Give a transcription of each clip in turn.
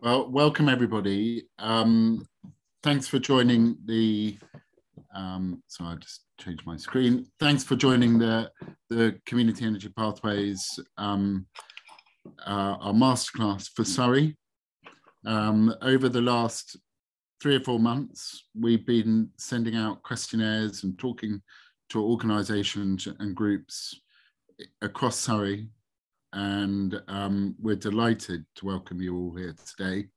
Well, welcome everybody. Um, thanks for joining the, um, so I just changed my screen. Thanks for joining the, the Community Energy Pathways, um, uh, our masterclass for Surrey. Um, over the last three or four months, we've been sending out questionnaires and talking to organisations and groups across Surrey and um, we're delighted to welcome you all here today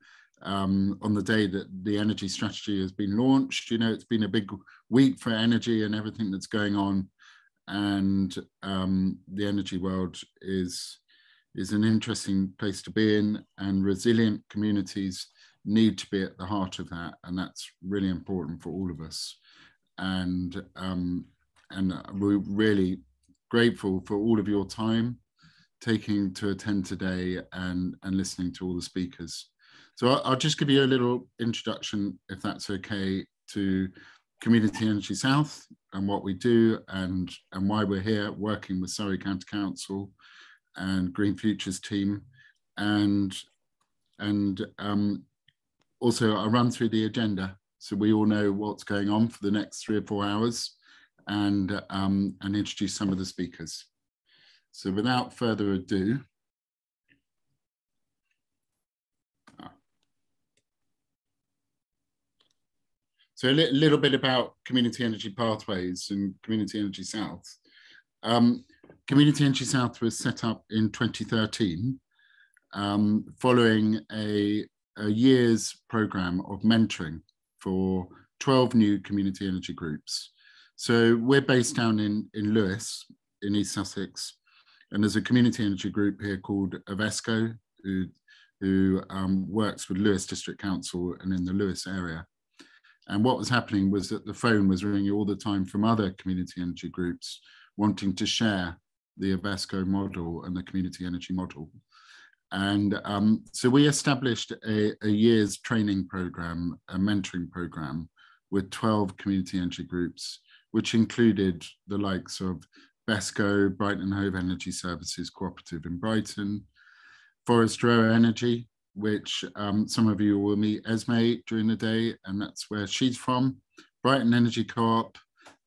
um, on the day that the energy strategy has been launched. You know, it's been a big week for energy and everything that's going on, and um, the energy world is is an interesting place to be in, and resilient communities need to be at the heart of that, and that's really important for all of us. And um, and we're really grateful for all of your time taking to attend today and, and listening to all the speakers. So I'll, I'll just give you a little introduction, if that's okay, to Community Energy South and what we do and, and why we're here working with Surrey County Council and Green Futures team. And, and um, also I'll run through the agenda so we all know what's going on for the next three or four hours and, um, and introduce some of the speakers. So without further ado, So a li little bit about Community Energy Pathways and Community Energy South. Um, Community Energy South was set up in 2013 um, following a, a year's program of mentoring for 12 new community energy groups. So we're based down in, in Lewes in East Sussex and there's a community energy group here called OVESCO, who, who um, works with Lewes District Council and in the Lewes area. And what was happening was that the phone was ringing all the time from other community energy groups wanting to share the OVESCO model and the community energy model. And um, so we established a, a, year's training program, a mentoring program with 12 community energy groups, which included the likes of BESCO, Brighton Hove Energy Services Cooperative in Brighton, Forest Row Energy, which um, some of you will meet Esme during the day, and that's where she's from. Brighton Energy Co-op,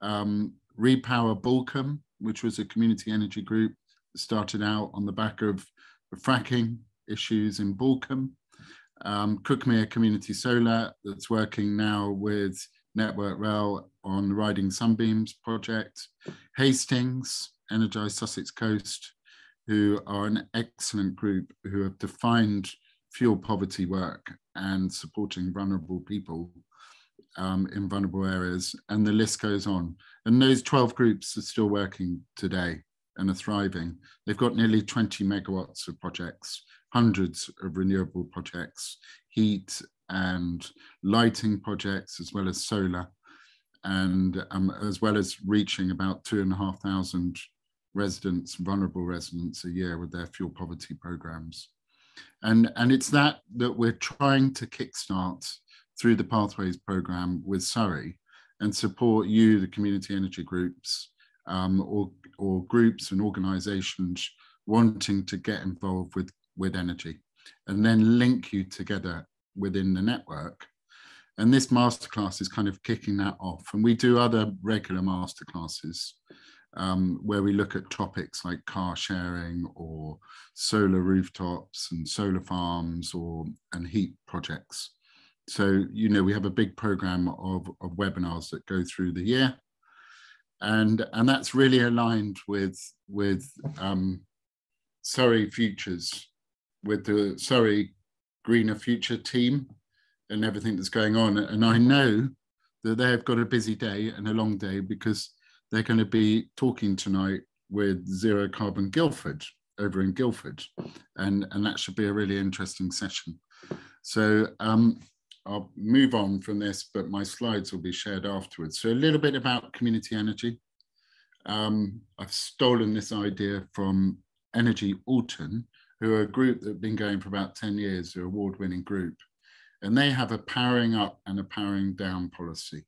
um, Repower Balcombe, which was a community energy group that started out on the back of the fracking issues in Balcombe. Um, Cuckmere Community Solar, that's working now with Network Rail on the Riding Sunbeams project, Hastings, Energize Sussex Coast, who are an excellent group who have defined fuel poverty work and supporting vulnerable people um, in vulnerable areas, and the list goes on. And those 12 groups are still working today and are thriving. They've got nearly 20 megawatts of projects, hundreds of renewable projects, heat and lighting projects, as well as solar, and um, as well as reaching about two and a half thousand residents, vulnerable residents a year with their fuel poverty programs. And, and it's that that we're trying to kickstart through the Pathways program with Surrey and support you, the community energy groups, um, or, or groups and organizations wanting to get involved with, with energy and then link you together within the network. And this masterclass is kind of kicking that off. And we do other regular masterclasses um, where we look at topics like car sharing or solar rooftops and solar farms or and heat projects. So, you know, we have a big program of, of webinars that go through the year. And, and that's really aligned with, with um, Surrey Futures, with the Surrey greener future team and everything that's going on. And I know that they've got a busy day and a long day because they're going to be talking tonight with Zero Carbon Guildford over in Guildford. And, and that should be a really interesting session. So um, I'll move on from this, but my slides will be shared afterwards. So a little bit about community energy. Um, I've stolen this idea from Energy Alton, who are a group that have been going for about 10 years, they're award-winning group. And they have a powering up and a powering down policy.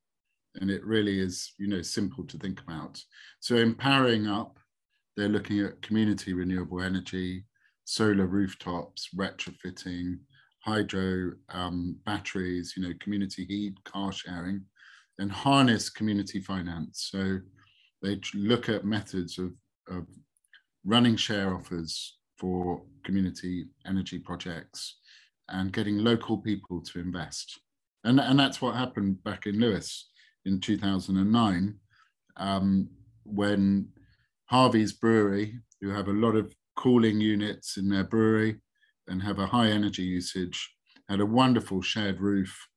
And it really is, you know, simple to think about. So in powering up, they're looking at community renewable energy, solar rooftops, retrofitting, hydro um, batteries, you know, community heat, car sharing, and harness community finance. So they look at methods of, of running share offers for community energy projects and getting local people to invest. And, and that's what happened back in Lewes in 2009 um, when Harvey's Brewery, who have a lot of cooling units in their brewery and have a high energy usage, had a wonderful shared roof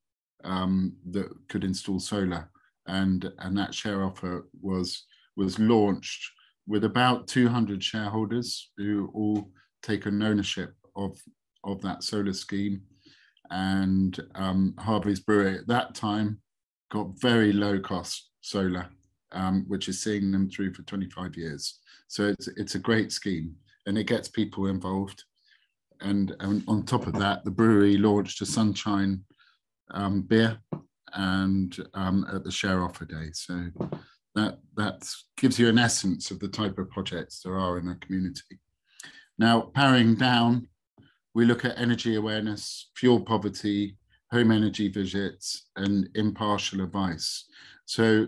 um, that could install solar. And, and that share offer was, was launched with about 200 shareholders who all take an ownership of, of that solar scheme. And um, Harvey's Brewery at that time got very low cost solar, um, which is seeing them through for 25 years. So it's, it's a great scheme and it gets people involved. And, and on top of that, the brewery launched a sunshine um, beer and um, at the share offer day. So that that gives you an essence of the type of projects there are in a community. Now, powering down, we look at energy awareness, fuel poverty, home energy visits, and impartial advice. So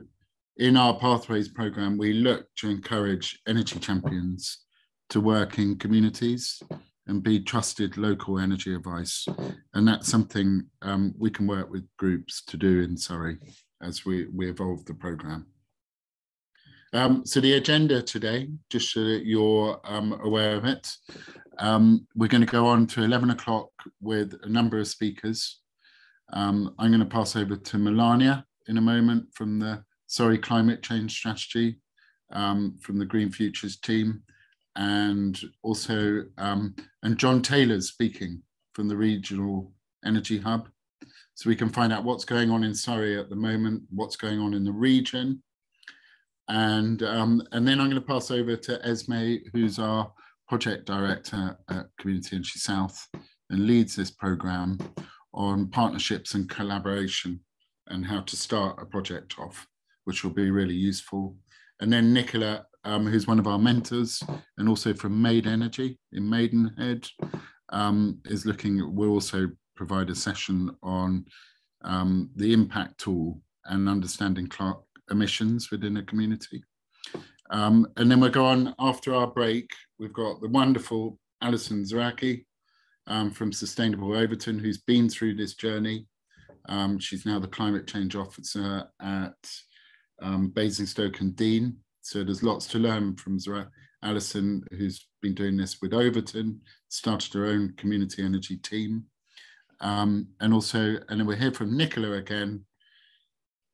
in our Pathways program, we look to encourage energy champions to work in communities and be trusted local energy advice. And that's something um, we can work with groups to do in Surrey as we, we evolve the program. Um, so the agenda today, just so that you're um, aware of it, um, we're going to go on to 11 o'clock with a number of speakers. Um, I'm going to pass over to Melania in a moment from the Surrey Climate Change Strategy um, from the Green Futures team, and also um, and John Taylor speaking from the Regional Energy Hub. So we can find out what's going on in Surrey at the moment, what's going on in the region, and um, and then I'm going to pass over to Esme, who's our project director at Community Energy South and leads this program on partnerships and collaboration and how to start a project off, which will be really useful. And then Nicola, um, who's one of our mentors and also from MaidEnergy in Maidenhead, um, is looking, we'll also provide a session on um, the impact tool and understanding emissions within a community. Um, and then we'll go on after our break. We've got the wonderful Alison Zaraki um, from Sustainable Overton, who's been through this journey. Um, she's now the climate change officer at um, Basingstoke and Deane. So there's lots to learn from Zara Alison, who's been doing this with Overton, started her own community energy team. Um, and also, and then we'll hear from Nicola again,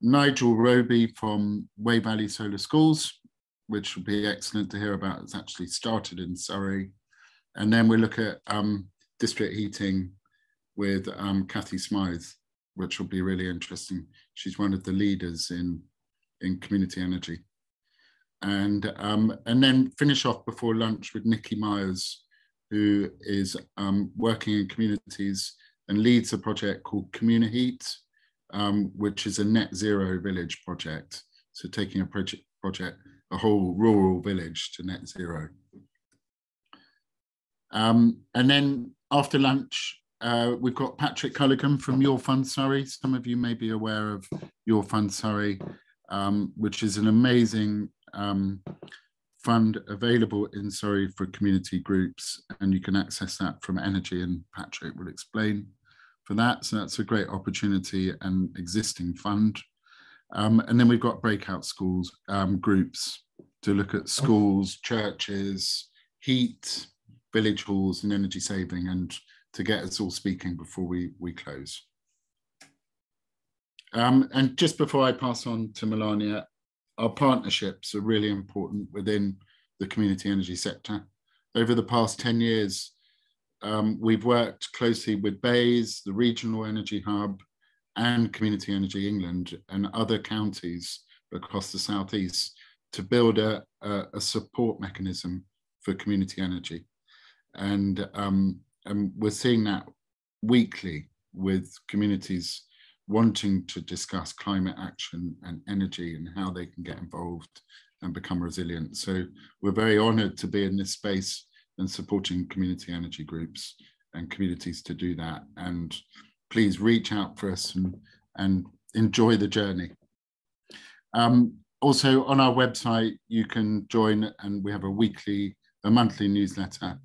Nigel Roby from Wey Valley Solar Schools, which will be excellent to hear about. It's actually started in Surrey. And then we look at um, district heating with um, Kathy Smythe, which will be really interesting. She's one of the leaders in, in community energy. And, um, and then finish off before lunch with Nikki Myers, who is um, working in communities and leads a project called Communiheat, um, which is a net zero village project. So taking a project, project a whole rural village to net zero. Um, and then after lunch, uh, we've got Patrick Culligan from Your Fund Surrey. Some of you may be aware of Your Fund Surrey, um, which is an amazing um, fund available in Surrey for community groups, and you can access that from Energy, and Patrick will explain for that. So that's a great opportunity and existing fund. Um, and then we've got breakout schools um, groups to look at schools, churches, heat, village halls, and energy saving, and to get us all speaking before we, we close. Um, and just before I pass on to Melania, our partnerships are really important within the community energy sector. Over the past 10 years, um, we've worked closely with BEIS, the Regional Energy Hub, and Community Energy England and other counties across the southeast to build a, a, a support mechanism for community energy. And, um, and we're seeing that weekly with communities wanting to discuss climate action and energy and how they can get involved and become resilient. So we're very honored to be in this space and supporting community energy groups and communities to do that. And please reach out for us and, and enjoy the journey. Um, also on our website, you can join and we have a weekly, a monthly newsletter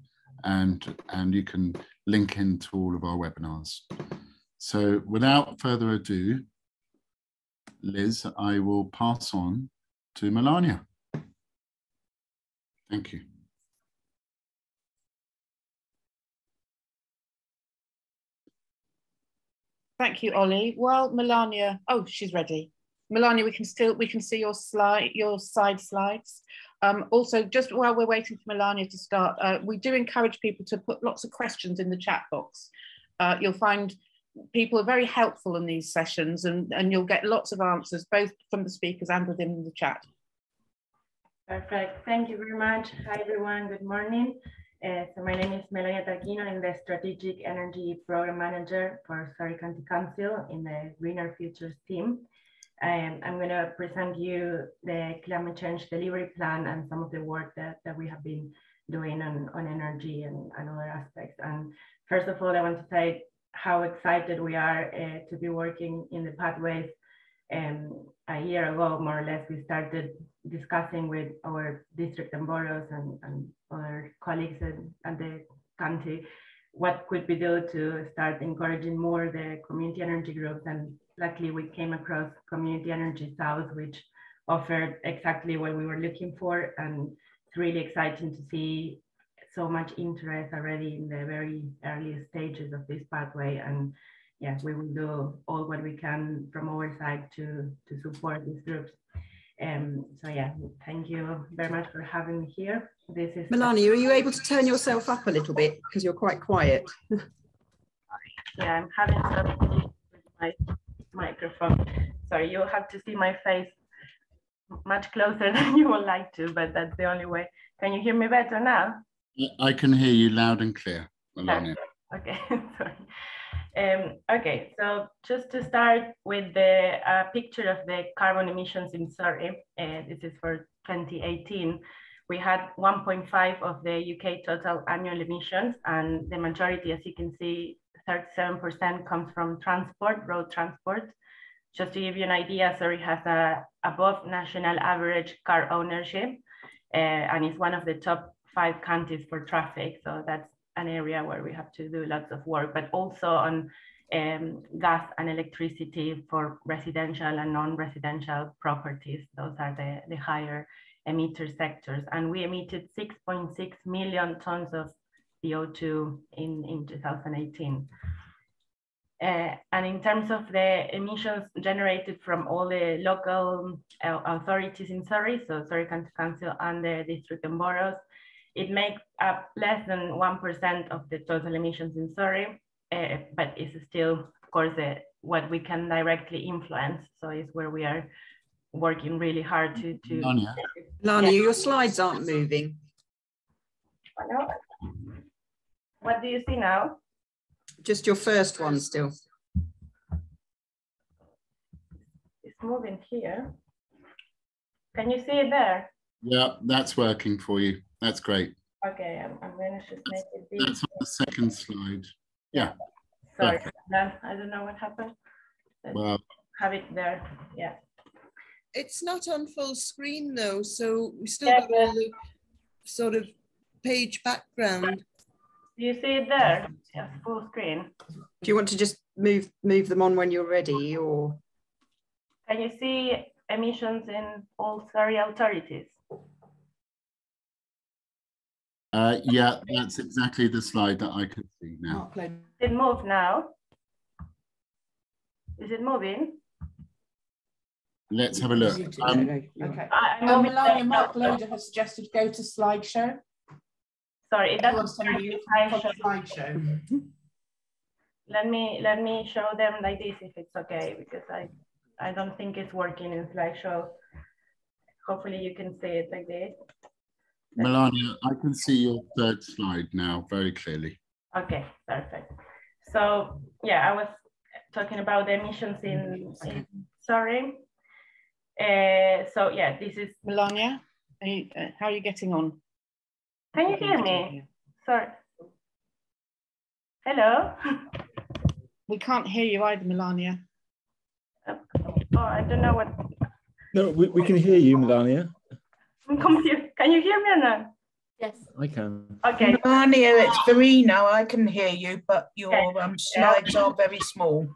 and, and you can link into all of our webinars. So without further ado, Liz, I will pass on to Melania. Thank you. Thank you, Ollie. Well, Melania, oh, she's ready. Melania, we can still we can see your slide, your side slides. Um, also, just while we're waiting for Melania to start, uh, we do encourage people to put lots of questions in the chat box. Uh, you'll find people are very helpful in these sessions and, and you'll get lots of answers, both from the speakers and within the chat. Perfect. Thank you very much. Hi, everyone. Good morning. Uh, so my name is Melania Tarquino. I'm the Strategic Energy Program Manager for Surrey County Council in the Greener Futures team. Um, I'm going to present you the climate change delivery plan and some of the work that, that we have been doing on, on energy and, and other aspects. And first of all, I want to say how excited we are uh, to be working in the pathways. Um, a year ago, more or less, we started discussing with our district and boroughs and, and other colleagues at the country what could we do to start encouraging more the community energy groups. And luckily, we came across Community Energy South, which offered exactly what we were looking for. And it's really exciting to see so much interest already in the very early stages of this pathway. And yeah, we will do all what we can from our side to, to support these groups. Um, so yeah, thank you very much for having me here. This is Melania, are you able to turn yourself up a little bit because you're quite quiet? yeah, I'm having some with my microphone. Sorry, you'll have to see my face much closer than you would like to, but that's the only way. Can you hear me better now? I can hear you loud and clear, Melania. Okay, sorry. Um, okay, so just to start with the uh, picture of the carbon emissions in Surrey, uh, this is for 2018. We had 1.5 of the UK total annual emissions, and the majority, as you can see, 37% comes from transport, road transport. Just to give you an idea, Surrey has a above national average car ownership, uh, and is one of the top five counties for traffic. So that's an area where we have to do lots of work, but also on um, gas and electricity for residential and non-residential properties. Those are the, the higher emitter sectors. And we emitted 6.6 million tons of CO2 in, in 2018. Uh, and in terms of the emissions generated from all the local uh, authorities in Surrey, so Surrey County Council and the district and boroughs, it makes up less than 1% of the total emissions in Surrey, uh, but it's still, of course, uh, what we can directly influence. So it's where we are working really hard to. to Lania, Lania yeah. your slides aren't moving. What do you see now? Just your first one still. It's moving here. Can you see it there? Yeah, that's working for you. That's great. Okay, I'm, I'm going to just make it big. That's on the second slide. Yeah. Sorry, I don't know what happened. Let's well, have it there. Yeah. It's not on full screen though, so we still yeah, got all the sort of page background. Do you see it there? Yeah, full screen. Do you want to just move move them on when you're ready, or? Can you see emissions in all Surrey authorities? Uh, yeah, that's exactly the slide that I can see now. It moved now. Is it moving? Let's have a look. Um, okay. Um, Melania Mark Loader has suggested go to slideshow. Sorry, it doesn't slideshow. slideshow. let me let me show them like this if it's okay because I I don't think it's working in slideshow. Hopefully you can see it like this. Melania, I can see your third slide now very clearly. Okay, perfect. So yeah, I was talking about the emissions in, in Surrey. Uh, so yeah, this is Melania, are you, uh, how are you getting on? Can you hear me? Sorry. Hello. We can't hear you either, Melania. Oh, I don't know what. No, we, we can hear you, Melania. I'm confused. Can you hear me or not? Yes. I can. Okay. Melania, it's Verena. I can hear you, but your Okay. um, slides are very small.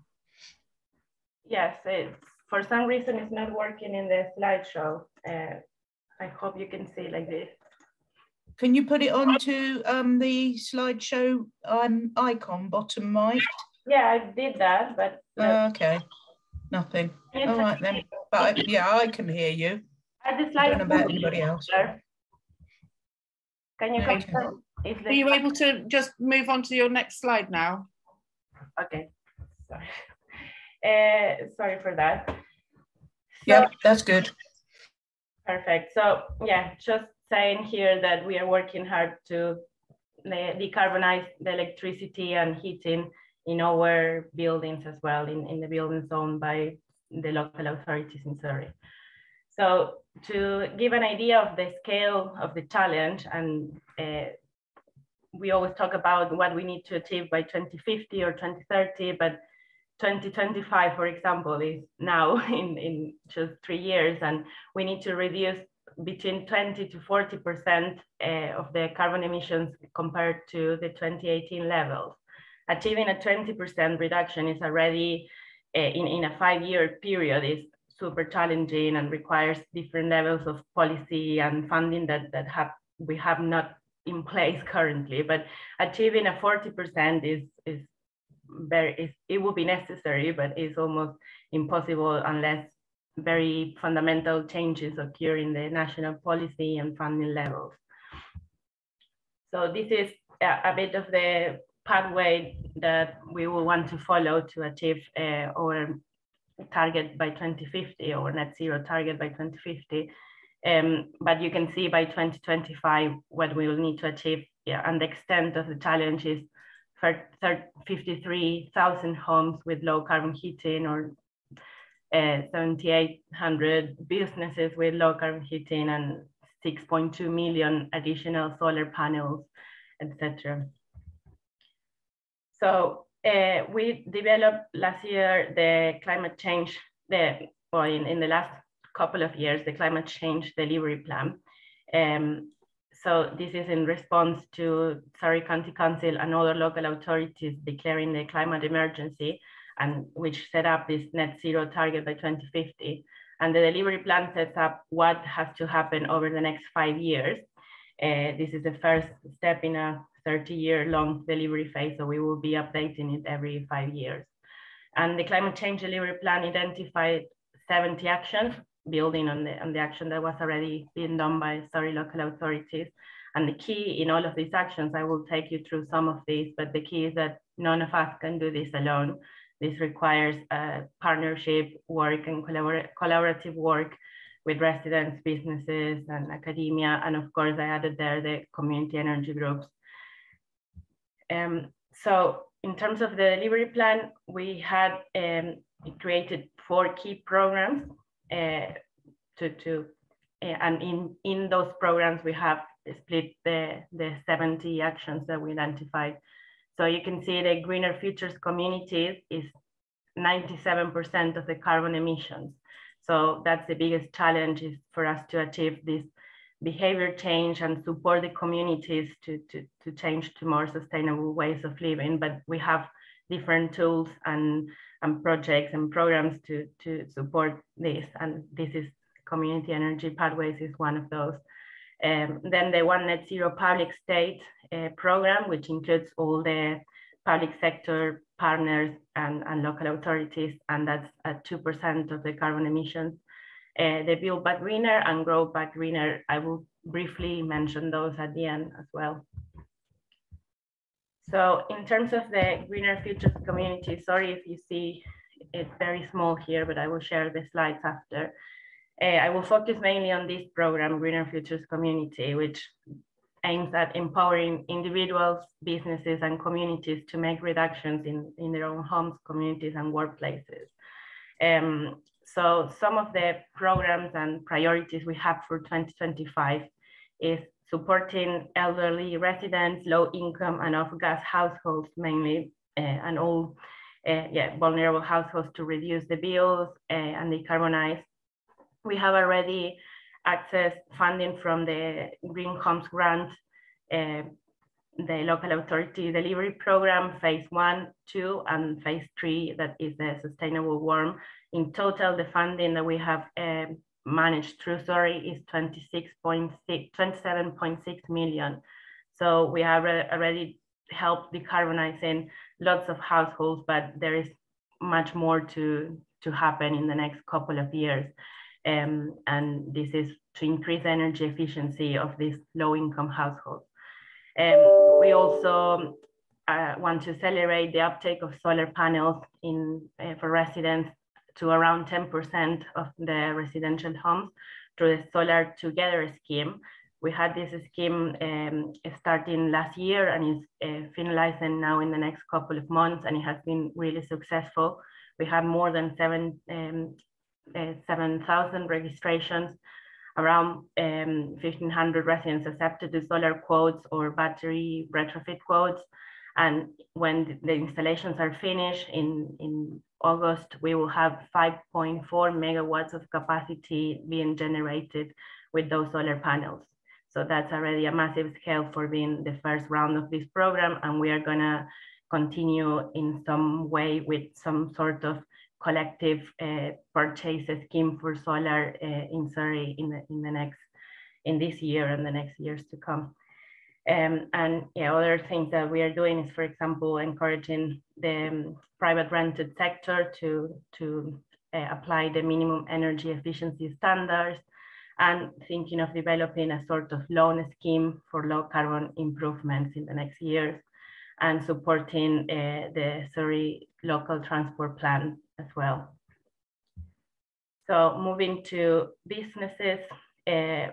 Yes, it's, for some reason it's not working in the slideshow. Uh, I hope you can see like this. Can you put it onto um, the slideshow um, icon, bottom right? Yeah, I did that, but uh, okay, nothing. All right then. But I, yeah, I can hear you. Are the I don't know about anybody else. there? Can you Okay. confirm if the Are you able to just move on to your next slide now? Okay, sorry. Uh, sorry for that. So- Yep, that's good. Perfect. So yeah, just saying here that we are working hard to decarbonize the electricity and heating in our buildings as well, in, in the buildings owned by the local authorities in Surrey. So to give an idea of the scale of the challenge, and uh, we always talk about what we need to achieve by 2050 or 2030, but 2025, for example, is now in, in just three years, and we need to reduce between 20 to 40 percent uh, of the carbon emissions compared to the 2018 levels. Achieving a 20 percent reduction is already uh, in, in a five-year period is super challenging and requires different levels of policy and funding that, that have we have not in place currently. But achieving a 40 percent is is very is, it will be necessary, but it's almost impossible unless very fundamental changes occur in the national policy and funding levels. So this is a, a bit of the pathway that we will want to follow to achieve uh, our target by 2050 or net zero target by 2050. Um, but you can see by 2025 what we will need to achieve yeah, and the extent of the challenge is for 53,000 homes with low carbon heating or uh, 7,800 businesses with low carbon heating and 6.2 million additional solar panels, etc. So uh, we developed last year the climate change, the, or in, in the last couple of years, the climate change delivery plan. Um, so this is in response to Surrey County Council and other local authorities declaring the climate emergency and which set up this net zero target by 2050. And the delivery plan sets up what has to happen over the next five years. Uh, this is the first step in a 30 year long delivery phase, so we will be updating it every five years. And the climate change delivery plan identified 70 actions, building on the, on the action that was already being done by Surrey local authorities. And the key in all of these actions, I will take you through some of these, but the key is that none of us can do this alone. This requires uh, partnership work and collabor collaborative work with residents, businesses, and academia. And of course, I added there the community energy groups. Um, so in terms of the delivery plan, we had um, created four key programs uh, to, to uh, and in, in those programs, we have split the, the 70 actions that we identified. So you can see the Greener Futures communities is 97% of the carbon emissions. So that's the biggest challenge is for us to achieve this behavior change and support the communities to, to, to change to more sustainable ways of living. But we have different tools and, and projects and programs to, to support this. And this is Community Energy Pathways is one of those. Um, then the One Net Zero Public State uh, program, which includes all the public sector partners and, and local authorities, and that's at 2% of the carbon emissions. Uh, the Build Back Greener and Grow Back Greener, I will briefly mention those at the end as well. So in terms of the Greener Futures community, sorry if you see it very small here, but I will share the slides after. Uh, I will focus mainly on this program, Greener Futures Community, which aims at empowering individuals, businesses, and communities to make reductions in, in their own homes, communities, and workplaces. Um, so some of the programs and priorities we have for 2025 is supporting elderly residents, low income and off-gas households mainly, uh, and all uh, yeah, vulnerable households to reduce the bills uh, and decarbonize. We have already accessed funding from the Green Homes Grant, the local authority delivery program, phase one, two, and phase three, that is the sustainable warm. In total, the funding that we have um, managed through Surrey is 26.6, 27.6 million. So we have already helped decarbonizing lots of households, but there is much more to, to happen in the next couple of years. Um, and this is to increase energy efficiency of these low income households. Um, we also uh, want to accelerate the uptake of solar panels in, uh, for residents to around 10% of the residential homes through the Solar Together scheme. We had this scheme um, starting last year and is uh, finalizing now in the next couple of months, and it has been really successful. We have more than seven um, uh, 7,000 registrations, around um, 1,500 residents accepted the solar quotes or battery retrofit quotes. And when the installations are finished in, in August, we will have 5.4 megawatts of capacity being generated with those solar panels. So that's already a massive scale for being the first round of this program. And we are gonna continue in some way with some sort of collective uh, purchase scheme for solar uh, in Surrey in the, in the next, in this year and the next years to come. Um, and other things that we are doing is, for example, encouraging the um, private rented sector to, to uh, apply the minimum energy efficiency standards and thinking of developing a sort of loan scheme for low carbon improvements in the next years and supporting uh, the Surrey local transport plan as well. So moving to businesses, uh,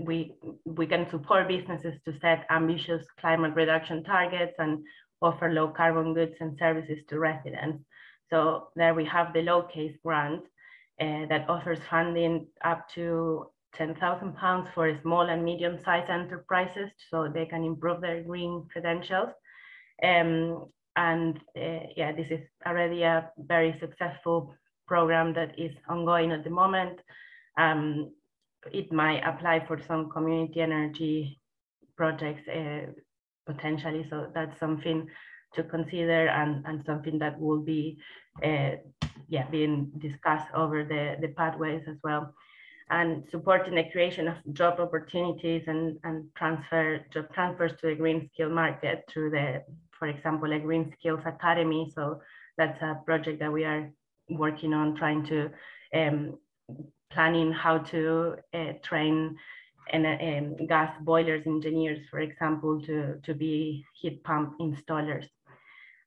we, we can support businesses to set ambitious climate reduction targets and offer low carbon goods and services to residents. So there we have the LoCASE grant uh, that offers funding up to 10,000 pounds for small and medium sized enterprises so they can improve their green credentials. Um, and uh, yeah, this is already a very successful program that is ongoing at the moment. Um, it might apply for some community energy projects uh, potentially. So that's something to consider and, and something that will be uh, yeah, being discussed over the, the pathways as well. And supporting the creation of job opportunities and, and transfer job transfers to the green skill market through the, for example, a Green Skills Academy. So that's a project that we are working on trying to um, planning how to uh, train and gas boilers engineers, for example, to, to be heat pump installers.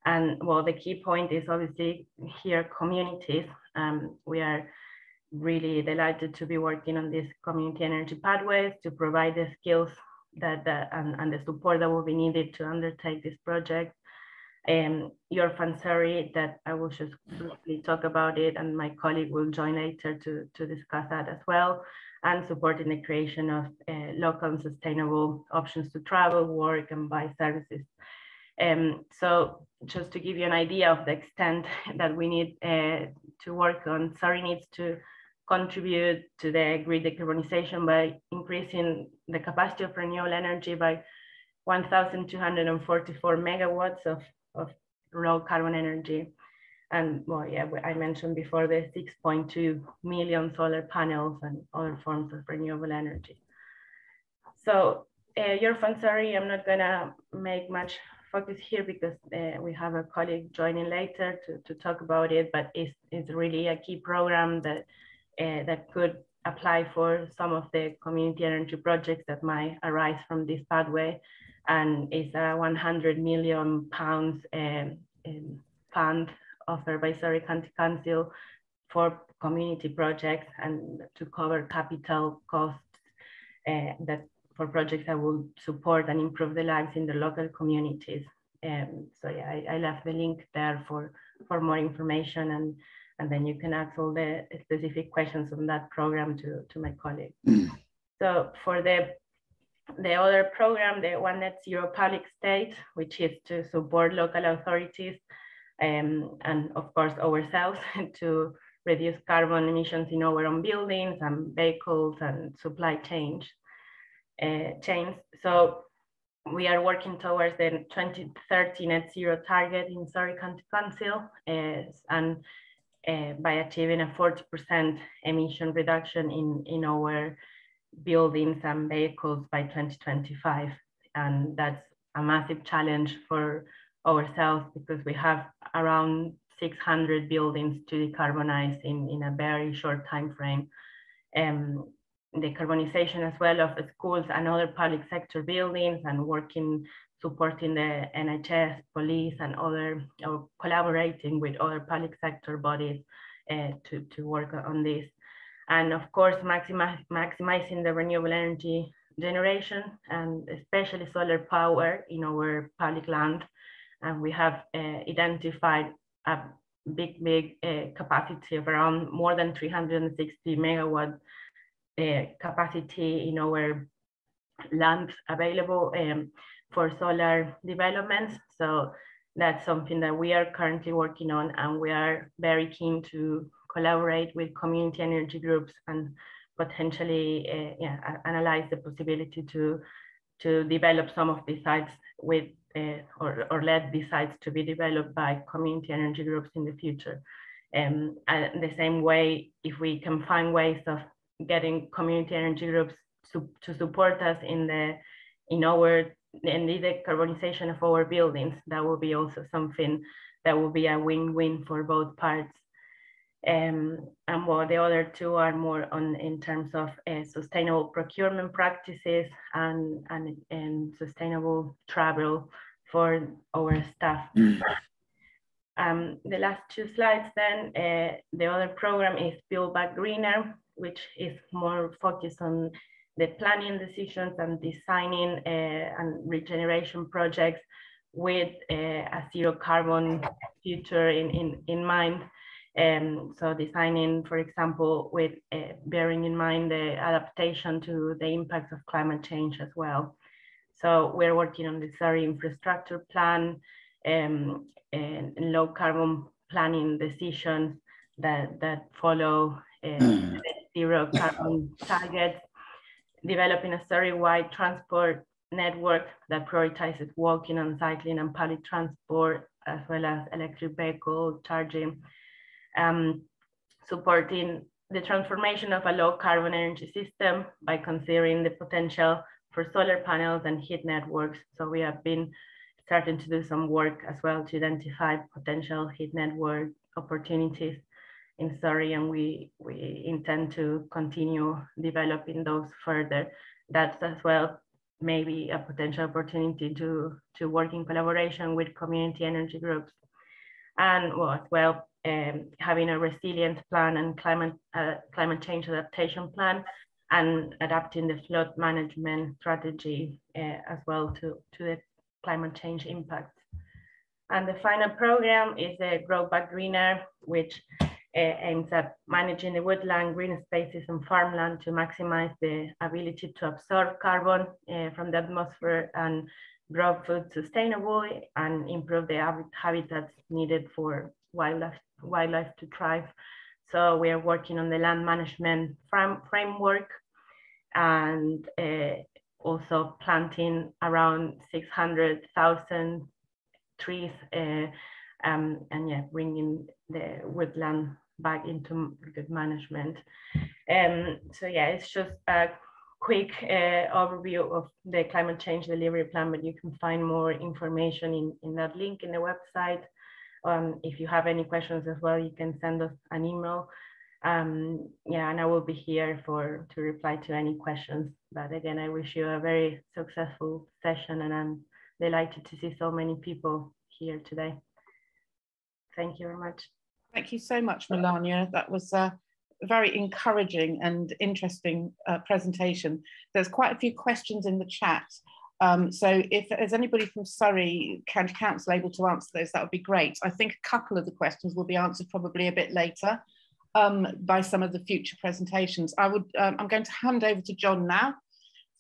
And well, the key point is obviously here communities. Um, we are really delighted to be working on these community energy pathways to provide the skills that, that and, and the support that will be needed to undertake this project um, your Fund Surrey that I will just briefly talk about it and my colleague will join later to, to discuss that as well and supporting the creation of uh, local and sustainable options to travel, work and buy services. Um, so just to give you an idea of the extent that we need uh, to work on, Surrey needs to contribute to the grid decarbonization by increasing the capacity of renewable energy by 1,244 megawatts of of low carbon energy. And well, yeah, I mentioned before the 6.2 million solar panels and other forms of renewable energy. So uh, your Fund Surrey, I'm not gonna make much focus here because uh, we have a colleague joining later to, to talk about it, but it's, it's really a key program that, uh, that could apply for some of the community energy projects that might arise from this pathway and it's a 100 million pounds um, um, fund offered by Surrey County Council for community projects and to cover capital costs uh, that for projects that will support and improve the lives in the local communities. Um, so yeah, I, I, left the link there for, for more information and, and then you can ask all the specific questions on that program to, to my colleague. so for the the other program, the One Net Zero Public State, which is to support local authorities um, and of course ourselves to reduce carbon emissions in our own buildings and vehicles and supply chains. Uh, chains. So we are working towards the 2030 net zero target in Surrey County Council uh, and uh, by achieving a 40% emission reduction in, in our buildings and vehicles by 2025. And that's a massive challenge for ourselves because we have around 600 buildings to decarbonize in, in a very short time frame. Um, decarbonization as well of schools and other public sector buildings and working, supporting the NHS, police and other, or collaborating with other public sector bodies uh, to, to work on this. And of course, maximizing the renewable energy generation and especially solar power in our public land. And we have uh, identified a big, big uh, capacity of around more than 360 megawatt uh, capacity in our land available um, for solar developments. So that's something that we are currently working on and we are very keen to collaborate with community energy groups and potentially uh, yeah, analyze the possibility to, to develop some of these sites with uh, or, or let these sites to be developed by community energy groups in the future. Um, and the same way, if we can find ways of getting community energy groups to, to support us in the in our in the decarbonization of our buildings, that will be also something that will be a win-win for both parts. Um, and while the other two are more on in terms of uh, sustainable procurement practices and, and, and sustainable travel for our staff. um, the last two slides then, uh, the other program is Build Back Greener, which is more focused on the planning decisions and designing uh, and regeneration projects with uh, a zero carbon future in, in, in mind. Um, so designing, for example, with uh, bearing in mind the adaptation to the impacts of climate change as well. So we're working on the Surrey infrastructure plan um, and low carbon planning decisions that, that follow uh, zero carbon targets, developing a Surrey-wide transport network that prioritizes walking and cycling and public transport, as well as electric vehicle charging, um, supporting the transformation of a low carbon energy system by considering the potential for solar panels and heat networks. So we have been starting to do some work as well to identify potential heat network opportunities in Surrey, and we, we intend to continue developing those further. That's as well maybe a potential opportunity to, to work in collaboration with community energy groups. And well, well, um, having a resilient plan and climate, uh, climate change adaptation plan and adapting the flood management strategy uh, as well to, to the climate change impacts. And the final program is the Grow Back Greener, which uh, aims at managing the woodland, green spaces, and farmland to maximize the ability to absorb carbon uh, from the atmosphere and grow food sustainably and improve the habitats needed for wildlife wildlife to thrive. So we are working on the land management fram- framework and uh, also planting around 600,000 trees uh, um, and yeah, bringing the woodland back into good management. Um, so yeah, it's just a quick uh, overview of the climate change delivery plan, but you can find more information in, in that link in the website. Um, if you have any questions as well, you can send us an email. Um, yeah, and I will be here for to reply to any questions. But again, I wish you a very successful session and I'm delighted to see so many people here today. Thank you very much. Thank you so much, Melania. That was a very encouraging and interesting uh, presentation. There's quite a few questions in the chat. Um, so if there's anybody from Surrey County Council able to answer those, that would be great. I think a couple of the questions will be answered probably a bit later um, by some of the future presentations. I would, um, I'm going to hand over to John now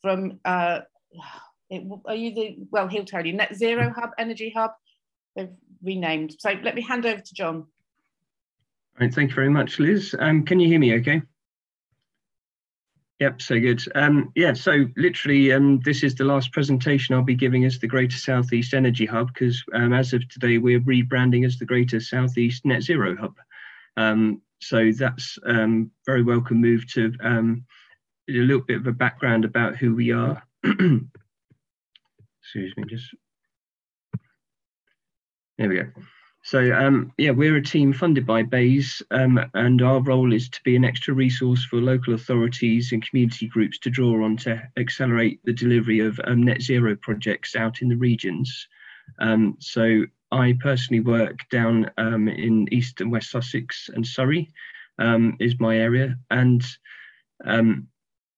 from, uh, it, are you the, well, he'll tell you, Net Zero Hub, Energy Hub, they've renamed. So let me hand over to John. All right, thank you very much, Liz. Um, can you hear me okay? Yep, so good. Um, yeah, so literally, um, this is the last presentation I'll be giving as the Greater Southeast Energy Hub because um, as of today, we're rebranding as the Greater Southeast Net Zero Hub. Um, so that's um, very welcome move to um, a little bit of a background about who we are. Excuse me, just there we go. So um, yeah, we're a team funded by BEIS, um, and our role is to be an extra resource for local authorities and community groups to draw on to accelerate the delivery of um, net zero projects out in the regions. Um, so I personally work down um, in East and West Sussex and Surrey um, is my area, and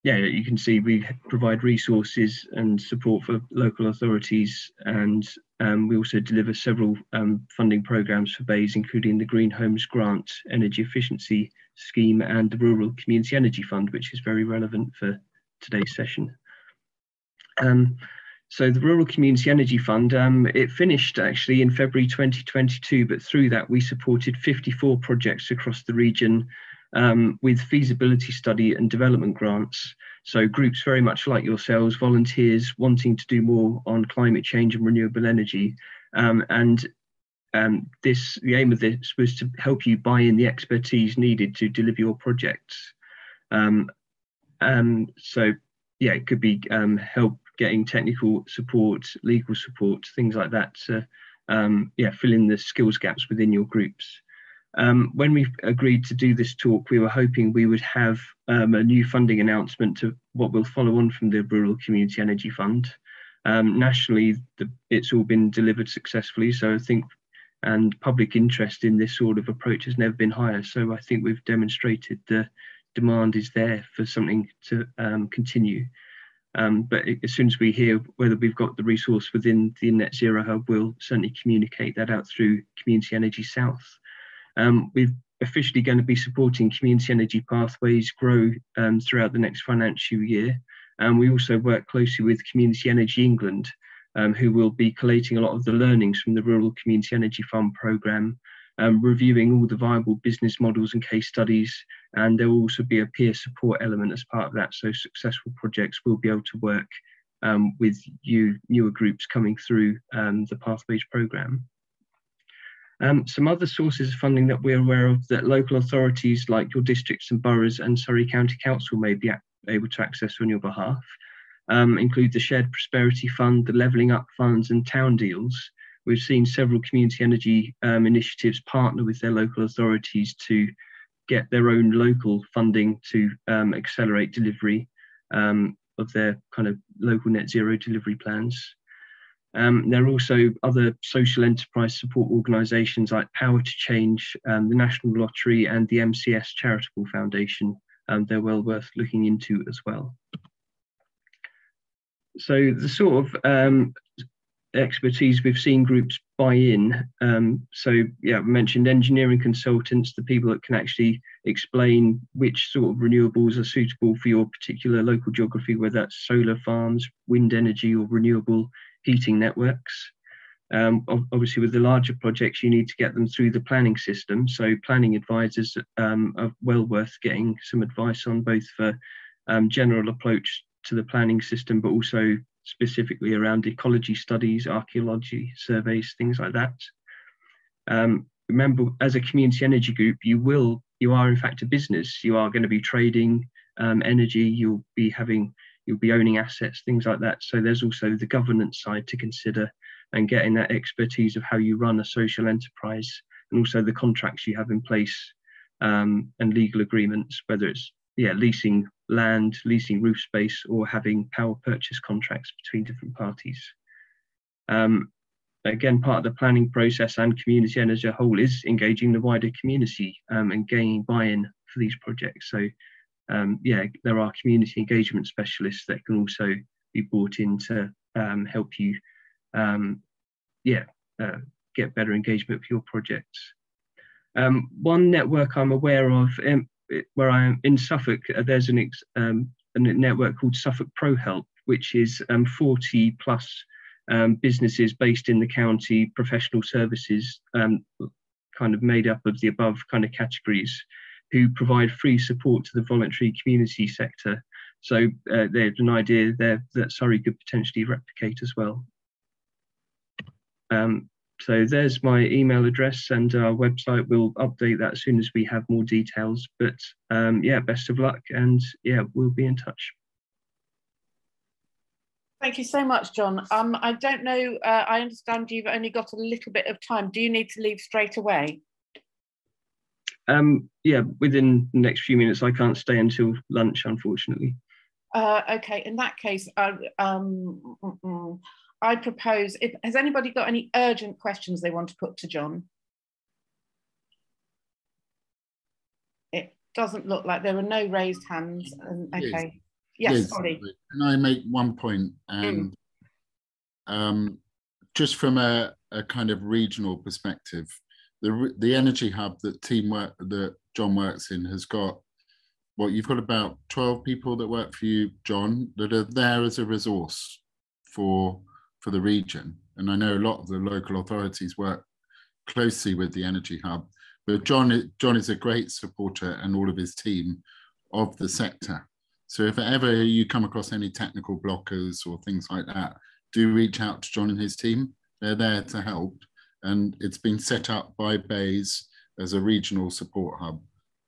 yeah, you can see we provide resources and support for local authorities and um, we also deliver several um, funding programs for BEIS, including the Green Homes Grant Energy Efficiency Scheme and the Rural Community Energy Fund, which is very relevant for today's session. Um, so the Rural Community Energy Fund, um, it finished actually in February 2022, but through that we supported 54 projects across the region um, with feasibility study and development grants. So groups very much like yourselves, volunteers wanting to do more on climate change and renewable energy. Um, and um, this, the aim of this was to help you buy in the expertise needed to deliver your projects. Um, um, so yeah, it could be um, help getting technical support, legal support, things like that to yeah, fill in the skills gaps within your groups. Um, when we agreed to do this talk, we were hoping we would have um, a new funding announcement to what will follow on from the Rural Community Energy Fund. Um, nationally, the, it's all been delivered successfully, so I think, and public interest in this sort of approach has never been higher. So I think we've demonstrated the demand is there for something to um, continue. Um, but as soon as we hear whether we've got the resource within the Net Zero Hub, we'll certainly communicate that out through Community Energy South. Um, we're officially going to be supporting community energy pathways grow um, throughout the next financial year. And we also work closely with Community Energy England, um, who will be collating a lot of the learnings from the Rural Community Energy Fund programme, um, reviewing all the viable business models and case studies. And there will also be a peer support element as part of that. So successful projects will be able to work um, with you newer groups coming through um, the Pathways programme. Um, some other sources of funding that we're aware of that local authorities like your districts and boroughs and Surrey County Council may be able to access on your behalf um, include the Shared Prosperity Fund, the Levelling Up Funds and Town Deals. We've seen several community energy um, initiatives partner with their local authorities to get their own local funding to um, accelerate delivery um, of their kind of local net zero delivery plans. Um, there are also other social enterprise support organisations like Power to Change, um, the National Lottery, and the MCS Charitable Foundation. Um, they're well worth looking into as well. So the sort of um, expertise we've seen groups buy in. Um, so yeah, I mentioned engineering consultants, the people that can actually explain which sort of renewables are suitable for your particular local geography, whether that's solar farms, wind energy, or renewable heating networks. Um, obviously, with the larger projects, you need to get them through the planning system. So, planning advisors um, are well worth getting some advice on, both for um, general approach to the planning system, but also specifically around ecology studies, archaeology surveys, things like that. Um, remember, as a community energy group, you will, you are in fact a business. You are going to be trading um, energy. You'll be having you'll be owning assets, things like that. So there's also the governance side to consider and getting that expertise of how you run a social enterprise and also the contracts you have in place um, and legal agreements, whether it's yeah leasing land, leasing roof space, or having power purchase contracts between different parties. Um, again, part of the planning process and community and as a whole is engaging the wider community um, and gaining buy-in for these projects. So um, yeah, there are community engagement specialists that can also be brought in to um, help you, um, yeah, uh, get better engagement for your projects. Um, one network I'm aware of, um, where I am in Suffolk, uh, there's an a network called Suffolk Pro Help, which is um, 40 plus um, businesses based in the county, professional services, um, kind of made up of the above kind of categories, who provide free support to the voluntary community sector. So uh, there's an idea there that Surrey could potentially replicate as well. Um, so there's my email address and our website. We'll update that as soon as we have more details. But um, yeah, best of luck and yeah, we'll be in touch. Thank you so much, John. Um, I don't know, uh, I understand you've only got a little bit of time. Do you need to leave straight away? Um, yeah, within the next few minutes. I can't stay until lunch, unfortunately. Uh, okay, in that case, uh, um, I propose, if, has anybody got any urgent questions they want to put to John? It doesn't look like there are no raised hands. Um, okay. Yes, yes, sorry. Can I make one point? And mm. um, just from a, a kind of regional perspective, the the energy hub that team work that John works in has got well, you've got about 12 people that work for you, John, that are there as a resource for for the region. And I know a lot of the local authorities work closely with the Energy Hub, but John, John is a great supporter and all of his team of the sector. So if ever you come across any technical blockers or things like that, do reach out to John and his team. They're there to help. And it's been set up by BEIS as a regional support hub.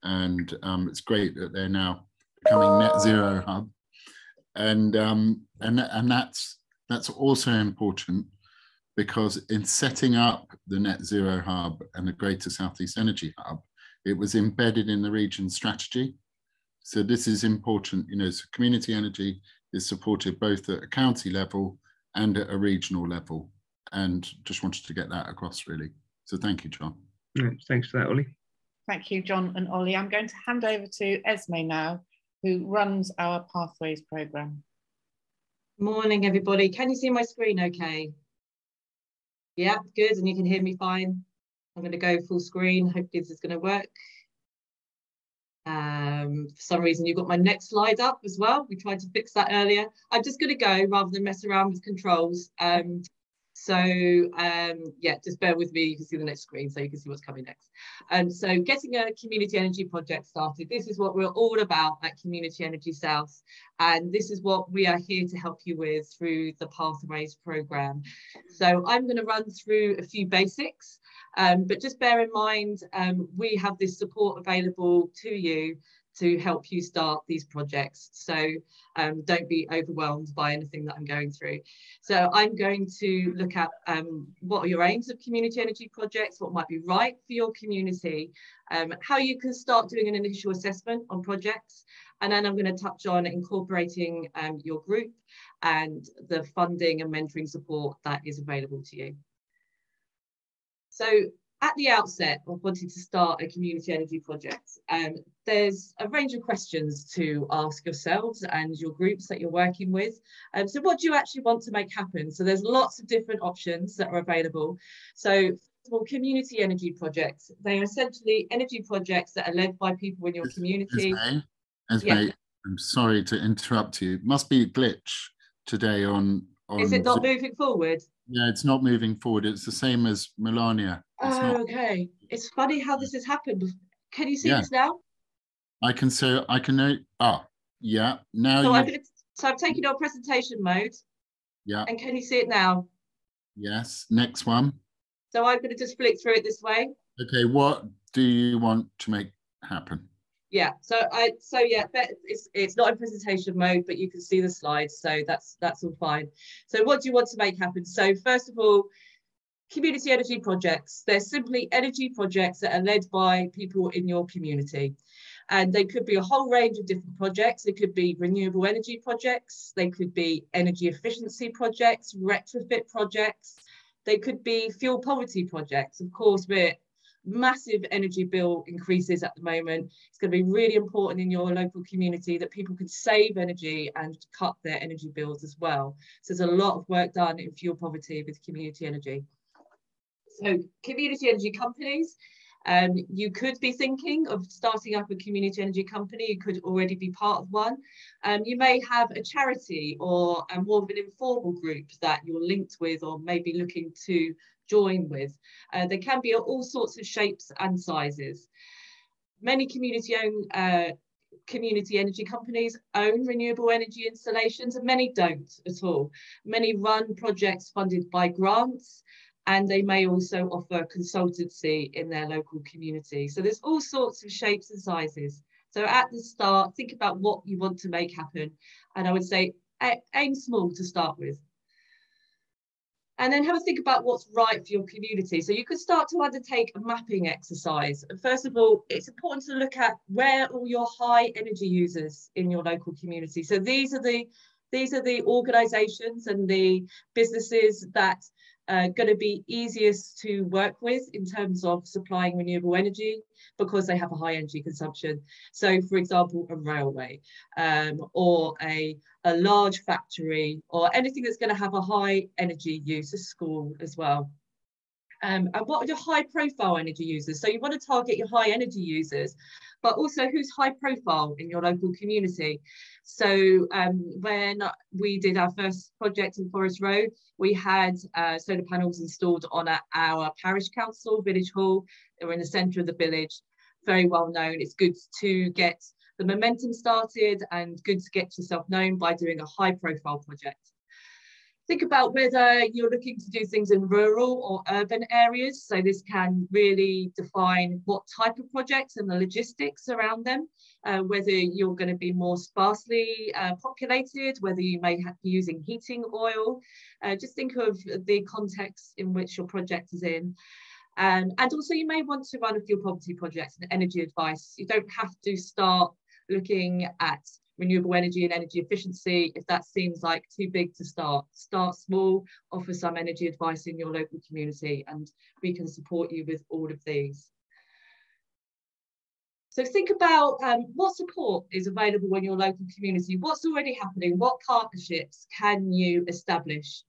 And um, it's great that they're now becoming net zero hub. And, um, and, and that's that's also important because in setting up the Net Zero Hub and the Greater Southeast Energy Hub, it was embedded in the region's strategy. So this is important, you know, so community energy is supported both at a county level and at a regional level. And just wanted to get that across really. So thank you, John. thanks for that, Ollie. Thank you, John and Ollie. I'm going to hand over to Esme now, who runs our Pathways programme. Morning, everybody. Can you see my screen okay? Yeah, good. And you can hear me fine. I'm going to go full screen. Hopefully this is going to work. Um, for some reason, you've got my next slide up as well. We tried to fix that earlier. I'm just going to go rather than mess around with controls. Um, so um, yeah, just bear with me. You can see the next screen so you can see what's coming next. And um, so getting a community energy project started. This is what we're all about at Community Energy South. And this is what we are here to help you with through the Pathways program. So I'm going to run through a few basics, um, but just bear in mind, um, we have this support available to you to help you start these projects. So um, don't be overwhelmed by anything that I'm going through. So I'm going to look at um, what are your aims of community energy projects, what might be right for your community, um, how you can start doing an initial assessment on projects, and then I'm going to touch on incorporating um, your group and the funding and mentoring support that is available to you. So at the outset of wanting to start a community energy project, um, there's a range of questions to ask yourselves and your groups that you're working with. Um, so what do you actually want to make happen? So there's lots of different options that are available. So for community energy projects, they are essentially energy projects that are led by people in your community. Esme, Esme, yeah. I'm sorry to interrupt you. Must be a glitch today on Is it not moving forward? Yeah, it's not moving forward. It's the same as Melania. It's oh, okay. It's funny how this has happened. Can you see yeah. this now? I can say I can know. Ah, yeah. Now so, you... I'm, so I'm taking your presentation mode. Yeah. And can you see it now? Yes. Next one. So I'm going to just flick through it this way. Okay. What do you want to make happen? Yeah so i so yeah it's it's not in presentation mode but you can see the slides so that's that's all fine. So what do you want to make happen? So first of all community energy projects. They're simply energy projects that are led by people in your community. And they could be a whole range of different projects. They could be renewable energy projects. They could be energy efficiency projects retrofit projects. They could be fuel poverty projects. Of course we're massive energy bill increases at the moment. It's going to be really important in your local community that people can save energy and cut their energy bills as well. So there's a lot of work done in fuel poverty with community energy. So community energy companies, um, you could be thinking of starting up a community energy company. You could already be part of one. Um, you may have a charity or a more of an informal group that you're linked with or maybe looking to join with. Uh, they can be all sorts of shapes and sizes. Many community-owned uh, community energy companies own renewable energy installations and many don't at all. Many run projects funded by grants and they may also offer consultancy in their local community. So there's all sorts of shapes and sizes. So at the start, think about what you want to make happen. And I would say aim small to start with. And then have a think about what's right for your community. So you could start to undertake a mapping exercise. First of all, it's important to look at where all your high energy users in your local community. So these are the these are the organizations and the businesses that uh, going to be easiest to work with in terms of supplying renewable energy because they have a high energy consumption. So for example, a railway um, or a, a large factory or anything that's going to have a high energy use, a school as well. Um, and what are your high profile energy users? So you want to target your high energy users, but also who's high profile in your local community. So um, when we did our first project in Forest Row, we had uh, solar panels installed on our parish council, village hall. They were in the centre of the village, very well known. It's good to get the momentum started and good to get yourself known by doing a high profile project. Think about whether you're looking to do things in rural or urban areas. So this can really define what type of projects and the logistics around them, uh, whether you're going to be more sparsely uh, populated, whether you may have, be using heating oil. Uh, just think of the context in which your project is in. Um, and also you may want to run a fuel poverty project and energy advice. You don't have to start looking at renewable energy and energy efficiency if that seems like too big to start. Start small, offer some energy advice in your local community and we can support you with all of these. So think about um, what support is available in your local community, what's already happening, what partnerships can you establish?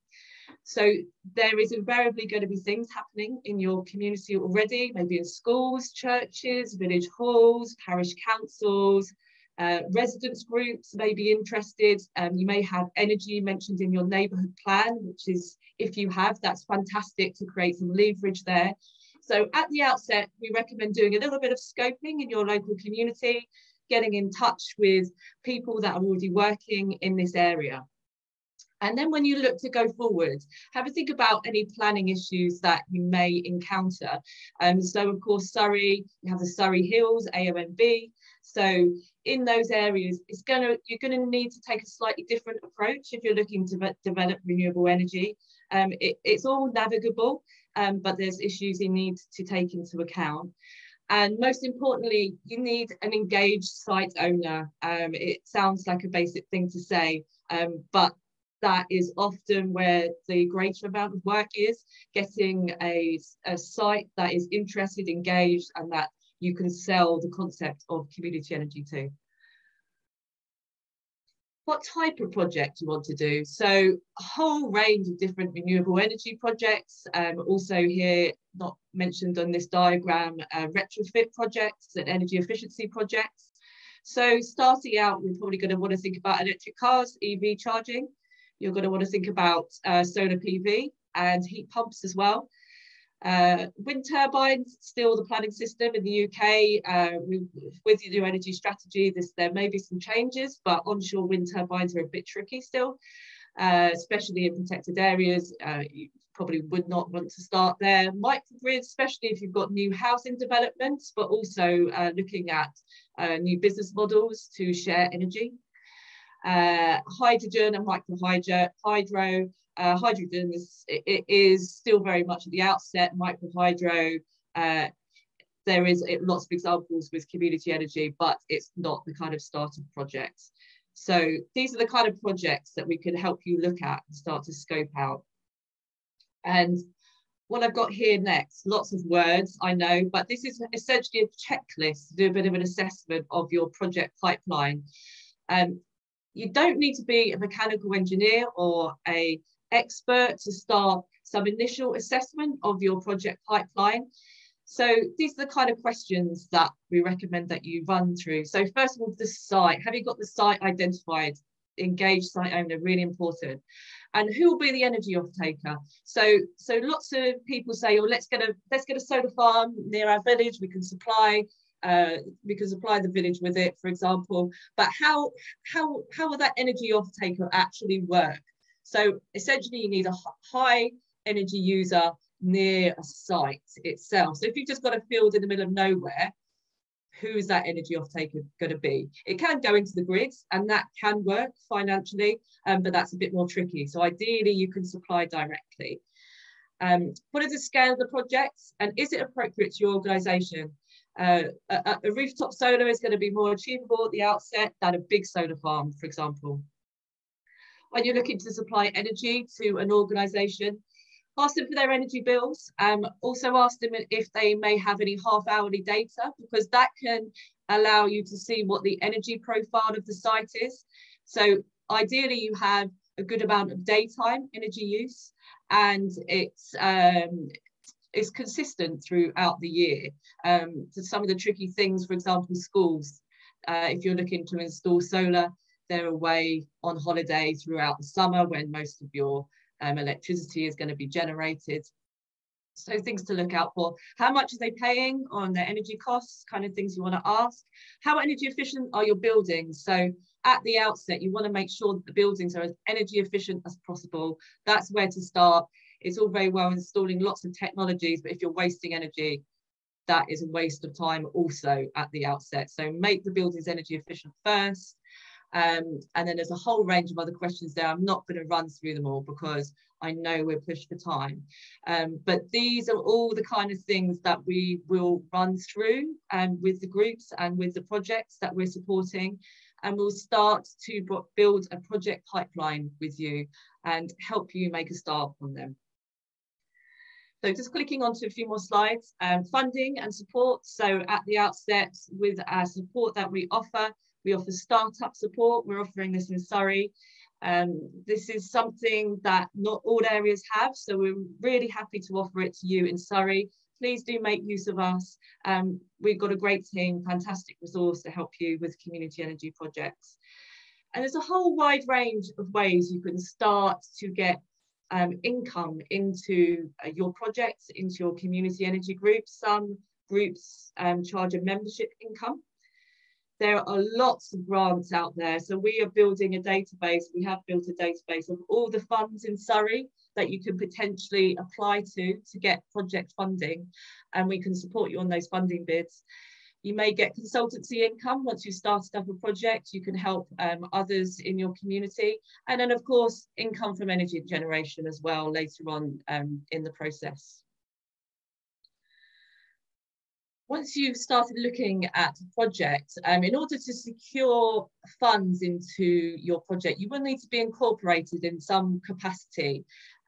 So there is invariably going to be things happening in your community already, maybe in schools, churches, village halls, parish councils, uh, residents groups may be interested. Um, you may have energy mentioned in your neighbourhood plan, which is, if you have, that's fantastic to create some leverage there. So at the outset, we recommend doing a little bit of scoping in your local community, getting in touch with people that are already working in this area. And then when you look to go forward, have a think about any planning issues that you may encounter. Um, so of course, Surrey, you have the Surrey Hills, AONB. So in those areas, it's gonna you're gonna need to take a slightly different approach if you're looking to develop renewable energy. Um, it, it's all navigable, um, but there's issues you need to take into account. And most importantly, you need an engaged site owner. Um, it sounds like a basic thing to say, um, but that is often where the greater amount of work is, getting a, a site that is interested, engaged, and that you can sell the concept of community energy to. What type of project you want to do? So a whole range of different renewable energy projects. Um, also here, not mentioned on this diagram, uh, retrofit projects and energy efficiency projects. So starting out, we're probably going to want to think about electric cars, EV charging. You're going to want to think about uh, solar PV and heat pumps as well. Uh, wind turbines, still the planning system in the UK. Uh, with the new energy strategy, this, there may be some changes, but onshore wind turbines are a bit tricky still, uh, especially in protected areas. Uh, you probably would not want to start there. Microgrids, especially if you've got new housing developments, but also uh, looking at uh, new business models to share energy. hydrogen and micro hydro, uh, hydrogen is, it is still very much at the outset, microhydro. Uh, there is lots of examples with community energy, but it's not the kind of starter projects. So these are the kind of projects that we can help you look at and start to scope out. And what I've got here next, lots of words, I know, but this is essentially a checklist to do a bit of an assessment of your project pipeline. Um, you don't need to be a mechanical engineer or a expert to start some initial assessment of your project pipeline. So these are the kind of questions that we recommend that you run through. So first of all, the site. Have you got the site identified? Engaged site owner, really important. And who will be the energy off taker? So, so lots of people say, "Oh, let's get a let's get a solar farm near our village. We can supply uh, we can supply the village with it, for example. But how how how will that energy off taker actually work? So essentially, you need a high energy user near a site itself. So if you've just got a field in the middle of nowhere, who's that energy off taker going to be? It can go into the grids and that can work financially, um, but that's a bit more tricky. So ideally you can supply directly. Um, what is the scale of the project and is it appropriate to your organisation? Uh, a, a rooftop solar is going to be more achievable at the outset than a big solar farm, for example. When you're looking to supply energy to an organisation, ask them for their energy bills. Um, also ask them if they may have any half hourly data because that can allow you to see what the energy profile of the site is. So ideally you have a good amount of daytime energy use and it's um, it's consistent throughout the year. Um, so some of the tricky things, for example, schools, uh, if you're looking to install solar, they're away on holiday throughout the summer when most of your um, electricity is going to be generated. So things to look out for. How much are they paying on their energy costs? Kind of things you want to ask. How energy efficient are your buildings? So at the outset, you want to make sure that the buildings are as energy efficient as possible. That's where to start. It's all very well installing lots of technologies, but if you're wasting energy, that is a waste of time also at the outset. So make the buildings energy efficient first. Um, and then there's a whole range of other questions there. I'm not going to run through them all because I know we're pushed for time. Um, but these are all the kind of things that we will run through um, with the groups and with the projects that we're supporting. And we'll start to build a project pipeline with you and help you make a start on them. So just clicking onto a few more slides, um, funding and support. So at the outset, with our support that we offer, we offer startup support. We're offering this in Surrey. Um, this is something that not all areas have, so we're really happy to offer it to you in Surrey. Please do make use of us. Um, we've got a great team, fantastic resource to help you with community energy projects. And there's a whole wide range of ways you can start to get um, income into uh, your projects, into your community energy groups. Some groups um, charge a membership income there are lots of grants out there. So we are building a database. We have built a database of all the funds in Surrey that you can potentially apply to to get project funding. And we can support you on those funding bids. You may get consultancy income once you've started up a project. You can help um, others in your community. And then of course, income from energy generation as well later on um, in the process once you've started looking at a project, um, in order to secure funds into your project, you will need to be incorporated in some capacity.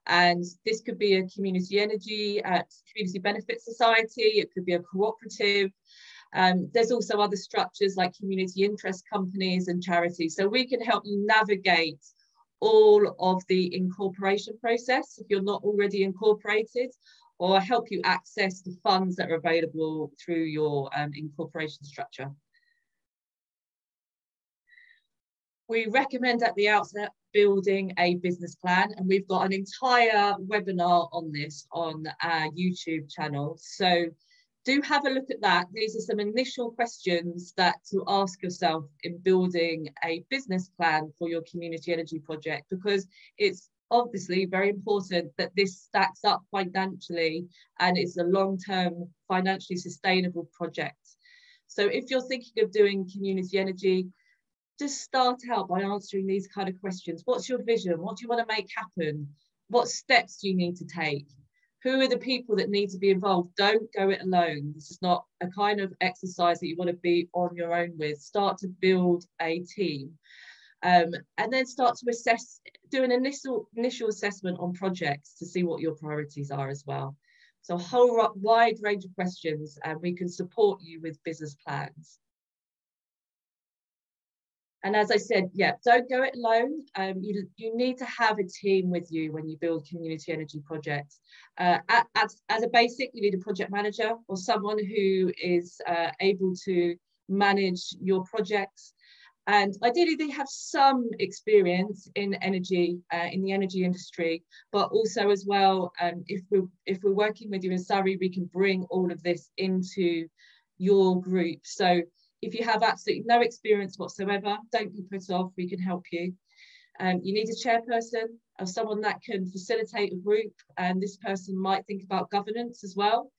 And this could be a community energy, uh, community benefit society, it could be a cooperative. Um, there's also other structures like community interest companies and charities. So we can help you navigate all of the incorporation process if you're not already incorporated or help you access the funds that are available through your um, incorporation structure. We recommend at the outset building a business plan and we've got an entire webinar on this on our YouTube channel. So do have a look at that. These are some initial questions that to ask yourself in building a business plan for your community energy project because it's obviously very important that this stacks up financially and it's a long-term financially sustainable project. So if you're thinking of doing community energy, just start out by answering these kind of questions. What's your vision? What do you want to make happen? What steps do you need to take? Who are the people that need to be involved? Don't go it alone. This is not a kind of exercise that you want to be on your own with. Start to build a team um, and then start to assess, do an initial, initial assessment on projects to see what your priorities are as well. So a whole wide range of questions and we can support you with business plans. And as I said, yeah, don't go it alone. Um, you, you need to have a team with you when you build community energy projects. Uh, as, as a basic, you need a project manager or someone who is uh, able to manage your projects. And ideally, they have some experience in energy, uh, in the energy industry, but also as well, um, if we're if we're working with you in Surrey, we can bring all of this into your group. So if you have absolutely no experience whatsoever, don't be put off, we can help you. Um, you need a chairperson or someone that can facilitate a group, and this person might think about governance as well.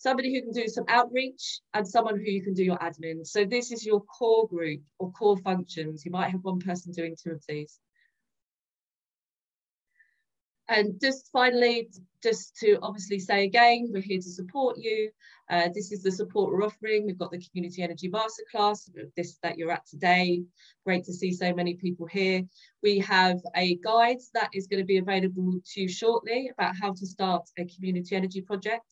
Somebody who can do some outreach and someone who you can do your admin. So this is your core group or core functions. You might have one person doing two of these. And just finally, just to obviously say again, we're here to support you. Uh, this is the support we're offering. We've got the Community Energy Masterclass, this that you're at today. Great to see so many people here. We have a guide that is going to be available to you shortly about how to start a community energy project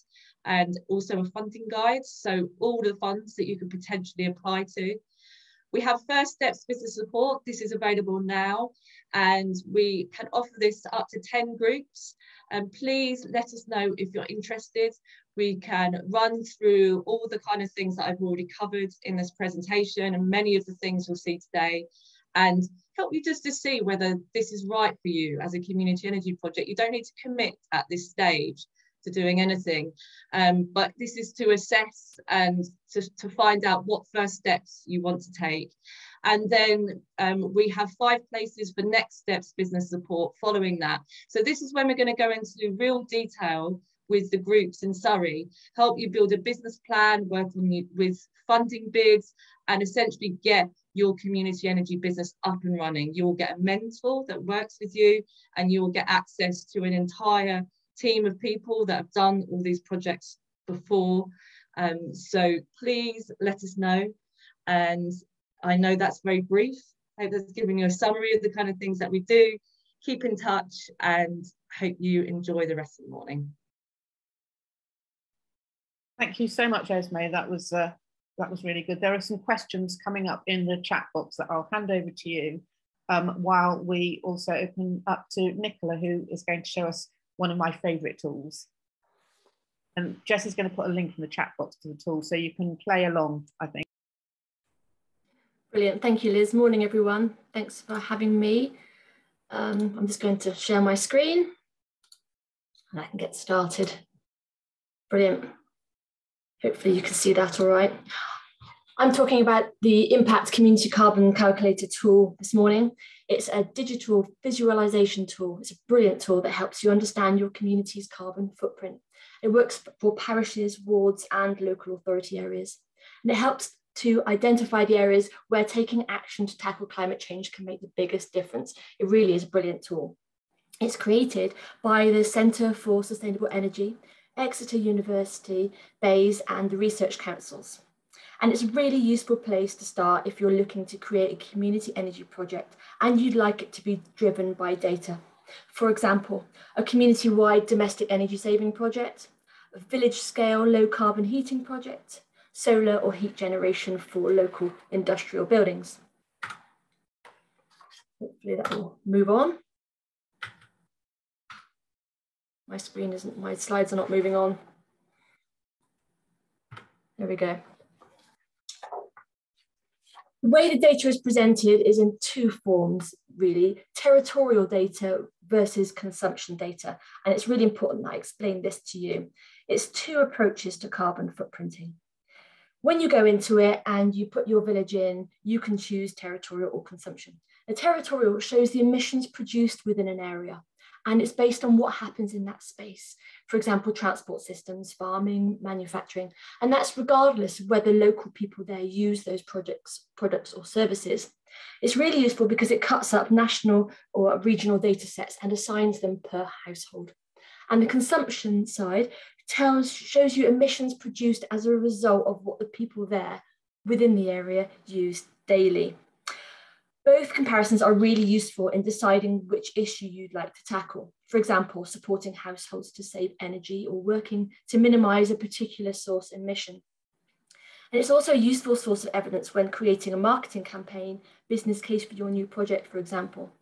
and also a funding guide. So all the funds that you could potentially apply to. We have First Steps Business Support. This is available now and we can offer this up to 10 groups. And please let us know if you're interested. We can run through all the kind of things that I've already covered in this presentation and many of the things you'll see today and help you just to see whether this is right for you as a community energy project. You don't need to commit at this stage to doing anything, um, but this is to assess and to, to find out what first steps you want to take. And then um, we have five places for next steps business support following that. So this is when we're going to go into real detail with the groups in Surrey, help you build a business plan, work on with funding bids, and essentially get your community energy business up and running. You will get a mentor that works with you, and you will get access to an entire team of people that have done all these projects before. Um, so please let us know. And I know that's very brief. I hope that's given you a summary of the kind of things that we do. Keep in touch and hope you enjoy the rest of the morning. Thank you so much, Esme. That was uh, that was really good. There are some questions coming up in the chat box that I'll hand over to you um, while we also open up to Nicola, who is going to show us one of my favourite tools. And Jess is going to put a link in the chat box to the tool so you can play along, I think. Brilliant. Thank you, Liz. Morning, everyone. Thanks for having me. Um, I'm just going to share my screen and I can get started. Brilliant. Hopefully you can see that all right. I'm talking about the Impact Community Carbon Calculator tool this morning. It's a digital visualization tool. It's a brilliant tool that helps you understand your community's carbon footprint. It works for parishes, wards, and local authority areas. And it helps to identify the areas where taking action to tackle climate change can make the biggest difference. It really is a brilliant tool. It's created by the Centre for Sustainable Energy, Exeter University, BEIS, and the Research Councils. And it's a really useful place to start if you're looking to create a community energy project and you'd like it to be driven by data. For example, a community-wide domestic energy saving project, a village scale low carbon heating project, solar or heat generation for local industrial buildings. Hopefully that will move on. My screen isn't, my slides are not moving on. There we go. The way the data is presented is in two forms, really, territorial data versus consumption data. And it's really important I explain this to you. It's two approaches to carbon footprinting. When you go into it and you put your village in, you can choose territorial or consumption. A territorial shows the emissions produced within an area and it's based on what happens in that space. For example, transport systems, farming, manufacturing, and that's regardless of whether local people there use those projects, products or services. It's really useful because it cuts up national or regional data sets and assigns them per household. And the consumption side tells, shows you emissions produced as a result of what the people there within the area use daily. Both comparisons are really useful in deciding which issue you'd like to tackle. For example, supporting households to save energy or working to minimize a particular source emission. And it's also a useful source of evidence when creating a marketing campaign, business case for your new project, for example.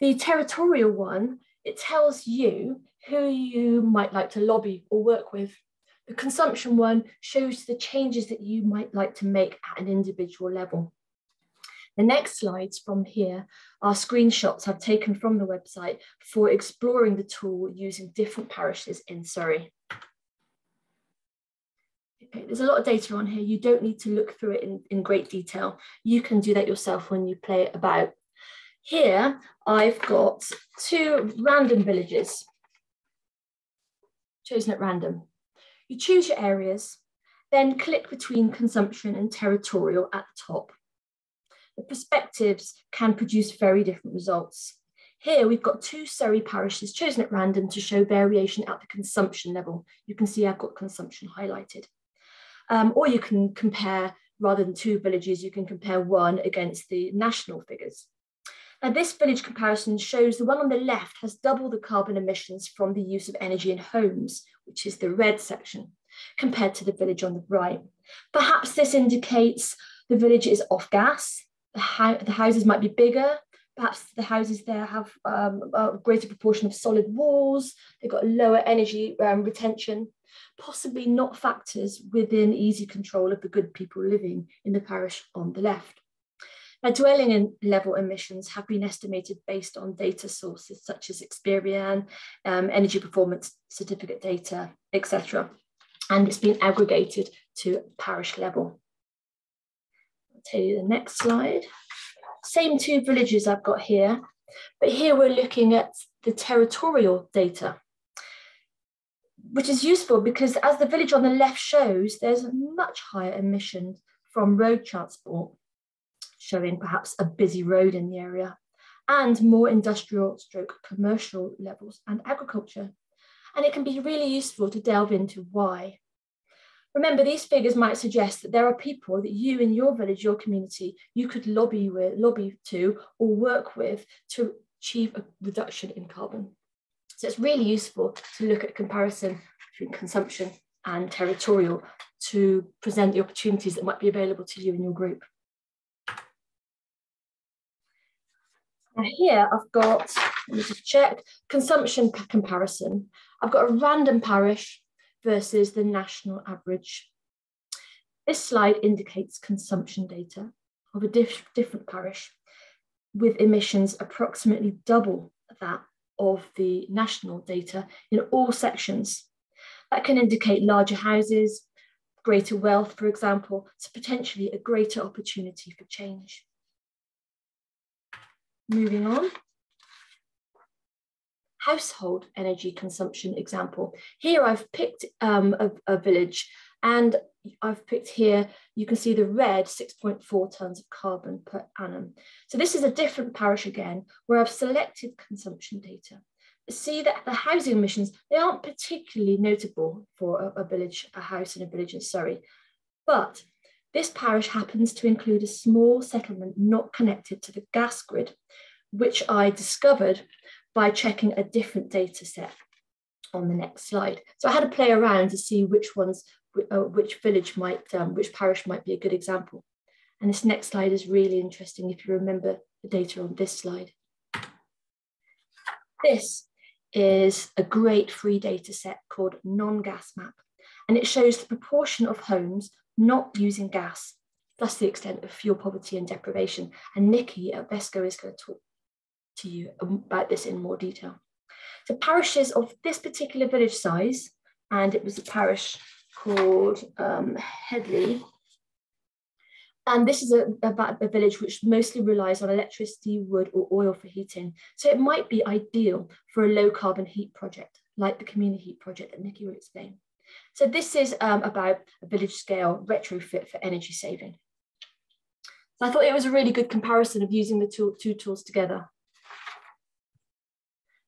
The territorial one, it tells you who you might like to lobby or work with. The consumption one shows the changes that you might like to make at an individual level. The next slides from here are screenshots I've taken from the website for exploring the tool using different parishes in Surrey. Okay, there's a lot of data on here. You don't need to look through it in, in great detail. You can do that yourself when you play about. Here, I've got two random villages chosen at random. You choose your areas, then click between consumption and territorial at the top. The perspectives can produce very different results. Here we've got two Surrey parishes chosen at random to show variation at the consumption level. You can see I've got consumption highlighted. Um, or you can compare, rather than two villages, you can compare one against the national figures. Now this village comparison shows the one on the left has double the carbon emissions from the use of energy in homes, which is the red section, compared to the village on the right. Perhaps this indicates the village is off gas, the, the houses might be bigger, perhaps the houses there have um, a greater proportion of solid walls, they've got lower energy um, retention, possibly not factors within easy control of the good people living in the parish on the left. Now, dwelling in level emissions have been estimated based on data sources such as Experian, um, energy performance certificate data, etc. And it's been aggregated to parish level. You the next slide. Same two villages I've got here, but here we're looking at the territorial data which is useful because as the village on the left shows, there's a much higher emission from road transport, showing perhaps a busy road in the area, and more industrial stroke commercial levels and agriculture. And it can be really useful to delve into why. Remember, these figures might suggest that there are people that you in your village, your community, you could lobby with, lobby to, or work with to achieve a reduction in carbon. So it's really useful to look at comparison between consumption and territorial to present the opportunities that might be available to you in your group. Now here I've got, let me just check, consumption comparison. I've got a random parish versus the national average. This slide indicates consumption data of a diff different parish with emissions approximately double that of the national data in all sections. That can indicate larger houses, greater wealth, for example, so potentially a greater opportunity for change. Moving on. Household energy consumption example. Here I've picked um, a, a village and I've picked here, you can see the red 6.4 tonnes of carbon per annum. So this is a different parish again, where I've selected consumption data. See that the housing emissions, they aren't particularly notable for a, a village, a house in a village in Surrey. But this parish happens to include a small settlement not connected to the gas grid, which I discovered by checking a different data set on the next slide. So I had to play around to see which ones uh, which village might, um, which parish might be a good example. And this next slide is really interesting if you remember the data on this slide. This is a great free data set called non-gas map. And it shows the proportion of homes not using gas, thus the extent of fuel poverty and deprivation. And Nikki at OVESCO is going to talk to you about this in more detail. So parishes of this particular village size, and it was a parish called um, Headley. And this is a, a, a, village which mostly relies on electricity, wood, or oil for heating. So it might be ideal for a low carbon heat project, like the community heat project that Nikki will explain. So this is um, about a village scale retrofit for energy saving. So I thought it was a really good comparison of using the two, two tools together.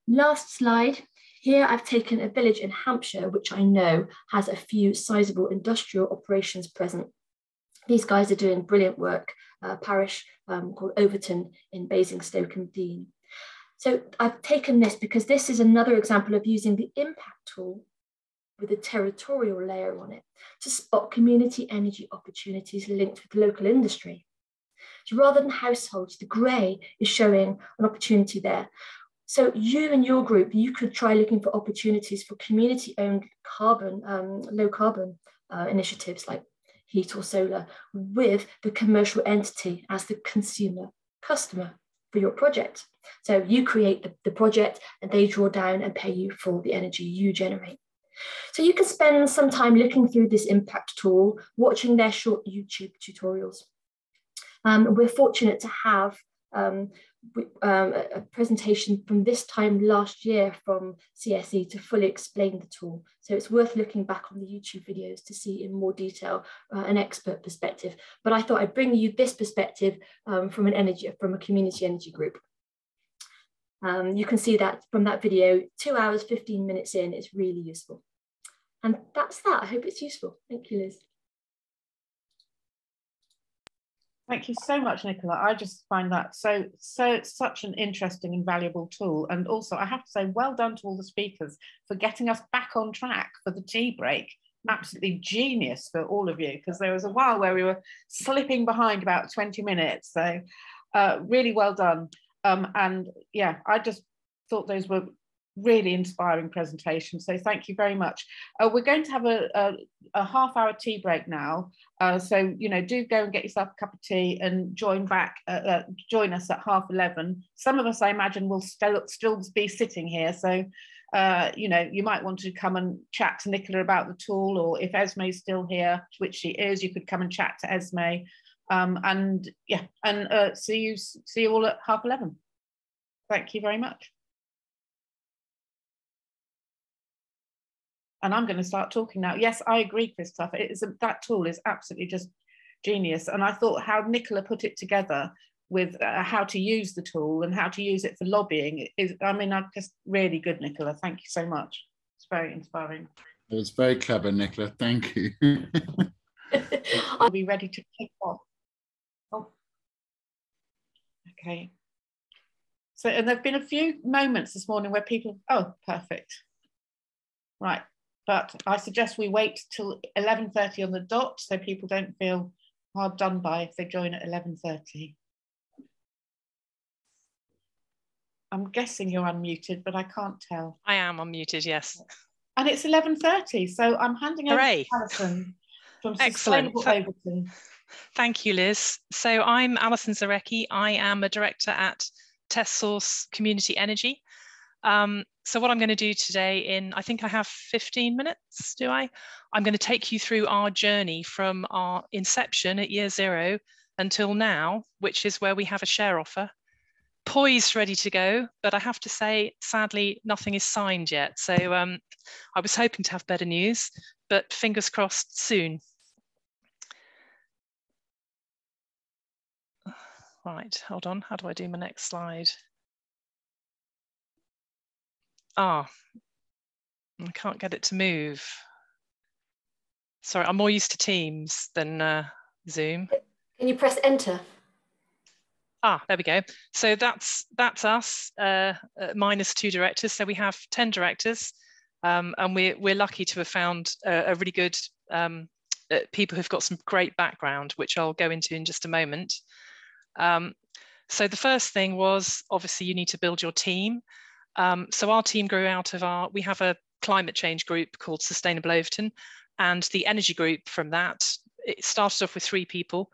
Last slide here I've taken a village in Hampshire, which I know has a few sizable industrial operations present. These guys are doing brilliant work, uh, parish um, called Overton in Basingstoke and Deane. So I've taken this because this is another example of using the impact tool with a territorial layer on it to spot community energy opportunities linked with local industry. So rather than households, the grey is showing an opportunity there. So you and your group, you could try looking for opportunities for community-owned carbon, um, low carbon uh, initiatives like heat or solar with the commercial entity as the consumer customer for your project. So you create the, the project and they draw down and pay you for the energy you generate. So you can spend some time looking through this impact tool, watching their short YouTube tutorials. Um, we're fortunate to have um, um, a, presentation from this time last year from CSE to fully explain the tool. So it's worth looking back on the YouTube videos to see in more detail uh, an expert perspective. But I thought I'd bring you this perspective um, from an energy, from a community energy group. Um, you can see that from that video, two hours, 15 minutes in, it's really useful. And that's that. I hope it's useful. Thank you, Liz. Thank you so much, Nicola. I just find that so, so such an interesting and valuable tool. And also, I have to say, well done to all the speakers for getting us back on track for the tea break. Absolutely genius for all of you, because there was a while where we were slipping behind about 20 minutes. So, uh, really well done. Um, and yeah, I just thought those were really inspiring presentation. So thank you very much. Uh, we're going to have a, a, a half hour tea break now. Uh, so, you know, do go and get yourself a cup of tea and join back, uh, uh join us at half 11. Some of us, I imagine, will still, still be sitting here. So, uh, you know, you might want to come and chat to Nicola about the tool, or if Esme is still here, which she is, you could come and chat to Esme. Um, and yeah, and uh, see you see you all at half 11. Thank you very much. And I'm going to start talking now. Yes, I agree, Christopher. It is that tool is absolutely just genius. And I thought how Nicola put it together with uh, how to use the tool and how to use it for lobbying is, I mean, I'm just really good, Nicola. Thank you so much. It's very inspiring. It was very clever, Nicola. Thank you. I'll be ready to kick off. Oh, okay. So, and there have been a few moments this morning where people, oh, perfect. Right, but I suggest we wait till 11.30 on the dot so people don't feel hard done by if they join at 11.30. I'm guessing you're unmuted, but I can't tell. I am unmuted, yes. And it's 11.30, so I'm handing over Hooray. to Alison from Sustainable Excellent. Overton. Thank you, Liz. So I'm Alison Zarecki. I am a director at TestSource Community Energy. Um, so what I'm going to do today in, I think I have 15 minutes, do I? I'm going to take you through our journey from our inception at year zero until now, which is where we have a share offer, poised, ready to go. But I have to say, sadly, nothing is signed yet. So um, I was hoping to have better news, but fingers crossed soon. Right, hold on. How do I do my next slide? Ah, I can't get it to move. Sorry, I'm more used to Teams than uh, Zoom. Can you press enter? Ah, there we go. So that's that's us, uh, uh, minus two directors. So we have 10 directors, um, and we're, we're lucky to have found a, a really good um, uh, people who've got some great background, which I'll go into in just a moment. Um, so the first thing was obviously you need to build your team. Um, so our team grew out of our, we have a climate change group called Sustainable Overton, and the energy group from that, it started off with three people,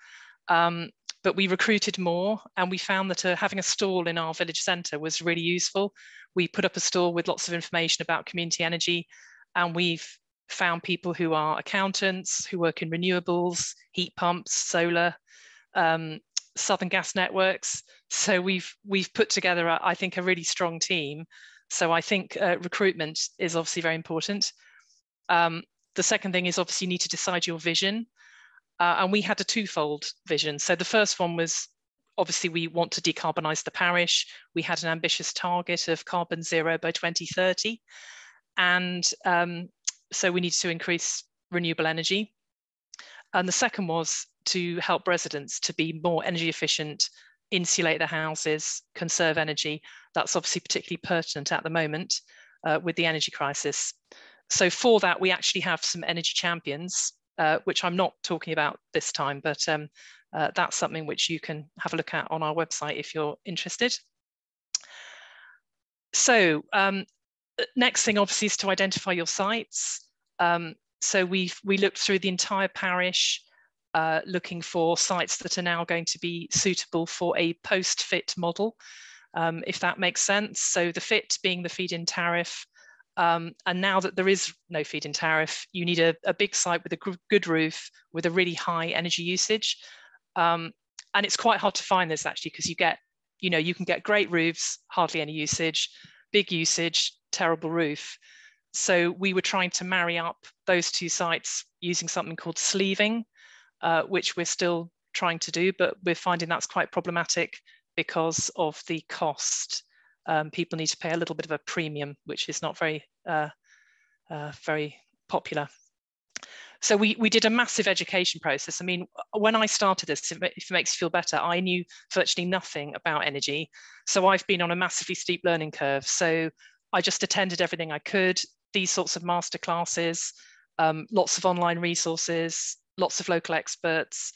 um, but we recruited more and we found that uh, having a stall in our village centre was really useful. We put up a stall with lots of information about community energy, and we've found people who are accountants, who work in renewables, heat pumps, solar, um, Southern Gas Networks. So we've we've put together, I think, a really strong team. So I think uh, recruitment is obviously very important. Um, the second thing is obviously you need to decide your vision. Uh, and we had a twofold vision. So the first one was obviously we want to decarbonize the parish. We had an ambitious target of carbon zero by 2030. And um, so we need to increase renewable energy. And the second was to help residents to be more energy efficient, insulate the houses, conserve energy. That's obviously particularly pertinent at the moment uh, with the energy crisis. So for that, we actually have some energy champions, uh, which I'm not talking about this time, but um, uh, that's something which you can have a look at on our website if you're interested. So um, next thing obviously is to identify your sites. Um, so we we looked through the entire parish, uh, looking for sites that are now going to be suitable for a post-fit model, um, if that makes sense. So the fit being the feed-in tariff, um, and now that there is no feed-in tariff, you need a, a big site with a good roof with a really high energy usage. Um, and it's quite hard to find this actually because you get, you know, you can get great roofs, hardly any usage, big usage, terrible roof. So we were trying to marry up those two sites using something called sleeving, uh, which we're still trying to do, but we're finding that's quite problematic because of the cost. Um, people need to pay a little bit of a premium, which is not very, uh, uh, very popular. So we, we did a massive education process. I mean, when I started this, if it makes you feel better, I knew virtually nothing about energy. So I've been on a massively steep learning curve. So I just attended everything I could, these sorts of master classes, um, lots of online resources, lots of local experts,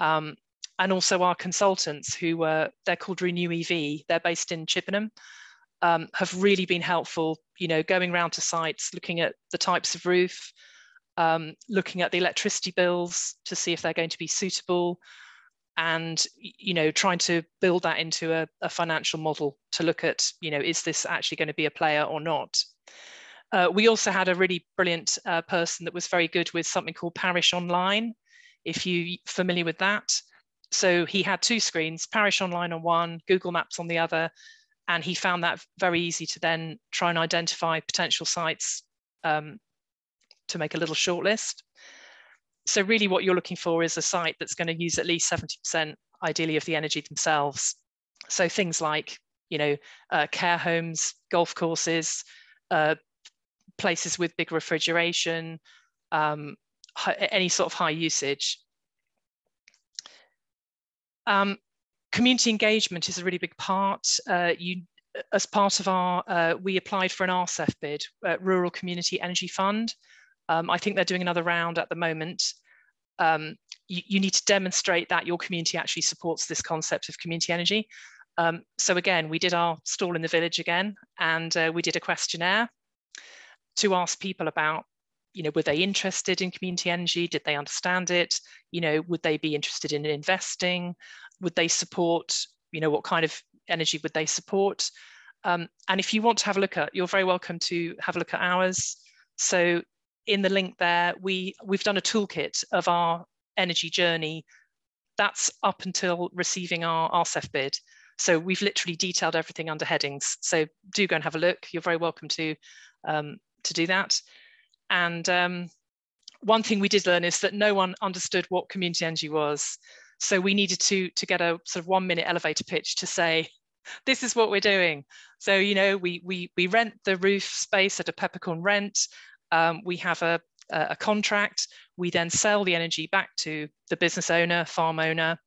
um, and also our consultants who were, they're called Renew EV, they're based in Chippenham, um, have really been helpful, you know, going around to sites, looking at the types of roof, um, looking at the electricity bills to see if they're going to be suitable and you know trying to build that into a, a financial model to look at you know is this actually going to be a player or not uh, we also had a really brilliant uh, person that was very good with something called parish online if you're familiar with that so he had two screens parish online on one google maps on the other and he found that very easy to then try and identify potential sites um, to make a little shortlist. So really what you're looking for is a site that's going to use at least 70% ideally of the energy themselves. So things like, you know, uh, care homes, golf courses, uh, places with big refrigeration, um, any sort of high usage. Um, community engagement is a really big part. Uh, you, as part of our, uh, we applied for an RCEF bid, uh, Rural Community Energy Fund, um, I think they're doing another round at the moment. Um, you, you, need to demonstrate that your community actually supports this concept of community energy. Um, so again, we did our stall in the village again, and uh, we did a questionnaire to ask people about, you know, were they interested in community energy? Did they understand it? You know, would they be interested in investing? Would they support, you know, what kind of energy would they support? Um, and if you want to have a look at, you're very welcome to have a look at ours. So in the link there, we, we've done a toolkit of our energy journey. That's up until receiving our RCEF bid. So we've literally detailed everything under headings. So do go and have a look. You're very welcome to, um, to do that. And um, one thing we did learn is that no one understood what community energy was. So we needed to, to get a sort of one minute elevator pitch to say, this is what we're doing. So, you know, we, we, we rent the roof space at a peppercorn rent um, we have a, a contract. We then sell the energy back to the business owner, farm owner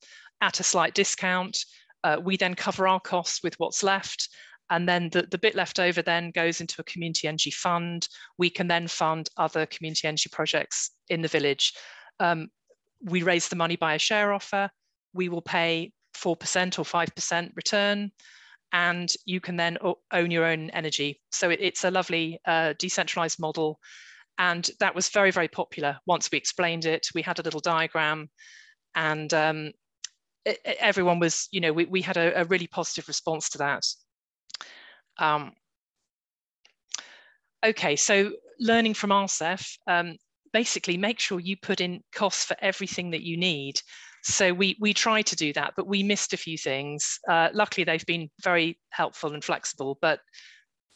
at a slight discount. Uh, we then cover our costs with what's left. And then the, the bit left over then goes into a community energy fund. We can then fund other community energy projects in the village. Um, we raise the money by a share offer. We will pay 4% or 5% return and you can then own your own energy. So it, it's a lovely uh, decentralized model. And that was very, very popular. Once we explained it, we had a little diagram and um, it, everyone was, you know, we, we had a, a really positive response to that. Um, okay, so learning from RCEF, um, basically make sure you put in costs for everything that you need. So we, we try to do that, but we missed a few things. Uh, luckily, they've been very helpful and flexible, but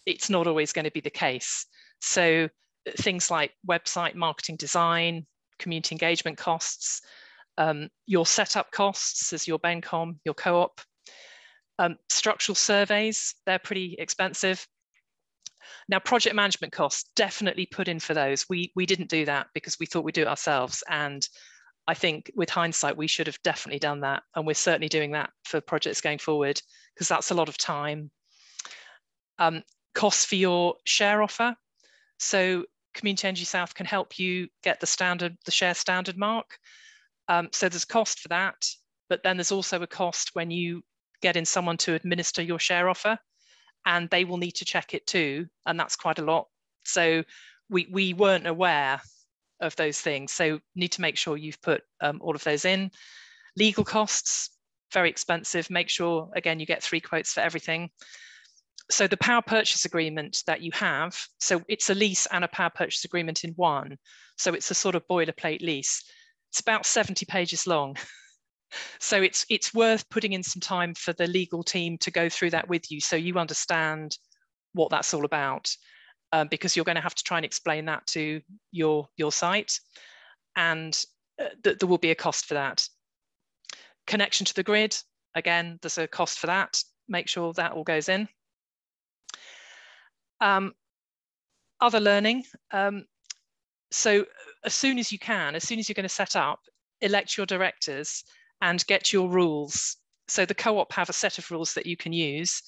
it's not always going to be the case. So uh, things like website marketing design, community engagement costs, um, your setup costs as your BENCOM, your co-op, um, structural surveys, they're pretty expensive. Now, project management costs, definitely put in for those. We, we didn't do that because we thought we'd do it ourselves. And I think with hindsight, we should have definitely done that. And we're certainly doing that for projects going forward because that's a lot of time. Um, costs for your share offer. So Community Energy South can help you get the standard, the share standard mark. Um, so there's a cost for that, but then there's also a cost when you get in someone to administer your share offer and they will need to check it too. And that's quite a lot. So we, we weren't aware of those things. So need to make sure you've put um, all of those in. Legal costs, very expensive. Make sure, again, you get three quotes for everything. So the power purchase agreement that you have, so it's a lease and a power purchase agreement in one. So it's a sort of boilerplate lease. It's about 70 pages long. so it's it's worth putting in some time for the legal team to go through that with you so you understand what that's all about um, because you're going to have to try and explain that to your your site and uh, th there will be a cost for that. Connection to the grid again there's a cost for that. Make sure that all goes in. Um, other learning um, so as soon as you can as soon as you're going to set up elect your directors and get your rules. So the co-op have a set of rules that you can use.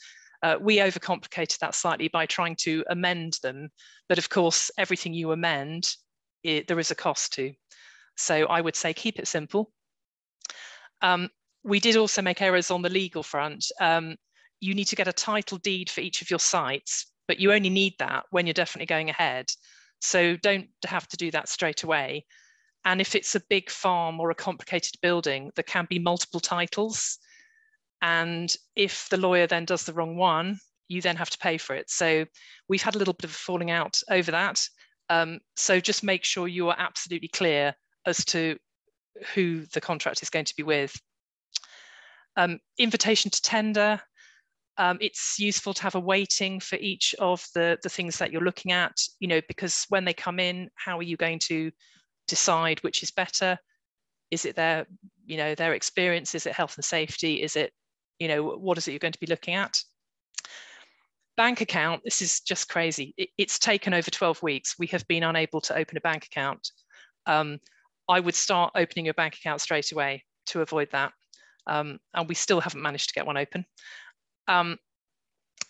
Uh, we overcomplicated that slightly by trying to amend them. But of course, everything you amend, it, there is a cost to. So I would say keep it simple. Um, we did also make errors on the legal front. Um, you need to get a title deed for each of your sites, but you only need that when you're definitely going ahead. So don't have to do that straight away. And if it's a big farm or a complicated building, there can be multiple titles. And if the lawyer then does the wrong one, you then have to pay for it. So we've had a little bit of a falling out over that. Um, so just make sure you are absolutely clear as to who the contract is going to be with. Um, invitation to tender. Um, it's useful to have a weighting for each of the, the things that you're looking at, you know, because when they come in, how are you going to decide which is better? Is it their you know their experience? Is it health and safety? Is it you know what is it you're going to be looking at? Bank account this is just crazy. It, it's taken over 12 weeks. We have been unable to open a bank account. Um, i would start opening your bank account straight away to avoid that. Um, and we still haven't managed to get one open. Um,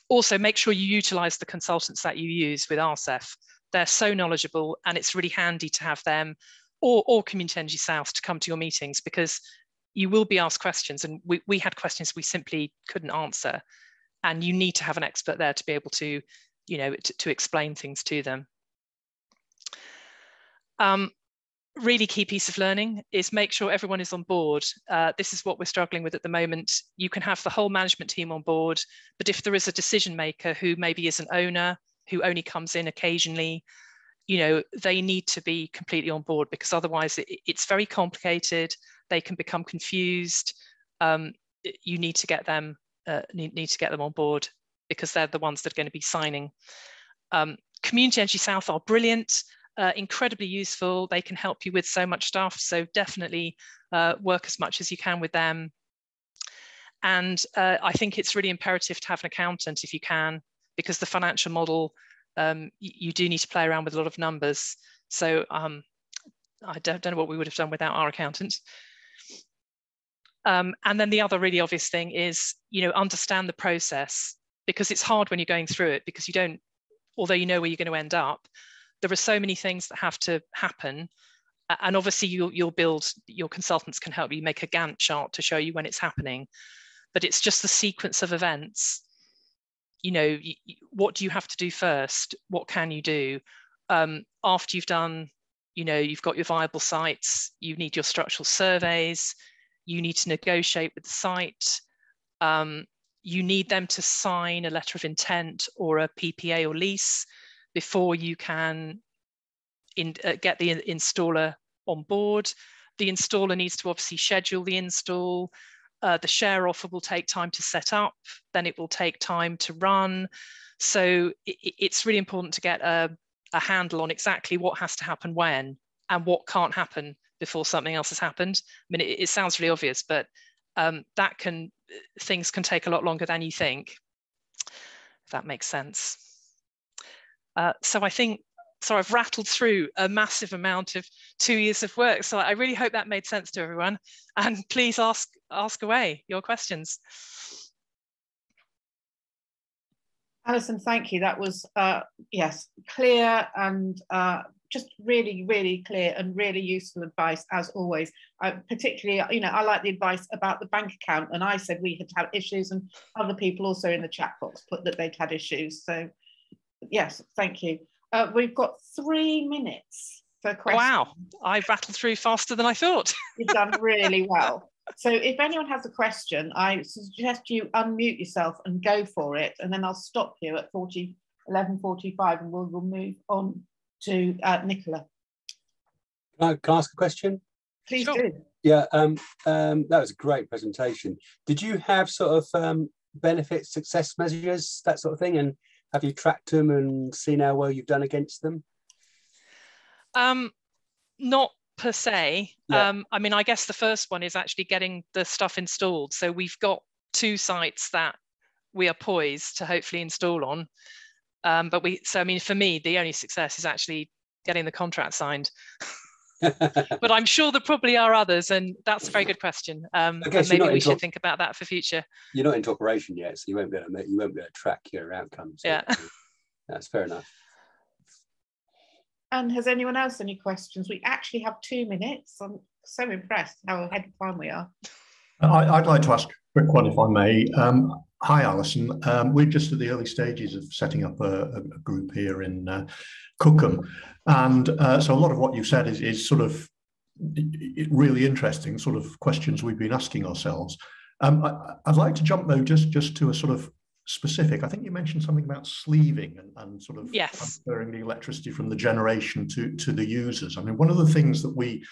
also make sure you utilize the consultants that you use with RCEF they're so knowledgeable and it's really handy to have them or, or Community Energy South to come to your meetings because you will be asked questions and we, we had questions we simply couldn't answer and you need to have an expert there to be able to you know to, to explain things to them um, really key piece of learning is make sure everyone is on board. Uh, this is what we're struggling with at the moment. You can have the whole management team on board, but if there is a decision maker who maybe is an owner who only comes in occasionally, you know, they need to be completely on board because otherwise it, it's very complicated. They can become confused. Um, you need to get them uh, need, need to get them on board because they're the ones that are going to be signing. Um, Community Energy South are brilliant, uh, incredibly useful. They can help you with so much stuff. So definitely uh, work as much as you can with them. And uh, I think it's really imperative to have an accountant if you can, because the financial model, um, you do need to play around with a lot of numbers. So um, I don't, don't, know what we would have done without our accountant. Um, and then the other really obvious thing is, you know, understand the process because it's hard when you're going through it because you don't, although you know where you're going to end up, there are so many things that have to happen. And obviously you'll, you'll build, your consultants can help you make a Gantt chart to show you when it's happening. But it's just the sequence of events you know, what do you have to do first? What can you do? Um, after you've done, you know, you've got your viable sites, you need your structural surveys, you need to negotiate with the site, um, you need them to sign a letter of intent or a PPA or lease before you can in, uh, get the installer on board. The installer needs to obviously schedule the install, uh, the share offer will take time to set up, then it will take time to run. So it, it's really important to get a, a handle on exactly what has to happen when and what can't happen before something else has happened. I mean, it, it sounds really obvious, but um, that can things can take a lot longer than you think. If that makes sense. Uh, so I think so I've rattled through a massive amount of two years of work. So I really hope that made sense to everyone. And please ask ask away your questions. Alison, thank you. That was, uh, yes, clear and uh, just really, really clear and really useful advice as always. I, particularly, you know, I like the advice about the bank account, and I said we had had issues, and other people also in the chat box put that they'd had issues. So, yes, thank you. Uh, we've got three minutes for questions. Wow, I rattled through faster than I thought. You've done really well. So if anyone has a question, I suggest you unmute yourself and go for it, and then I'll stop you at 40, 11.45 and we'll, we'll move on to uh, Nicola. Can I, can I ask a question? Please sure. do. Yeah, um, um, that was a great presentation. Did you have sort of um, benefit success measures, that sort of thing? And have you tracked them and seen how well you've done against them? Um, not per se. Yeah. Um, I mean, I guess the first one is actually getting the stuff installed. So we've got two sites that we are poised to hopefully install on. Um, but we, so I mean, for me, the only success is actually getting the contract signed. but I'm sure there probably are others, and that's a very good question. Um, and maybe we should think about that for future. You're not into operation yet, so you won't be able to, you won't be able to track your outcomes. Yeah, that's fair enough. And has anyone else any questions? We actually have two minutes. I'm so impressed how ahead of time we are. I, would like to ask a quick one, if I may. Um, hi, Alison. Um, we're just at the early stages of setting up a, a group here in uh, Cookham. And uh, so a lot of what you've said is, is sort of really interesting, sort of questions we've been asking ourselves. Um, I, would like to jump though just just to a sort of specific. I think you mentioned something about sleeving and, and sort of yes. transferring the electricity from the generation to, to the users. I mean, one of the things that we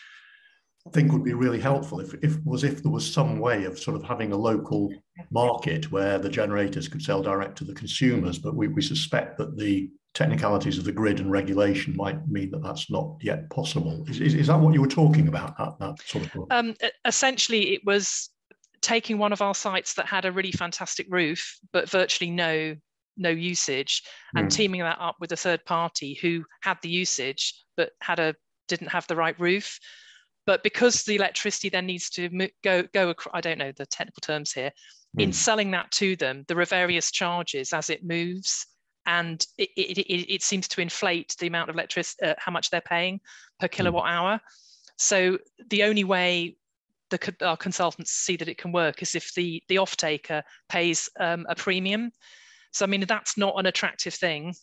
think would be really helpful if, if was if there was some way of sort of having a local market where the generators could sell direct to the consumers, but we, we suspect that the technicalities of the grid and regulation might mean that that's not yet possible. Is, is, is that what you were talking about? That, that sort of um, essentially, it was taking one of our sites that had a really fantastic roof, but virtually no no usage, and mm. teaming that up with a third party who had the usage but had a didn't have the right roof. But because the electricity then needs to go go I don't know the technical terms here. Mm. In selling that to them, there are various charges as it moves, and it, it, it, it seems to inflate the amount of electricity, uh, how much they're paying per hmm. kilowatt hour. So the only way the, our consultants see that it can work is if the, the off taker pays um, a premium. So, I mean, that's not an attractive thing,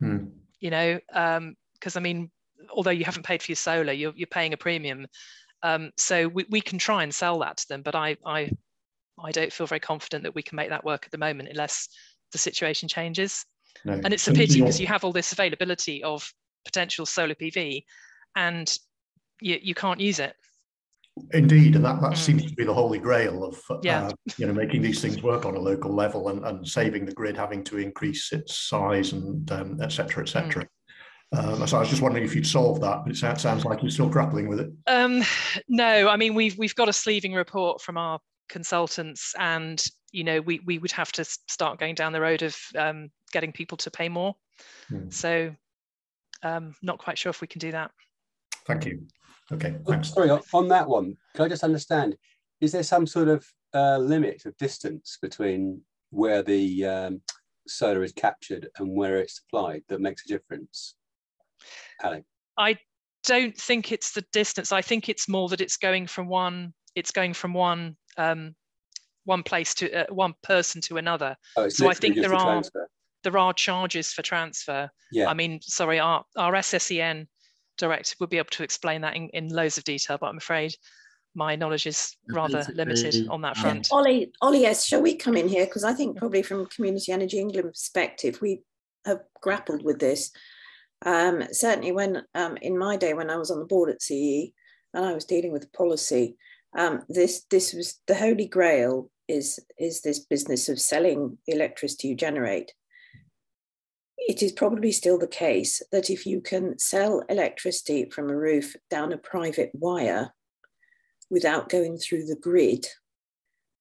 hmm. you know, because um, I mean, although you haven't paid for your solar, you're, you're paying a premium. Um, so we, we can try and sell that to them, but I, I, I don't feel very confident that we can make that work at the moment unless the situation changes. No. And it's a pity because you have all this availability of potential solar PV and you, you can't use it. Indeed, and that, that mm. seems to be the holy grail of yeah. uh, you know making these things work on a local level and, and saving the grid having to increase its size and um, et cetera, et cetera. Mm. Um, so I was just wondering if you'd solve that, but it sounds, sounds like you're still grappling with it. Um, no, I mean we've we've got a sleeving report from our consultants, and you know we we would have to start going down the road of um, getting people to pay more. Mm. So um, not quite sure if we can do that. Thank you. Okay, thanks. Sorry, on that one, can I just understand, is there some sort of uh, limit of distance between where the um, solar is captured and where it's supplied that makes a difference? Ali? I don't think it's the distance. I think it's more that it's going from one, it's going from one um, one place to uh, one person to another. Oh, so I think there are transfer. there are charges for transfer. Yeah. I mean, sorry, our, our SSEN director would be able to explain that in, in loads of detail, but I'm afraid my knowledge is rather limited on that front. Ollie, Ollie, yes, shall we come in here? Because I think probably from Community Energy England perspective, we have grappled with this. Um, certainly when um, in my day when I was on the board at CE and I was dealing with policy, um, this this was the holy grail is is this business of selling the electricity you generate. It is probably still the case that if you can sell electricity from a roof down a private wire without going through the grid,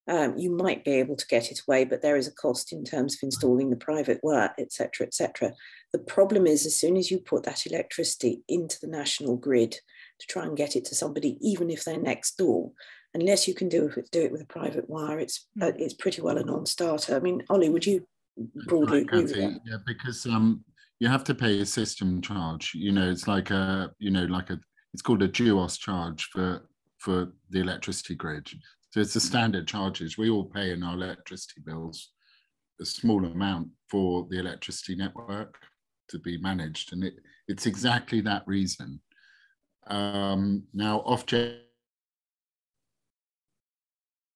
um, you might be able to get it away, but there is a cost in terms of installing the private wire, etc., etc. The problem is, as soon as you put that electricity into the national grid to try and get it to somebody, even if they're next door, unless you can do it, do it with a private wire, it's uh, it's pretty well a non-starter. I mean, Ollie, would you broadly agree with that? Yeah, because um, you have to pay a system charge. You know, it's like a you know like a it's called a duos charge for for the electricity grid. So it's the standard charges we all pay in our electricity bills, a small amount for the electricity network to be managed. And it, it's exactly that reason. Um, now, Ofgem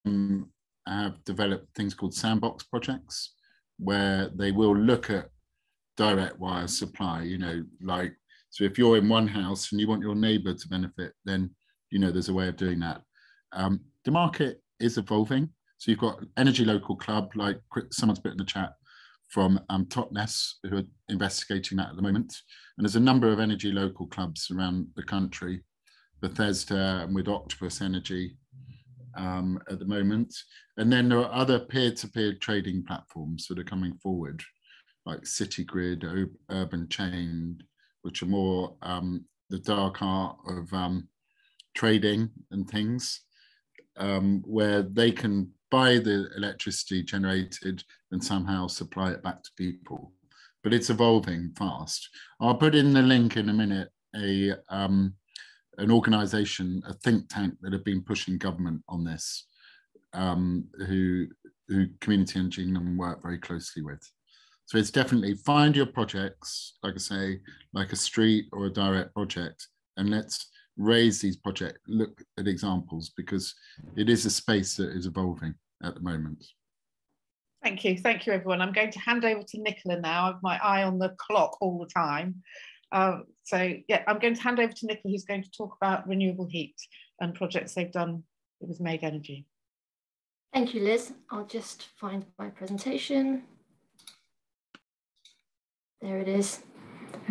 um, have developed things called sandbox projects where they will look at direct wire supply, you know, like, so if you're in one house and you want your neighbor to benefit, then, you know, there's a way of doing that. Um, the market is evolving. So you've got Energy Local Club, like someone's put in the chat from um, Totnes, who are investigating that at the moment. And there's a number of energy local clubs around the country, Bethesda and with Octopus Energy um, at the moment. And then there are other peer-to-peer -peer trading platforms that are coming forward, like CityGrid, Urban Chain, which are more um, the dark art of um, trading and things um, where they can buy the electricity generated and somehow supply it back to people. But it's evolving fast. I'll put in the link in a minute, a um, an organization, a think tank that have been pushing government on this, um, who, who Community England work very closely with. So it's definitely find your projects, like I say, like a street or a direct project, and let's raise these projects, look at examples because it is a space that is evolving at the moment. Thank you. Thank you, everyone. I'm going to hand over to Nicola now. I have my eye on the clock all the time. Um, so yeah, I'm going to hand over to Nicola, who's going to talk about renewable heat and projects they've done with MaidEnergy. Thank you, Liz. I'll just find my presentation. There it is.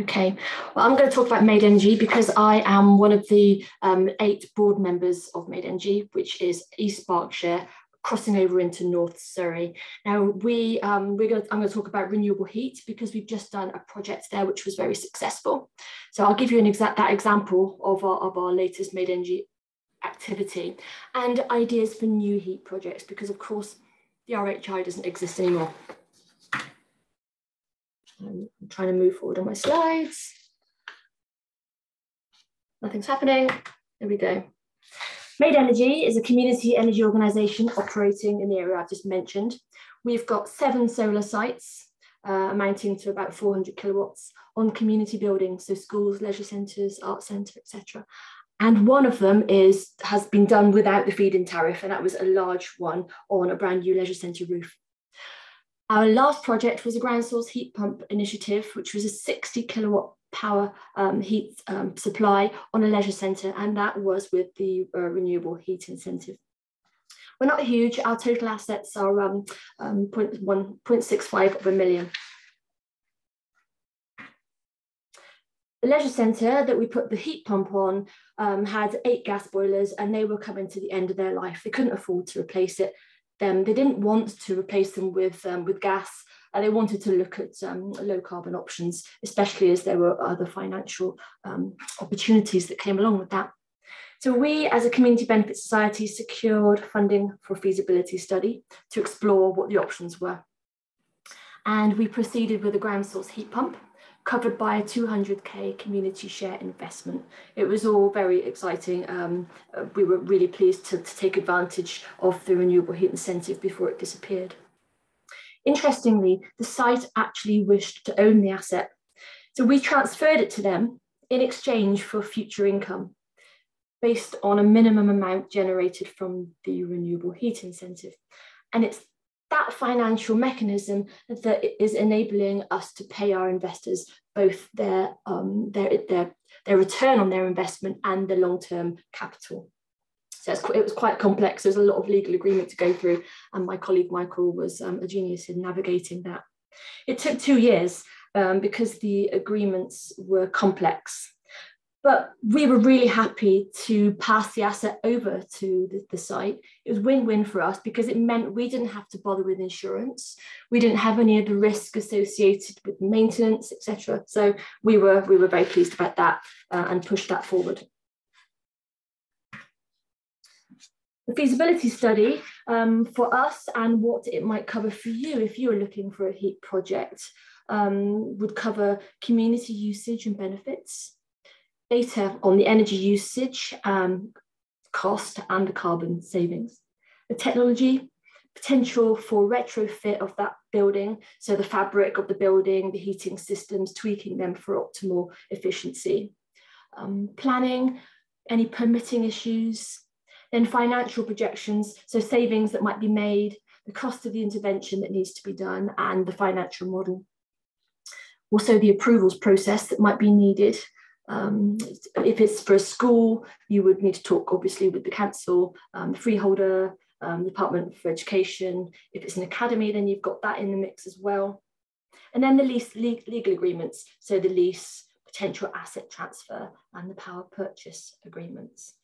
Okay, well, I'm going to talk about MaidEnergy because I am one of the um, eight board members of MaidEnergy, which is East Berkshire, crossing over into North Surrey. Now, we, um, we're going to, I'm going to talk about renewable heat because we've just done a project there which was very successful. So I'll give you an exact that example of our, of our latest MaidEnergy activity and ideas for new heat projects because, of course, the RHI doesn't exist anymore. I'm trying to move forward on my slides. Nothing's happening. There we go. MaidEnergy is a community energy organisation operating in the area I've just mentioned. We've got seven solar sites uh, amounting to about 400 kilowatts on community buildings, so schools, leisure centres, art centre, etc. And one of them is has been done without the feed-in tariff, and that was a large one on a brand new leisure centre roof. Our last project was a ground source heat pump initiative, which was a 60 kilowatt power um, heat um, supply on a leisure centre, and that was with the uh, renewable heat incentive. We're not huge, our total assets are um, um, 0.1, of a million. The leisure centre that we put the heat pump on um, had eight gas boilers and they were coming to the end of their life. They couldn't afford to replace it them. They didn't want to replace them with, um, with gas. Uh, they wanted to look at um, low carbon options, especially as there were other financial um, opportunities that came along with that. So we, as a community benefit society, secured funding for a feasibility study to explore what the options were. And we proceeded with a ground source heat pump covered by a 200k community share investment. It was all very exciting. Um, uh, we were really pleased to, to take advantage of the renewable heat incentive before it disappeared. Interestingly, the site actually wished to own the asset. So we transferred it to them in exchange for future income based on a minimum amount generated from the renewable heat incentive. And it's that financial mechanism that is enabling us to pay our investors both their, um, their, their, their return on their investment and the long-term capital. So it was quite complex. There's a lot of legal agreement to go through, and my colleague Michael was um, a genius in navigating that. It took two years um, because the agreements were complex. But we were really happy to pass the asset over to the, the site. It was win-win for us because it meant we didn't have to bother with insurance. We didn't have any of the risk associated with maintenance, etc. So we were we were very pleased about that uh, and pushed that forward. The feasibility study um, for us and what it might cover for you if you are looking for a heat project um, would cover community usage and benefits, data on the energy usage, um, cost and the carbon savings. The technology, potential for retrofit of that building, so the fabric of the building, the heating systems, tweaking them for optimal efficiency. Um, planning, any permitting issues, then financial projections, so savings that might be made, the cost of the intervention that needs to be done, and the financial model. Also the approvals process that might be needed, um, if it's for a school, you would need to talk obviously with the council, um, the freeholder, um, Department for Education. If it's an academy, then you've got that in the mix as well. And then the lease le legal agreements, so the lease, potential asset transfer, and the power purchase agreements.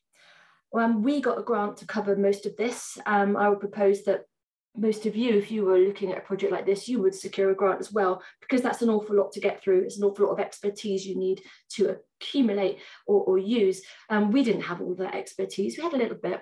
Um, we got a grant to cover most of this. Um, I would propose that most of you, if you were looking at a project like this, you would secure a grant as well, because that's an awful lot to get through. It's an awful lot of expertise you need to accumulate or, or use. Um, we didn't have all that expertise, we had a little bit,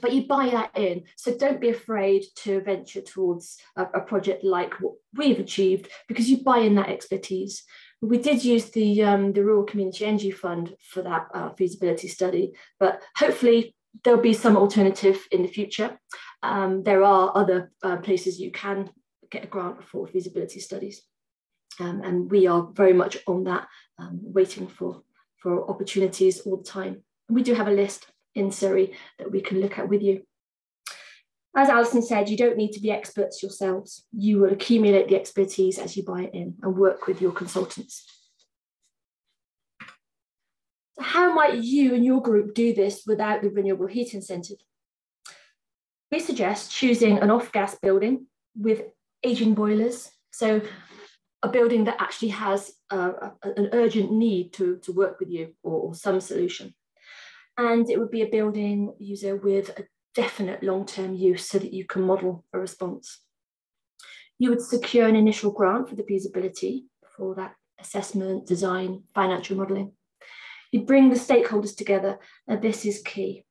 but you buy that in. So don't be afraid to venture towards a, a project like what we've achieved, because you buy in that expertise. We did use the, um, the Rural Community Energy Fund for that uh, feasibility study, but hopefully there'll be some alternative in the future. Um, there are other uh, places you can get a grant for feasibility studies. Um, and we are very much on that, um, waiting for, for opportunities all the time. We do have a list in Surrey that we can look at with you. As Alison said, you don't need to be experts yourselves. You will accumulate the expertise as you buy it in and work with your consultants. So how might you and your group do this without the renewable heat incentive? We suggest choosing an off-gas building with aging boilers. So a building that actually has uh, a, an urgent need to, to work with you or, or some solution. And it would be a building user with a definite long-term use so that you can model a response. You would secure an initial grant for the feasibility for that assessment, design, financial modelling. You bring the stakeholders together, and this is key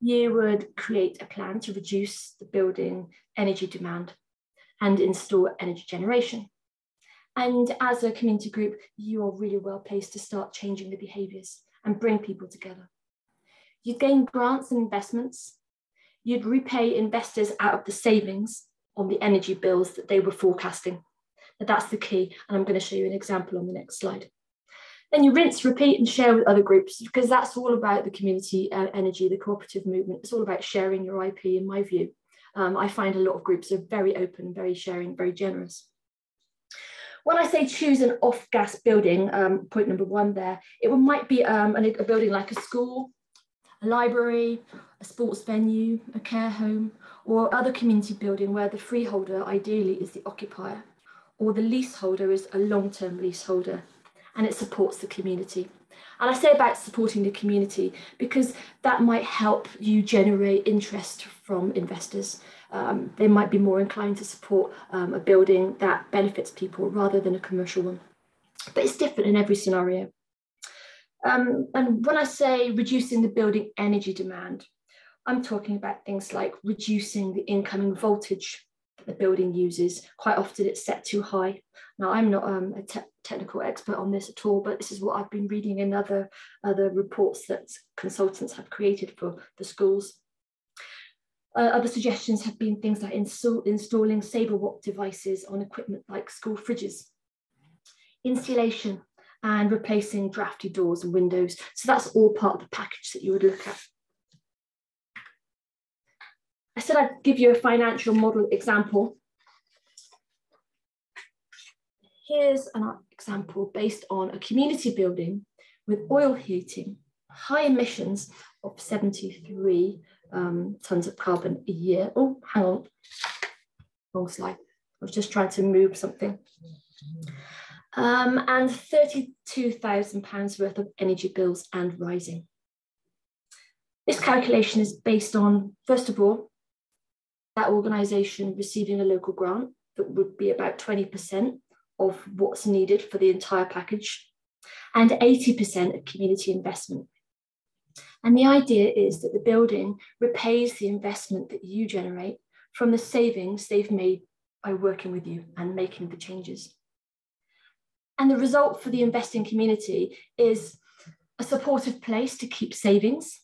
you would create a plan to reduce the building energy demand and install energy generation. And as a community group, you are really well placed to start changing the behaviours and bring people together. You'd gain grants and investments. You'd repay investors out of the savings on the energy bills that they were forecasting. that's the key. And I'm going to show you an example on the next slide. Then you rinse, repeat, and share with other groups because that's all about the community uh, energy, the cooperative movement. It's all about sharing your IP, in my view. Um, I find a lot of groups are very open, very sharing, very generous. When I say choose an off-gas building, um, point number one there, it might be um, a, building like a school, a library, a sports venue, a care home, or other community building where the freeholder ideally is the occupier, or the leaseholder is a long-term leaseholder and it supports the community. And I say about supporting the community because that might help you generate interest from investors. Um, they might be more inclined to support um, a building that benefits people rather than a commercial one. But it's different in every scenario. Um, and when I say reducing the building energy demand, I'm talking about things like reducing the incoming voltage the building uses. Quite often it's set too high. Now I'm not um, a te technical expert on this at all, but this is what I've been reading in other, other reports that consultants have created for the schools. Uh, other suggestions have been things like install, installing SavaWatt devices on equipment like school fridges, insulation and replacing drafty doors and windows. So that's all part of the package that you would look at. I said I'd give you a financial model example. Here's an example based on a community building with oil heating, high emissions of 73 um, tons of carbon a year. Oh, hang on, wrong slide. I was just trying to move something. um, and £32,000 worth of energy bills and rising. This calculation is based on, first of all, that organisation receiving a local grant that would be about 20% of what's needed for the entire package and 80% of community investment. And the idea is that the building repays the investment that you generate from the savings they've made by working with you and making the changes. And the result for the investing community is a supportive place to keep savings.